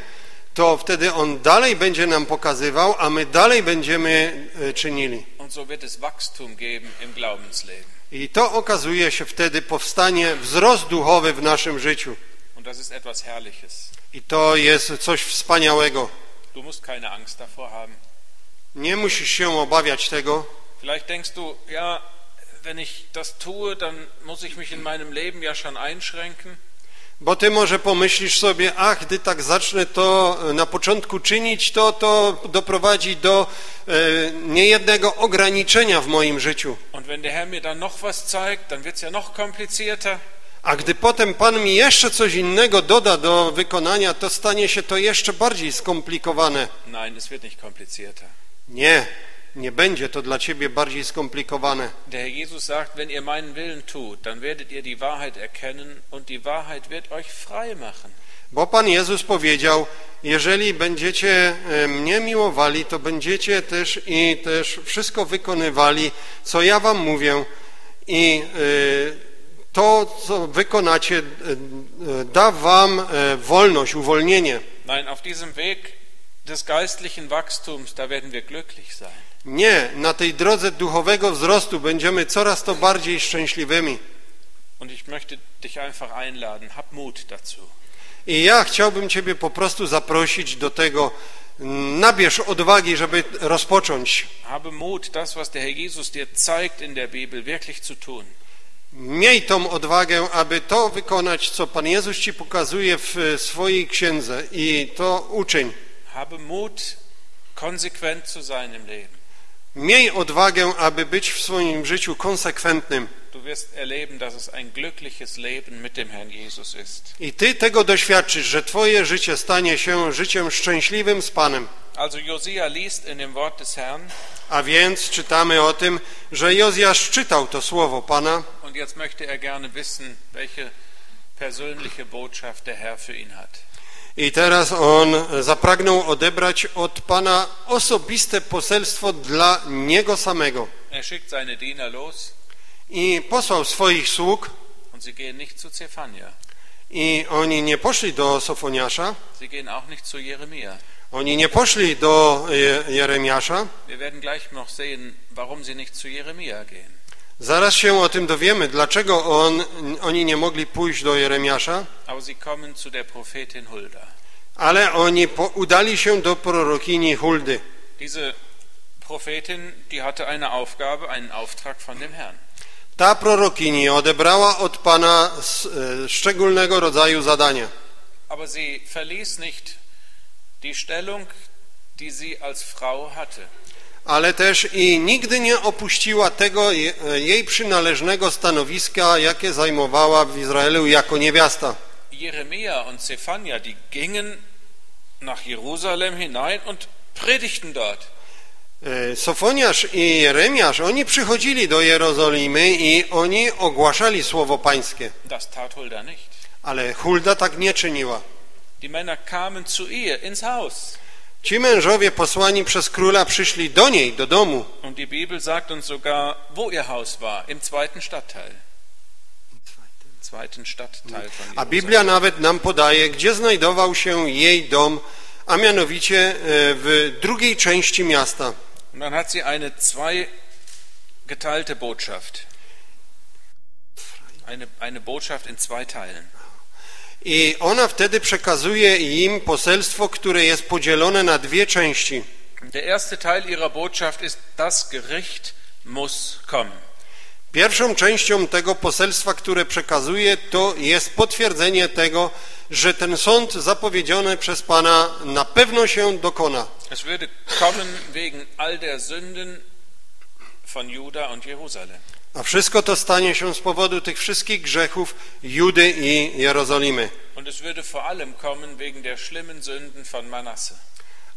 to wtedy On dalej będzie nam pokazywał, a my dalej będziemy e, czynili. I to okazuje się wtedy powstanie, wzrost duchowy w naszym życiu. I to jest coś wspaniałego. Nie musisz się obawiać tego. Vielleicht denkst du, ja, wenn ich das tue, dann muss ich mich in meinem Leben ja schon einschränken. Bo ty może pomyślisz sobie, ach, gdy tak zacznę to na początku czynić, to to doprowadzi do e, niejednego ograniczenia w moim życiu. A gdy potem Pan mi jeszcze coś innego doda do wykonania, to stanie się to jeszcze bardziej skomplikowane. Nein, es wird nicht komplizierter. Nie, nie będzie to dla ciebie bardziej skomplikowane. Der Herr Jesus sagt, wenn ihr meinen Willen tut, dann werdet ihr die Wahrheit erkennen und die Wahrheit wird euch frei machen. Bo Pan Jezus powiedział, jeżeli będziecie e, mnie miłowali, to będziecie też i też wszystko wykonywali, co ja wam mówię i e, to, co wykonacie, e, da wam wolność, uwolnienie. Nein, auf diesem Weg des geistlichen Wachstums, da werden wir glücklich sein. Nie, na tej drodze duchowego wzrostu będziemy coraz to bardziej szczęśliwymi. Und ich möchte dich einfach einladen, hab Mut dazu. I ja chciałbym Ciebie po prostu zaprosić do tego, nabierz odwagi, żeby rozpocząć. Habe Mut, das, was der Herr Jesus dir zeigt in der Bibel, wirklich zu tun. Miej tą odwagę, aby to wykonać, co Pan Jezus Ci pokazuje w swojej księdze i to uczyń. Habe Mut, konsequent zu sein im Leben. Miej odwagę, aby być w swoim życiu konsekwentnym. Du wirst erleben, dass es ein glückliches Leben mit dem Herrn Jesus ist. I Ty tego doświadczysz, że Twoje życie stanie się życiem szczęśliwym z Panem. Also Josia liest in dem Wort des Herrn A więc czytamy o tym, że Jozjasz czytał to słowo Pana und jetzt möchte er gerne wissen, welche persönliche Botschaft der Herr für ihn hat. I teraz on zapragnął odebrać od Pana osobiste poselstwo dla niego samego. Er schickt seine Diener los I posłał swoich sług und sie gehen nicht zu Zephania. i oni nie poszli do Sofoniasza, Sie gehen auch nicht zu Jeremia. oni nie poszli do Je- Jeremiasza. Wir werden gleich noch sehen, warum sie nicht zu Jeremia gehen. Zaraz się o tym dowiemy, dlaczego on, oni nie mogli pójść do Jeremiasza, ale oni po, udali się do prorokini Huldy. Diese Prophetin, die hatte eine Aufgabe, einen Auftrag von dem Herrn. Ta prorokini odebrała od Pana e, szczególnego rodzaju zadanie, Aber sie verließ nicht die Stellung, die sie als Frau hatte. Ale też i nigdy nie opuściła tego je- jej przynależnego stanowiska, jakie zajmowała w Izraelu jako niewiasta. Jeremia und Zephania, die gingen nach Jerusalem hinein und predigten dort. E, Sofoniasz i Jeremiasz, oni przychodzili do Jerozolimy i oni ogłaszali słowo pańskie, Das tat Hulda nicht. ale Hulda tak nie czyniła. Die Männer kamen zu ihr ins Haus. Ci mężowie posłani przez króla przyszli do niej, do domu. Und die Bibel sagt uns sogar, wo ihr Haus war, im zweiten Stadtteil. Zweiten Stadtteil von A. Biblia nawet nam podaje, gdzie znajdował się jej dom, a mianowicie e, w drugiej części miasta. Und dann hat sie eine zweigeteilte Botschaft. Eine, eine Botschaft in zwei Teilen. I ona wtedy przekazuje im poselstwo, które jest podzielone na dwie części. Der erste Teil ihrer Botschaft ist, das Gericht muss kommen. Pierwszą częścią tego poselstwa, które przekazuje, to jest potwierdzenie tego, że ten sąd zapowiedziany przez Pana na pewno się dokona. Es würde kommen wegen all der Sünden von Juda und Jerusalem. A wszystko to stanie się z powodu tych wszystkich grzechów Judy i Jerozolimy.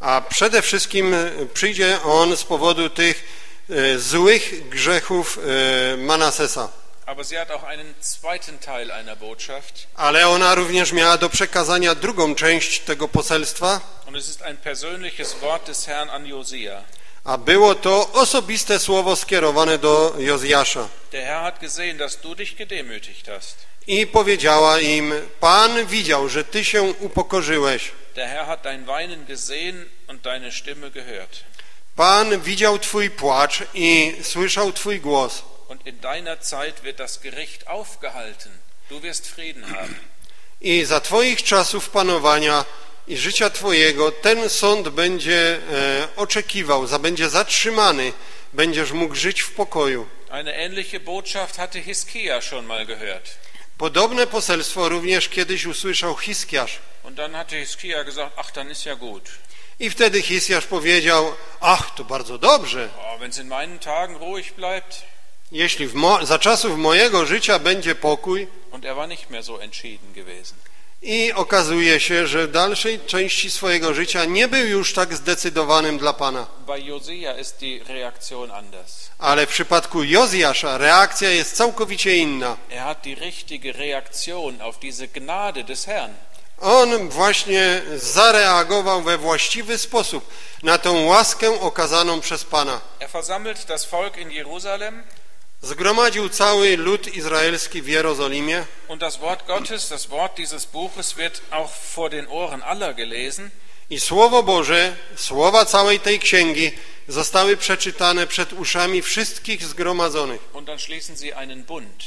A przede wszystkim e, przyjdzie on z powodu tych e, złych grzechów e, Manasesa. Ale ona również miała do przekazania drugą część tego poselstwa, Und es ist ein persönliches Wort des Herrn an Josia. A było to osobiste słowo skierowane do Jozjasza. I powiedziała im, Pan widział, że ty się upokorzyłeś. Der Herr hat dein Weinen gesehen und deine Stimme gehört. Pan widział twój płacz i słyszał twój głos. Und in deiner Zeit wird das Gericht aufgehalten. Du wirst Frieden haben. I za twoich czasów panowania i życia twojego ten sąd będzie e, oczekiwał, będzie zatrzymany, będziesz mógł żyć w pokoju. Eine ähnliche Botschaft hatte Hiskia schon mal gehört. Podobne poselstwo również kiedyś usłyszał Hiskiarz. Und dann hatte Hiskia gesagt, ach, dann ist ja gut. I wtedy Hiskiarz powiedział, ach, to bardzo dobrze, Oh, Wenn es in meinen Tagen ruhig bleibt. jeśli za czasów mojego życia będzie pokój, Und er war nicht mehr so entschieden gewesen. I okazuje się, że w dalszej części swojego życia nie był już tak zdecydowanym dla Pana. Ale w przypadku Jozjasza reakcja jest całkowicie inna. Er hat die richtige Reaktion auf diese Gnade des Herrn. On właśnie zareagował we właściwy sposób na tą łaskę okazaną przez Pana. Er versammelt das Volk in Jerusalem Zgromadził cały lud izraelski w Jerozolimie und das Wort Gottes, das Wort dieses Buches wird auch vor den Ohren aller gelesen. i Słowo Boże, słowa całej tej księgi zostały przeczytane przed uszami wszystkich zgromadzonych. Und dann schließen sie einen Bund,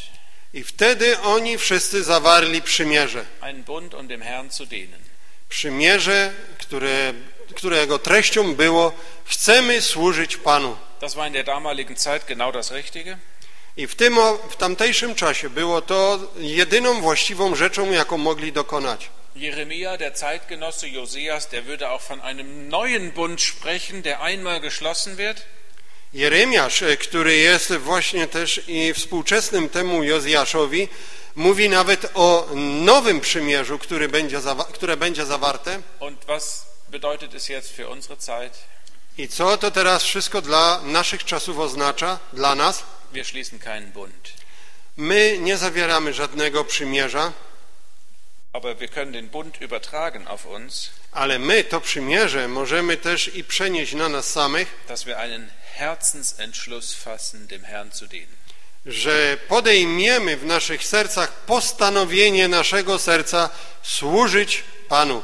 I wtedy oni wszyscy zawarli przymierze. einen Bund, um dem Herrn zu dienen. Przymierze, które, którego treścią było chcemy służyć Panu. Das war in der damaligen Zeit genau das Richtige. I w, tym, w tamtejszym czasie było to jedyną właściwą rzeczą, jaką mogli dokonać. Jeremia, der Zeitgenosse Josias, der würde auch von einem neuen Bund sprechen, der einmal geschlossen wird. Jeremiasz, e, który jest właśnie też i współczesnym temu Jozjaszowi, mówi nawet o nowym przymierzu, który będzie które będzie zawarte. Und was bedeutet es jetzt für unsere Zeit? I co to teraz wszystko dla naszych czasów oznacza, dla nas? Wir schließen keinen Bund. My nie zawieramy żadnego przymierza, Aber wir können den Bund übertragen auf uns, ale my to przymierze możemy też i przenieść na nas samych, dass wir einen Herzensentschluss fassen, dem Herrn zu dienen. że podejmiemy w naszych sercach postanowienie naszego serca służyć Panu.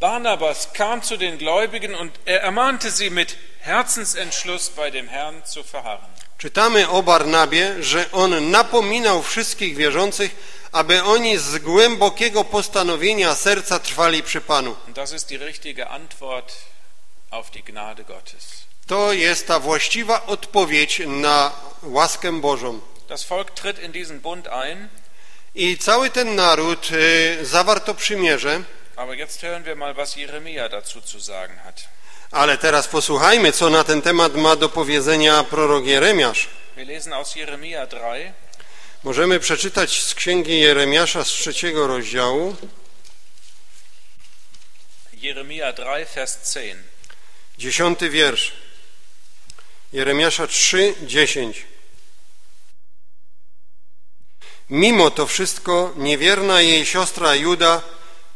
Barnabas kam zu den Gläubigen und er ermahnte sie mit Herzensentschluss bei dem Herrn zu verharren. Czytamy o Barnabie, że on napominał wszystkich wierzących, aby oni z głębokiego postanowienia serca trwali przy Panu. To jest ta właściwa odpowiedź na łaskę Bożą. Das Volk tritt in diesen Bund ein, I cały ten naród y, zawarto przymierze, aber jetzt hören wir mal, was Jeremia dazu zu sagen hat. Ale teraz posłuchajmy, co na ten temat ma do powiedzenia prorok Jeremiasz. Wir lesen aus Jeremia 3, Możemy przeczytać z księgi Jeremiasza z trzeciego rozdziału, Jeremia 3, Vers 10. dziesiąty wiersz. Jeremiasza 3, 10. Mimo to wszystko niewierna jej siostra Juda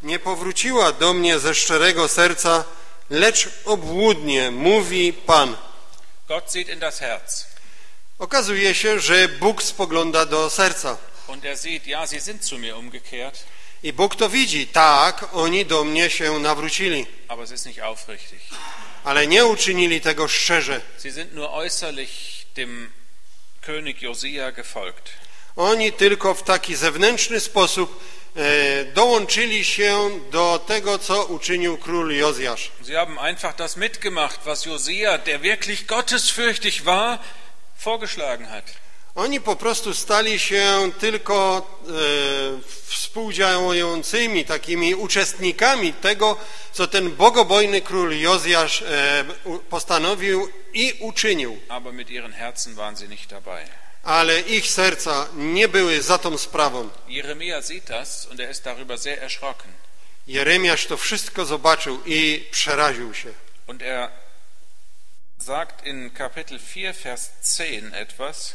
nie powróciła do mnie ze szczerego serca, lecz obłudnie mówi Pan. Gott sieht in das Herz Okazuje się, że Bóg spogląda do serca. und er sieht, ja, sie sind zu mir umgekehrt, I Bóg to widzi. Tak, oni do mnie się nawrócili, aber es ist nicht aufrichtig. ale nie uczynili tego szczerze. Sie sind nur äußerlich dem König Josia gefolgt. Oni tylko w taki zewnętrzny sposób dołączyli się do tego, co uczynił król Jozjasz. Sie haben einfach das mitgemacht, was Josia, der wirklich gottesfürchtig war, vorgeschlagen hat. Oni po prostu stali się tylko e, współdziałającymi, takimi uczestnikami tego, co ten bogobojny król Jozjasz e, postanowił i uczynił. Aber mit ihren Herzen waren sie nicht dabei. Ale ich serca nie były za tą sprawą. Jeremia sieht das und er ist darüber sehr erschrocken. Jeremiasz to wszystko zobaczył i przeraził się. Und er sagt in Kapitel 4, Vers 10 etwas.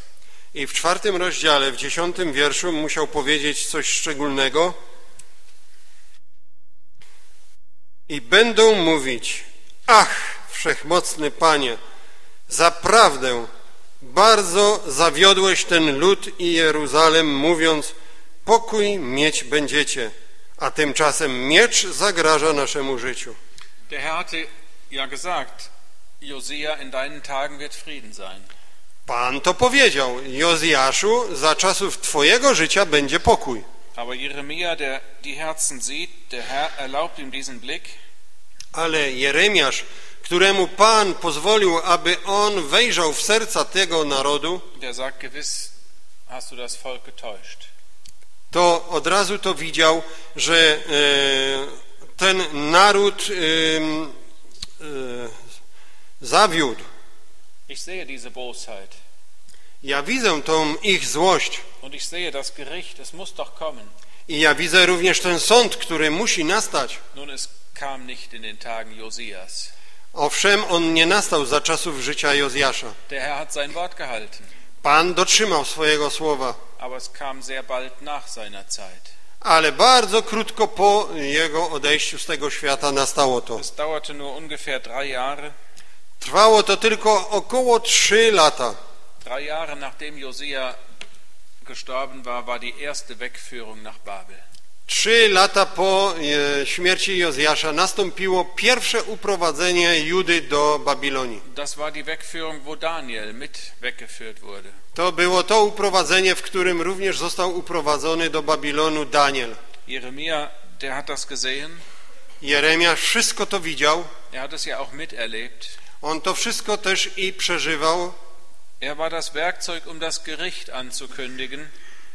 I w czwartym rozdziale, w dziesiątym wierszu musiał powiedzieć coś szczególnego. I będą mówić, ach, wszechmocny Panie, zaprawdę bardzo zawiodłeś ten lud i Jeruzalem, mówiąc, pokój mieć będziecie, a tymczasem miecz zagraża naszemu życiu. Der Herr hatte ja gesagt, Josia, in deinen Tagen wird Frieden sein. Pan to powiedział, Jozjaszu, za czasów Twojego życia będzie pokój. Aber Jeremia, der die Herzen sieht, der Herr erlaubt ihm diesen Blick Ale Jeremiasz, któremu Pan pozwolił, aby on wejrzał w serca tego narodu, Der sagt, gewiss hast du das Volk getäuscht. to od razu to widział, że e, ten naród e, e, zawiódł. Ich sehe diese Bosheit Ja widzę tą ich złość und ich sehe das Gericht, es muss doch kommen. I ja widzę również ten sąd, który musi nastać. Nun, es kam nicht in den Tagen Josias. Owszem, on nie nastał za czasów życia Jozjasza. Der Herr hat sein Wort gehalten, Pan dotrzymał swojego słowa, aber es kam sehr bald nach seiner Zeit. ale bardzo krótko po jego odejściu z tego świata nastało to. Es dauerte nur ungefähr drei Jahre, Trwało to tylko około trzy lata. drei Jahre nachdem Josia gestorben war, war die erste Wegführung nach Babel. Trzy lata po e, śmierci Jozjasza nastąpiło pierwsze uprowadzenie Judy do Babilonii. To było to uprowadzenie, w którym również został uprowadzony do Babilonu Daniel. Jeremia, der hat das gesehen. Jeremiasz wszystko to widział, Er hat es ja auch miterlebt. on to wszystko też i przeżywał Er war das Werkzeug, um das Gericht anzukündigen.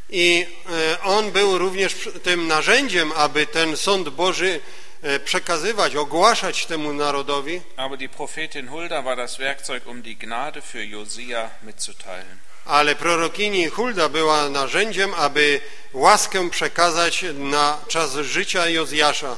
I e, on był również tym narzędziem, aby ten sąd Boży e, przekazywać, ogłaszać temu narodowi, Aber die Prophetin Hulda war das Werkzeug, um die Gnade für Josia mitzuteilen. ale prorokini Hulda była narzędziem, aby łaskę przekazać na czas życia Jozjasza.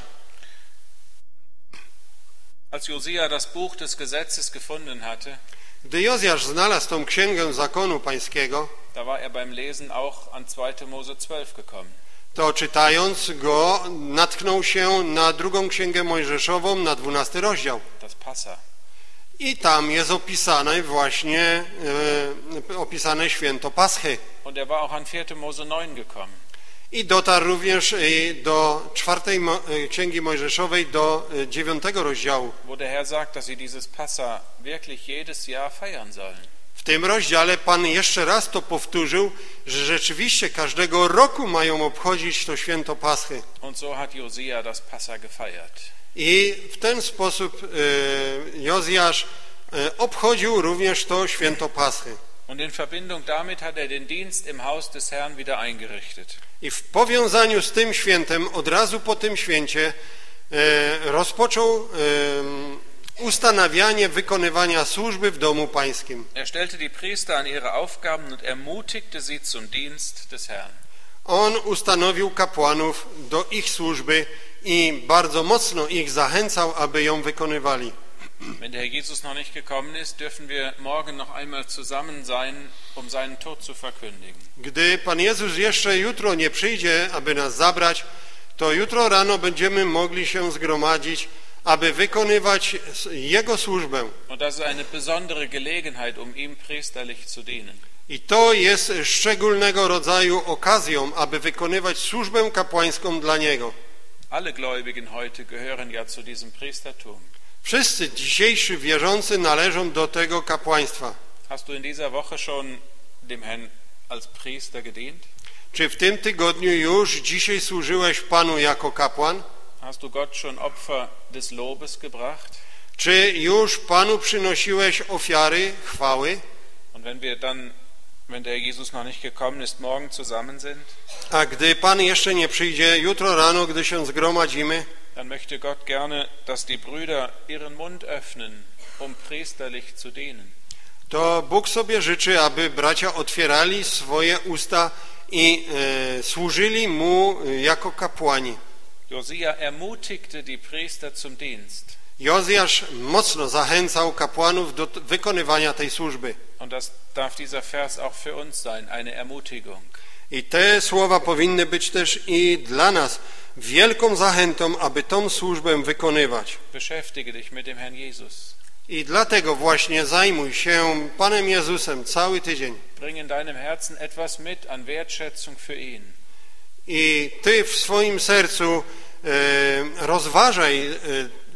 Als Josia das Buch des Gesetzes gefunden hatte, Gdy Jozjasz znalazł tą księgę zakonu pańskiego, da war er beim Lesen auch an 2. Mose 12 gekommen. to czytając go natknął się na drugą księgę mojżeszową, na dwunasty rozdział. Das Passa. I tam jest opisane właśnie e, opisane święto Paschy. Und er war auch an 4. Mose 9 gekommen. I dotarł również e, do czwartej e, księgi mojżeszowej, do e, dziewiątego rozdziału. W tym rozdziale Pan jeszcze raz to powtórzył, że rzeczywiście każdego roku mają obchodzić to święto Paschy. I w ten sposób Jozjasz obchodził również to święto Paschy. Und in Verbindung damit hat er den Dienst im Haus des Herrn wieder eingerichtet. I w powiązaniu z tym świętem, od razu po tym święcie, e, rozpoczął e, ustanawianie wykonywania służby w domu pańskim. Er stellte die Priester an ihre Aufgaben und ermutigte sie zum Dienst des Herrn. On ustanowił kapłanów do ich służby i bardzo mocno ich zachęcał, aby ją wykonywali. Wenn der Herr Jesus noch nicht gekommen ist, dürfen wir morgen noch einmal zusammen sein, um seinen Tod zu verkündigen. Gdy Pan Jezus jeszcze jutro nie przyjdzie, aby nas zabrać, to jutro rano będziemy mogli się zgromadzić, aby wykonywać Jego służbę. Und das ist eine besondere Gelegenheit, um ihm priesterlich zu dienen. I to jest szczególnego rodzaju okazją, aby wykonywać służbę kapłańską dla Niego. Alle Gläubigen heute gehören ja zu diesem Priestertum. Wszyscy dzisiejsi wierzący należą do tego kapłaństwa. Hast du in dieser Woche schon dem Herrn als Priester gedient? Czy w tym tygodniu już dzisiaj służyłeś Panu jako kapłan? Hast du Gott schon Opfer des Lobes gebracht? Czy już Panu przynosiłeś ofiary chwały? Und wenn wir dann, wenn der Jesus noch nicht gekommen ist, morgen zusammen sind, A gdy Pan jeszcze nie przyjdzie, jutro rano, gdy się zgromadzimy, dann möchte Gott gerne, dass die Brüder ihren Mund öffnen, um priesterlich zu dienen. to Bóg sobie życzy, aby bracia otwierali swoje usta i e, służyli Mu e, jako kapłani. Josia ermutigte die Priester zum Dienst. Jozjasz mocno zachęcał kapłanów do wykonywania tej służby. Und das darf dieser Vers auch für uns sein, eine Ermutigung. I te słowa powinny być też i dla nas wielką zachętą, aby tą służbę wykonywać. Beschäftige dich mit dem Herrn Jesus. I dlatego właśnie zajmuj się Panem Jezusem cały tydzień. Bring in deinem Herzen etwas mit an Wertschätzung für ihn. I Ty w swoim sercu e, rozważaj e,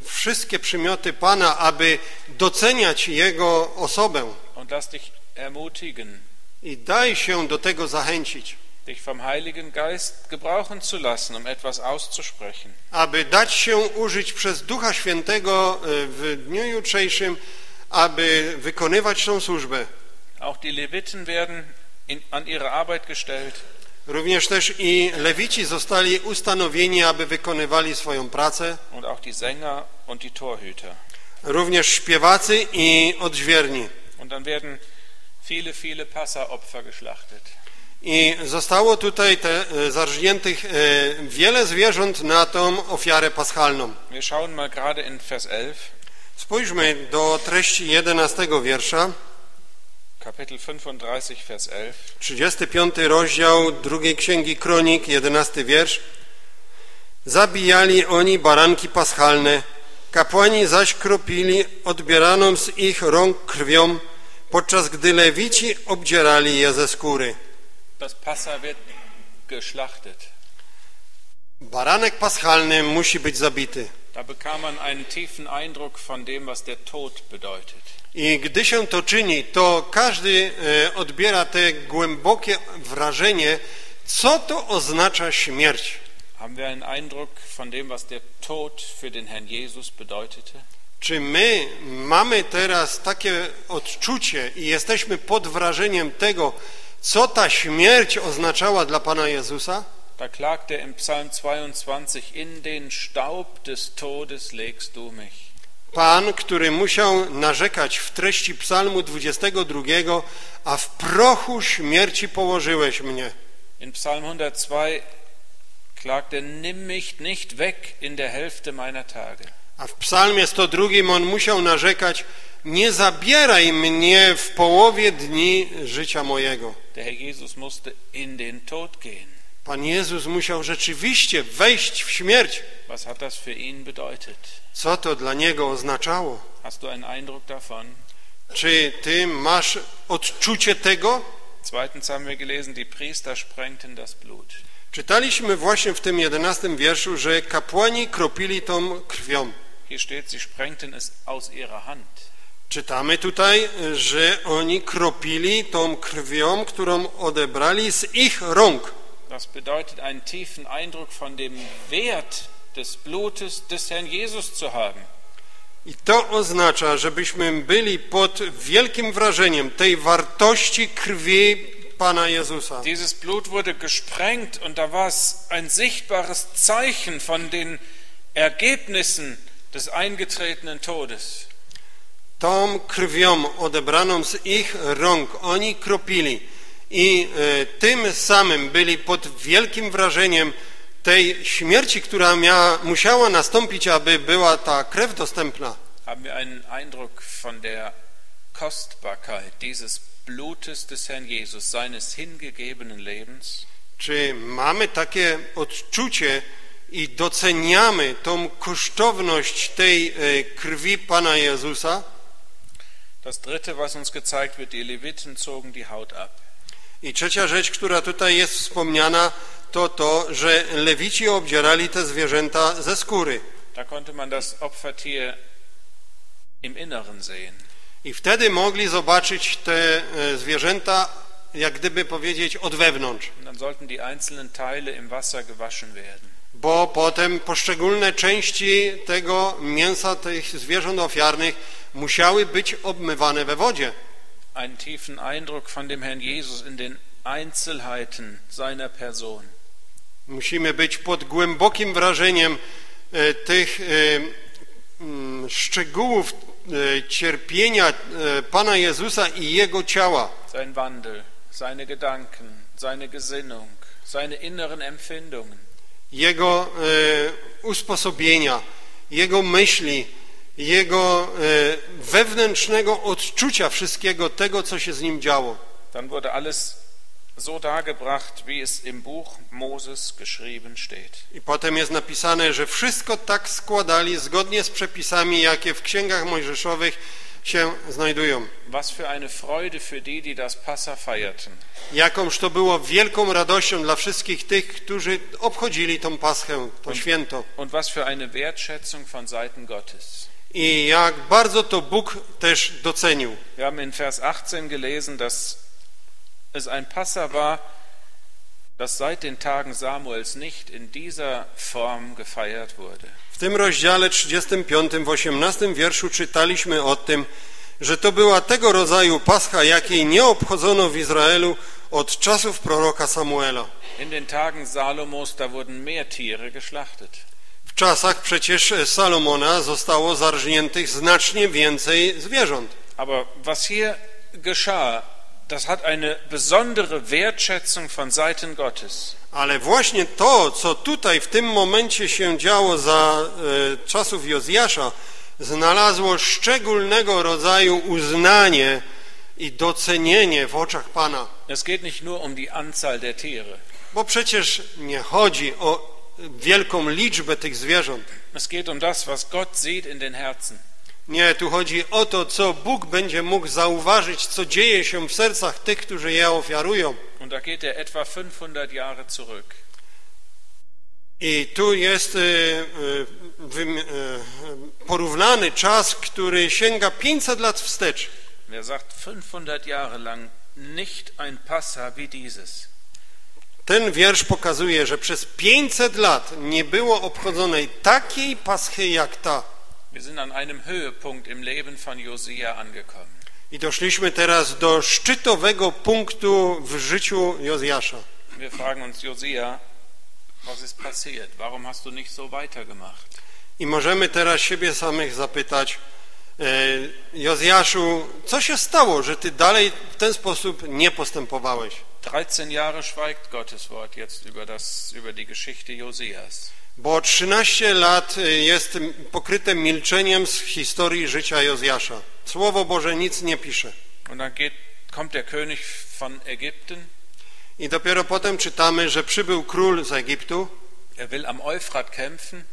wszystkie przymioty Pana, aby doceniać Jego osobę Und lass dich ermutigen, i daj się do tego zachęcić, dich vom Heiligen Geist gebrauchen zu lassen, um etwas auszusprechen. aby dać się użyć przez Ducha Świętego e, w dniu jutrzejszym, aby wykonywać tą służbę. Auch die Leviten werden in, an ihre Arbeit gestellt. Również też i lewici zostali ustanowieni, aby wykonywali swoją pracę, und auch die Sänger und die Torhüter. również śpiewacy i odźwierni. Und dann werden viele, viele Passaopfer geschlachtet. I zostało tutaj te, e, zarżniętych e, wiele zwierząt na tą ofiarę paschalną. Wir schauen mal gerade in Vers 11, Spójrzmy do treści 11 wiersza, Kapitel 35, Vers 11. 35 rozdział drugiej księgi Kronik, 11 wiersz. Zabijali oni baranki paschalne, kapłani zaś kropili odbieraną z ich rąk krwią, podczas gdy lewici obdzierali je ze skóry. Das Passa wird geschlachtet. Baranek paschalny musi być zabity. Da bekam man einen tiefen Eindruck von dem, was der Tod bedeutet. I gdy się to czyni, to każdy e, odbiera te głębokie wrażenie, co to oznacza śmierć. Haben wir einen Eindruck von dem, was der Tod für den Herrn Jesus bedeutete? Czy my mamy teraz takie odczucie i jesteśmy pod wrażeniem tego, co ta śmierć oznaczała dla Pana Jezusa? Da klagt er im Psalm 22, in den Staub des Todes legst du mich. Pan, który musiał narzekać w treści psalmu 22, a w prochu śmierci położyłeś mnie. In Psalm 102 klagt er, nimm mich nicht weg in der Hälfte meiner Tage. A w psalmie 102 on musiał narzekać, nie zabieraj mnie w połowie dni życia mojego. Der Herr Jesus musste in den Tod gehen. Pan Jezus musiał rzeczywiście wejść w śmierć. Was hat das für ihn bedeutet? Co to dla Niego oznaczało? Hast du einen Eindruck davon? Czy Ty masz odczucie tego? Zweitens haben wir gelesen, die Priester sprengten das Blut. Czytaliśmy właśnie w tym jedenastym wierszu, że kapłani kropili tą krwią. Hier steht, sie sprengten es aus ihrer Hand. Czytamy tutaj, że oni kropili tą krwią, którą odebrali z ich rąk. Das bedeutet, einen tiefen Eindruck von dem Wert des Blutes des Herrn Jesus zu haben. I to oznacza, żebyśmy byli pod wielkim wrażeniem tej wartości krwi Pana Jezusa. Dieses Blut wurde gesprengt und da war es ein sichtbares Zeichen von den Ergebnissen des eingetretenen Todes. Tą krwią odebraną z ich rąk oni kropili i e, tym samym byli pod wielkim wrażeniem tej śmierci, która miała, musiała nastąpić, aby była ta krew dostępna. Haben wir einen Eindruck von der Kostbarkeit dieses Blutes des Herrn Jesus, seines hingegebenen Lebens? Czy mamy takie odczucie i doceniamy tą kosztowność tej e, krwi Pana Jezusa? Das dritte, was uns gezeigt wird, die Leviten zogen die Haut ab. I trzecia rzecz, która tutaj jest wspomniana, to to, że lewici obdzierali te zwierzęta ze skóry. Da konnte man das Opfertier im Inneren sehen. I wtedy mogli zobaczyć te e, zwierzęta, jak gdyby powiedzieć, od wewnątrz. Und dann sollten die einzelnen Teile im Wasser gewaschen werden. Bo potem poszczególne części tego mięsa, tych zwierząt ofiarnych musiały być obmywane we wodzie. Einen tiefen Eindruck von dem Herrn Jesus in den Einzelheiten seiner Person. Musimy być pod głębokim wrażeniem e, tych e, mm, szczegółów e, cierpienia Pana Jezusa i Jego ciała. Sein Wandel, seine Gedanken, seine Gesinnung, seine inneren Empfindungen. Jego e, usposobienia, Jego myśli, Jego e, wewnętrznego odczucia wszystkiego tego, co się z Nim działo. Dann wurde alles so dargebracht, wie es im Buch Moses geschrieben steht. I potem jest napisane, że wszystko tak składali zgodnie z przepisami, jakie w księgach mojżeszowych się znajdują. Was für eine Freude für die, die das Passa feierten. Jakąż to było wielką radością dla wszystkich tych, którzy obchodzili tą paschę, to święto. Und was für eine Wertschätzung von Seiten Gottes. I jak bardzo to Bóg też docenił. Wir haben in Vers 18 gelesen, dass es ein Passa war, das seit den Tagen Samuels nicht in dieser Form gefeiert wurde. W tym rozdziale 35, w 18 wierszu czytaliśmy o tym, że to była tego rodzaju pascha, jakiej nie obchodzono w Izraelu od czasów proroka Samuela. In den Tagen Salomos, da wurden mehr Tiere geschlachtet. W czasach przecież Salomona zostało zarżniętych znacznie więcej zwierząt. Aber was hier geschah, das hat eine besondere Wertschätzung von Seiten Gottes. Ale właśnie to, co tutaj w tym momencie się działo za e, czasów Jozjasza, znalazło szczególnego rodzaju uznanie i docenienie w oczach Pana. Es geht nicht nur um die Anzahl der Tiere. Bo przecież nie chodzi o wielką liczbę tych zwierząt. Es geht um das, was Gott sieht in den Herzen. Nie, tu chodzi o to, co Bóg będzie mógł zauważyć, co dzieje się w sercach tych, którzy je ofiarują. Und da geht er etwa 500 Jahre zurück. I tu jest e, e, e, porównany czas, który sięga 500 lat wstecz. Wer sagt 500 Jahre lang nicht ein Passa wie dieses? Ten wiersz pokazuje, że przez 500 lat nie było obchodzonej takiej paschy jak ta. Wir sind an einem Höhepunkt im Leben von Josia angekommen. I doszliśmy teraz do szczytowego punktu w życiu Jozjasza. Wir fragen uns, Josia, was ist passiert? Warum hast du nicht so weitergemacht? I możemy teraz siebie samych zapytać, e, Jozjaszu, co się stało, że ty dalej w ten sposób nie postępowałeś? 13 Jahre schweigt Gottes Wort jetzt über, das, über die Geschichte Josias. Bo 13 lat e, jest pokryte milczeniem z historii życia Jozjasza. Słowo Boże nic nie pisze. Und dann geht, kommt der König von Ägypten. I dopiero potem czytamy, że przybył król z Egiptu Er will am Euphrat kämpfen.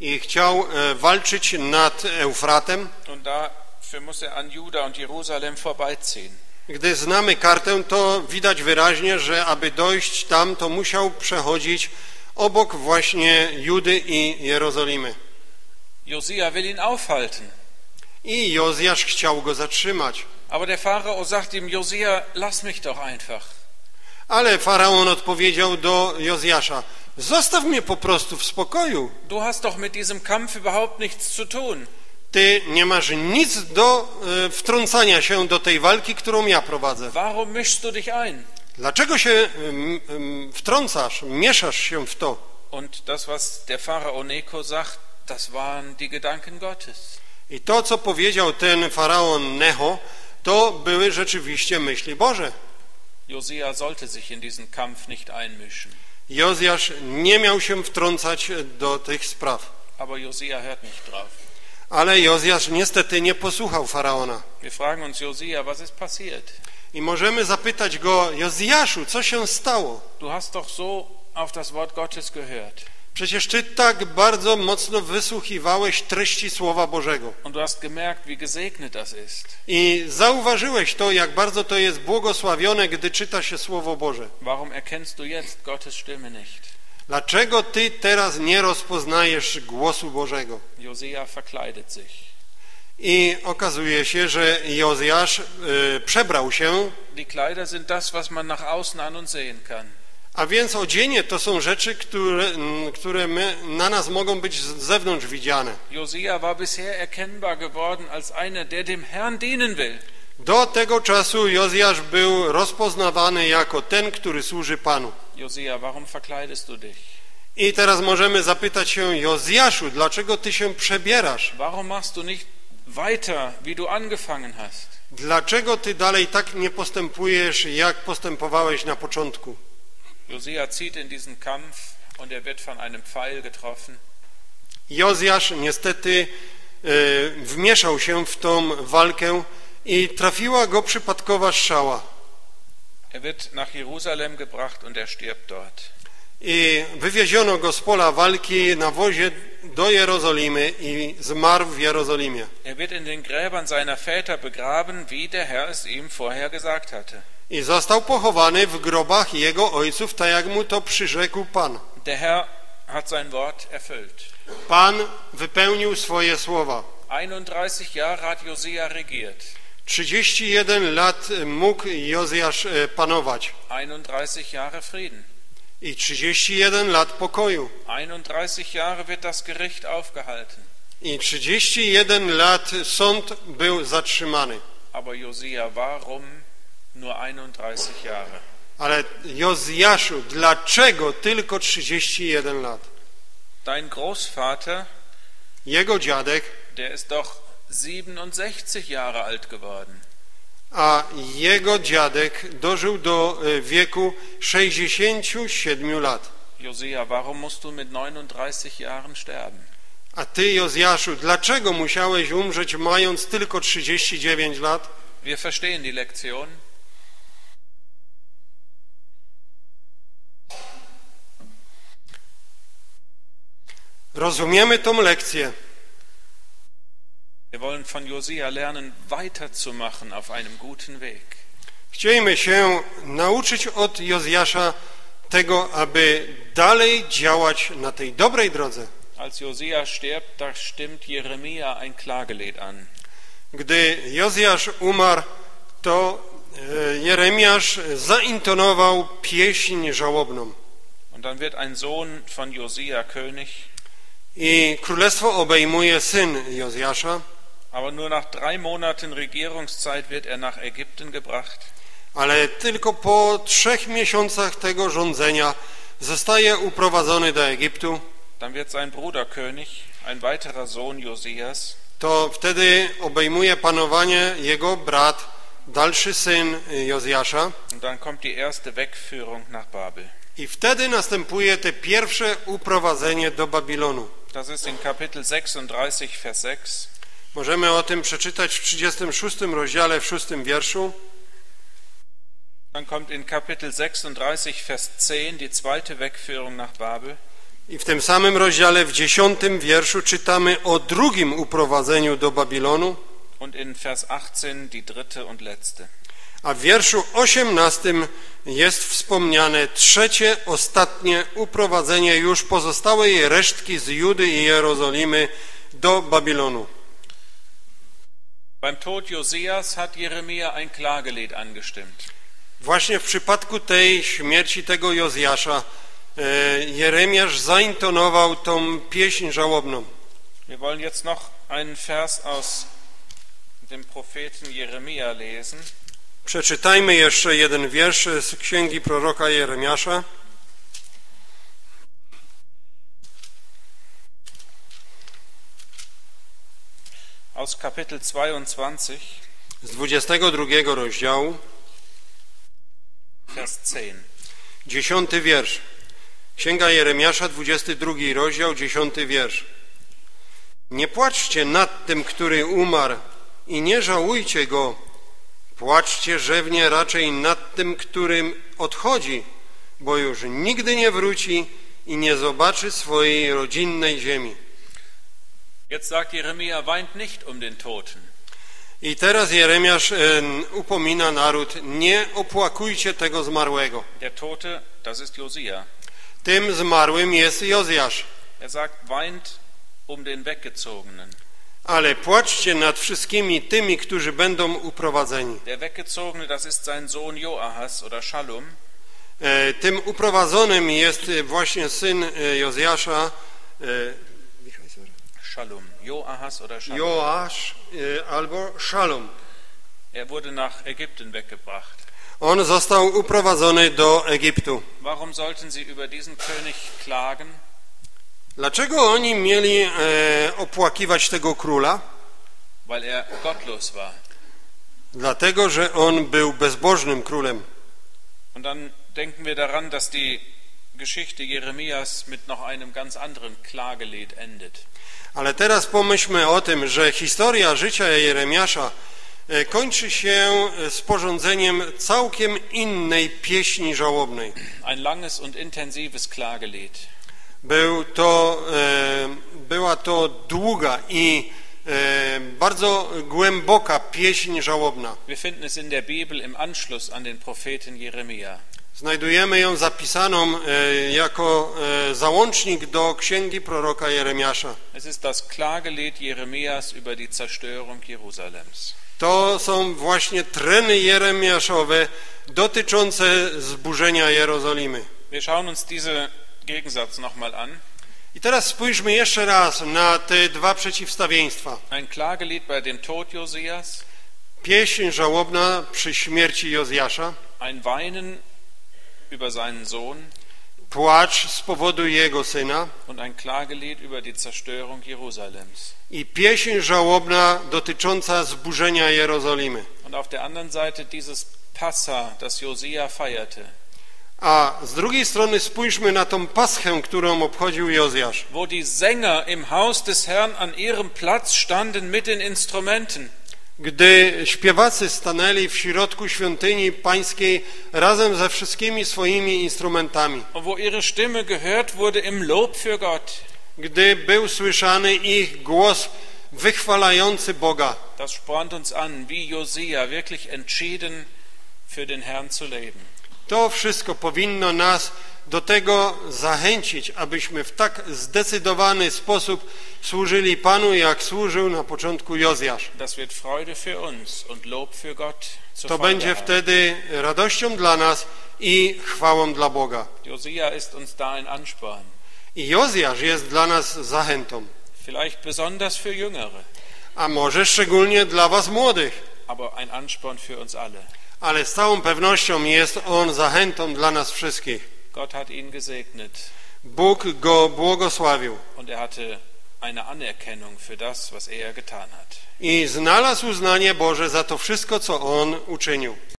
i chciał e, walczyć nad Eufratem. Und dafür muss er an Juda und Jerusalem vorbeiziehen. Gdy znamy kartę, to widać wyraźnie, że aby dojść tam, to musiał przechodzić obok właśnie Judy i Jerozolimy. Josia will ihn aufhalten. I Jozjasz chciał go zatrzymać. Aber der Pharao sagt ihm, Josia, lass mich doch einfach. Ale faraon odpowiedział do Jozjasza, zostaw mnie po prostu w spokoju. Du hast doch mit diesem Kampf überhaupt nichts zu tun. Ty nie masz nic do e, wtrącania się do tej walki, którą ja prowadzę. Warum mischst du dich ein? Dlaczego się wtrącasz, mieszasz się w to? Und das, was der Pharao Neko sagt, das waren die Gedanken Gottes. I to, co powiedział ten faraon Necho, to były rzeczywiście myśli Boże. Josia sollte sich in diesen Kampf nicht einmischen. Jozjasz nie miał się wtrącać do tych spraw. Aber Josia hört nicht drauf. Ale Jozjasz niestety nie posłuchał faraona. Wir fragen uns, Josia, was ist passiert? I możemy zapytać go, Jozjaszu, co się stało? Du hast doch so auf das Wort Gottes gehört. Przecież ty tak bardzo mocno wysłuchiwałeś treści Słowa Bożego. Und du hast gemerkt, wie gesegnet das ist. I zauważyłeś to, jak bardzo to jest błogosławione, gdy czyta się Słowo Boże. Warum erkennst du jetzt Gottes Stimme nicht? Dlaczego ty teraz nie rozpoznajesz głosu Bożego? Josia verkleidet sich. I okazuje się, że Jozjasz y, przebrał się, Die Kleider sind das, was man nach außen an uns sehen kann. a więc odzienie to są rzeczy, które, które my, na nas mogą być z zewnątrz widziane. Josia war bisher erkennbar geworden als einer, der dem Herrn dienen will. Do tego czasu Jozjasz był rozpoznawany jako ten, który służy Panu. Josia, warum verkleidest du dich? I teraz możemy zapytać się, Jozjaszu, dlaczego ty się przebierasz? Warum machst du nicht weiter, wie du angefangen hast? Dlaczego ty dalej tak nie postępujesz, jak postępowałeś na początku? Josia zieht in diesen Kampf und er wird von einem Pfeil getroffen. Jozjasz niestety e, wmieszał się w tą walkę i trafiła go przypadkowa strzała. Er wird nach Jerusalem gebracht und er stirbt dort. I wywieziono go z pola walki na wozie do Jerozolimy i zmarł w Jerozolimie. Er wird in den Gräbern seiner Väter begraben, wie der Herr es ihm vorher gesagt hatte. I został pochowany w grobach jego ojców, tak jak mu to przyrzekł Pan. Der Herr hat sein Wort erfüllt. Pan wypełnił swoje słowa. 31 Jahre hat Josia regiert. 31 lat mógł Jozjasz e, panować 31 Jahre Frieden. I 31 lat pokoju. 31 Jahre wird das Gericht aufgehalten. I 31 lat sąd był zatrzymany. Aber Josia, warum nur 31 Jahre? Ale Jozjaszu, dlaczego tylko 31 lat? Dein Großvater, Jego dziadek, der ist doch 67 Jahre alt geworden. A jego dziadek dożył do e, wieku 67 lat. Josia, warum musst du mit 39 Jahren sterben? A ty, Jozjaszu, dlaczego musiałeś umrzeć mając tylko 39 lat? Wir verstehen die Lektion. Rozumiemy tą lekcję. Wir wollen von Josia lernen, weiterzumachen auf einem guten Weg. Chcielibyśmy się nauczyć od Jozjasza tego, aby dalej działać na tej dobrej drodze. Als Josia stirbt, da stimmt Jeremia ein Klagelied an. Gdy Jozjasz umarł, to e, Jeremiasz zaintonował pieśń żałobną. Und dann wird ein Sohn von Josia König, I królestwo obejmuje syn Jozjasza, aber nur nach drei Monaten Regierungszeit wird er nach Ägypten gebracht. ale tylko po trzech miesiącach tego rządzenia zostaje uprowadzony do Egiptu. Dann wird sein Bruder König, ein weiterer Sohn Josias. To wtedy obejmuje panowanie jego brat, dalszy syn Jozjasza. Und dann kommt die erste Wegführung nach Babel. I wtedy następuje te pierwsze uprowadzenie do Babilonu. Das ist in Kapitel 36, Vers 6. Możemy o tym przeczytać w 36 rozdziale, w 6 wierszu. Dann kommt in Kapitel 36, Vers 10 die zweite Wegführung nach Babel. I w tym samym rozdziale, w 10 wierszu, czytamy o drugim uprowadzeniu do Babilonu, Und in Vers 18 die dritte und letzte. a w wierszu 18 jest wspomniane trzecie, ostatnie uprowadzenie już pozostałej resztki z Judy i Jerozolimy do Babilonu. Beim Tod Josias hat Jeremia ein Klagelied angestimmt. Właśnie w przypadku tej śmierci tego Jozjasza e, Jeremiasz zaintonował tą pieśń żałobną. Wir wollen jetzt noch einen Vers aus dem Propheten Jeremia lesen. Przeczytajmy jeszcze jeden wiersz z księgi proroka Jeremiasza. Aus Kapitel 22, z 22 rozdziału, Vers 10. dziesiąty wiersz. Księga Jeremiasza, 22 rozdział, dziesiąty wiersz. Nie płaczcie nad tym, który umarł i nie żałujcie go. Płaczcie rzewnie raczej nad tym, którym odchodzi, bo już nigdy nie wróci i nie zobaczy swojej rodzinnej ziemi. Jetzt sagt Jeremia, weint nicht um den Toten. I teraz Jeremiasz e, upomina naród, nie opłakujcie tego zmarłego. Der Tote, das ist Josia. Tym zmarłym jest Jozjasz. Er sagt, weint um den Weggezogenen. Ale płaczcie nad wszystkimi tymi, którzy będą uprowadzeni. Der Weggezogene, das ist sein Sohn Joahas oder Schallum. E, Tym uprowadzonym jest e, właśnie syn e, Jozjasza, Schallum. Joahas oder Schallum. Joasz e, albo Szalom. Er wurde nach Ägypten weggebracht. On został uprowadzony do Egiptu. Warum sollten sie über diesen König klagen? Dlaczego oni mieli e, opłakiwać tego króla? Weil er gottlos war. Dlatego, że on był bezbożnym królem. Und dann denken wir daran, dass die Geschichte Jeremias mit noch einem ganz anderen Klagelied endet. Ale teraz pomyślmy o tym, że historia życia Jeremiasza e, kończy się e, sporządzeniem całkiem innej pieśni żałobnej. Ein langes und intensives Klagelied. Był to, e, była to długa i bardzo głęboka pieśń żałobna. Wir finden es in der Bibel im Anschluss an den Propheten Jeremia. Znajdujemy ją zapisaną e, jako e, załącznik do księgi proroka Jeremiasza. Es ist das Klagelied Jeremias über die Zerstörung Jerusalems. To są właśnie treny jeremiaszowe dotyczące zburzenia Jerozolimy. Wir schauen uns diesen Gegensatz nochmal an. I teraz spójrzmy jeszcze raz na te dwa przeciwstawieństwa. Ein Klagelied bei dem Tod Josias, Pieśń żałobna przy śmierci Jozjasza ein Weinen über seinen Sohn płacz z powodu jego syna und ein Klagelied über die Zerstörung Jerusalems. i pieśń żałobna dotycząca zburzenia Jerozolimy. Und auf der anderen Seite dieses Passa, das Josia feierte, A z drugiej strony spójrzmy na tą paschę, którą obchodził Jozjasz, wo die Sänger im Haus des Herrn an ihrem Platz standen mit den Instrumenten. Gdy śpiewacy stanęli w środku świątyni pańskiej razem ze wszystkimi swoimi instrumentami, Und wo ihre Stimme gehört wurde im Lob für Gott. gdy był słyszany ich głos wychwalający Boga. Das spornt uns an, wie Josia wirklich entschieden für den Herrn zu leben. To wszystko powinno nas do tego zachęcić, abyśmy w tak zdecydowany sposób służyli Panu, jak służył na początku Jozjasz. To będzie wtedy radością dla nas i chwałą dla Boga. I Jozjasz jest dla nas zachętą, a może szczególnie dla was młodych, aber ein Ansporn für uns alle. Ale z całą pewnością jest on zachętą dla nas wszystkich. Gott hat ihn gesegnet Bóg go błogosławił und er hatte eine Anerkennung für das, was er getan hat. i znalazł uznanie Boże za to wszystko, co on uczynił.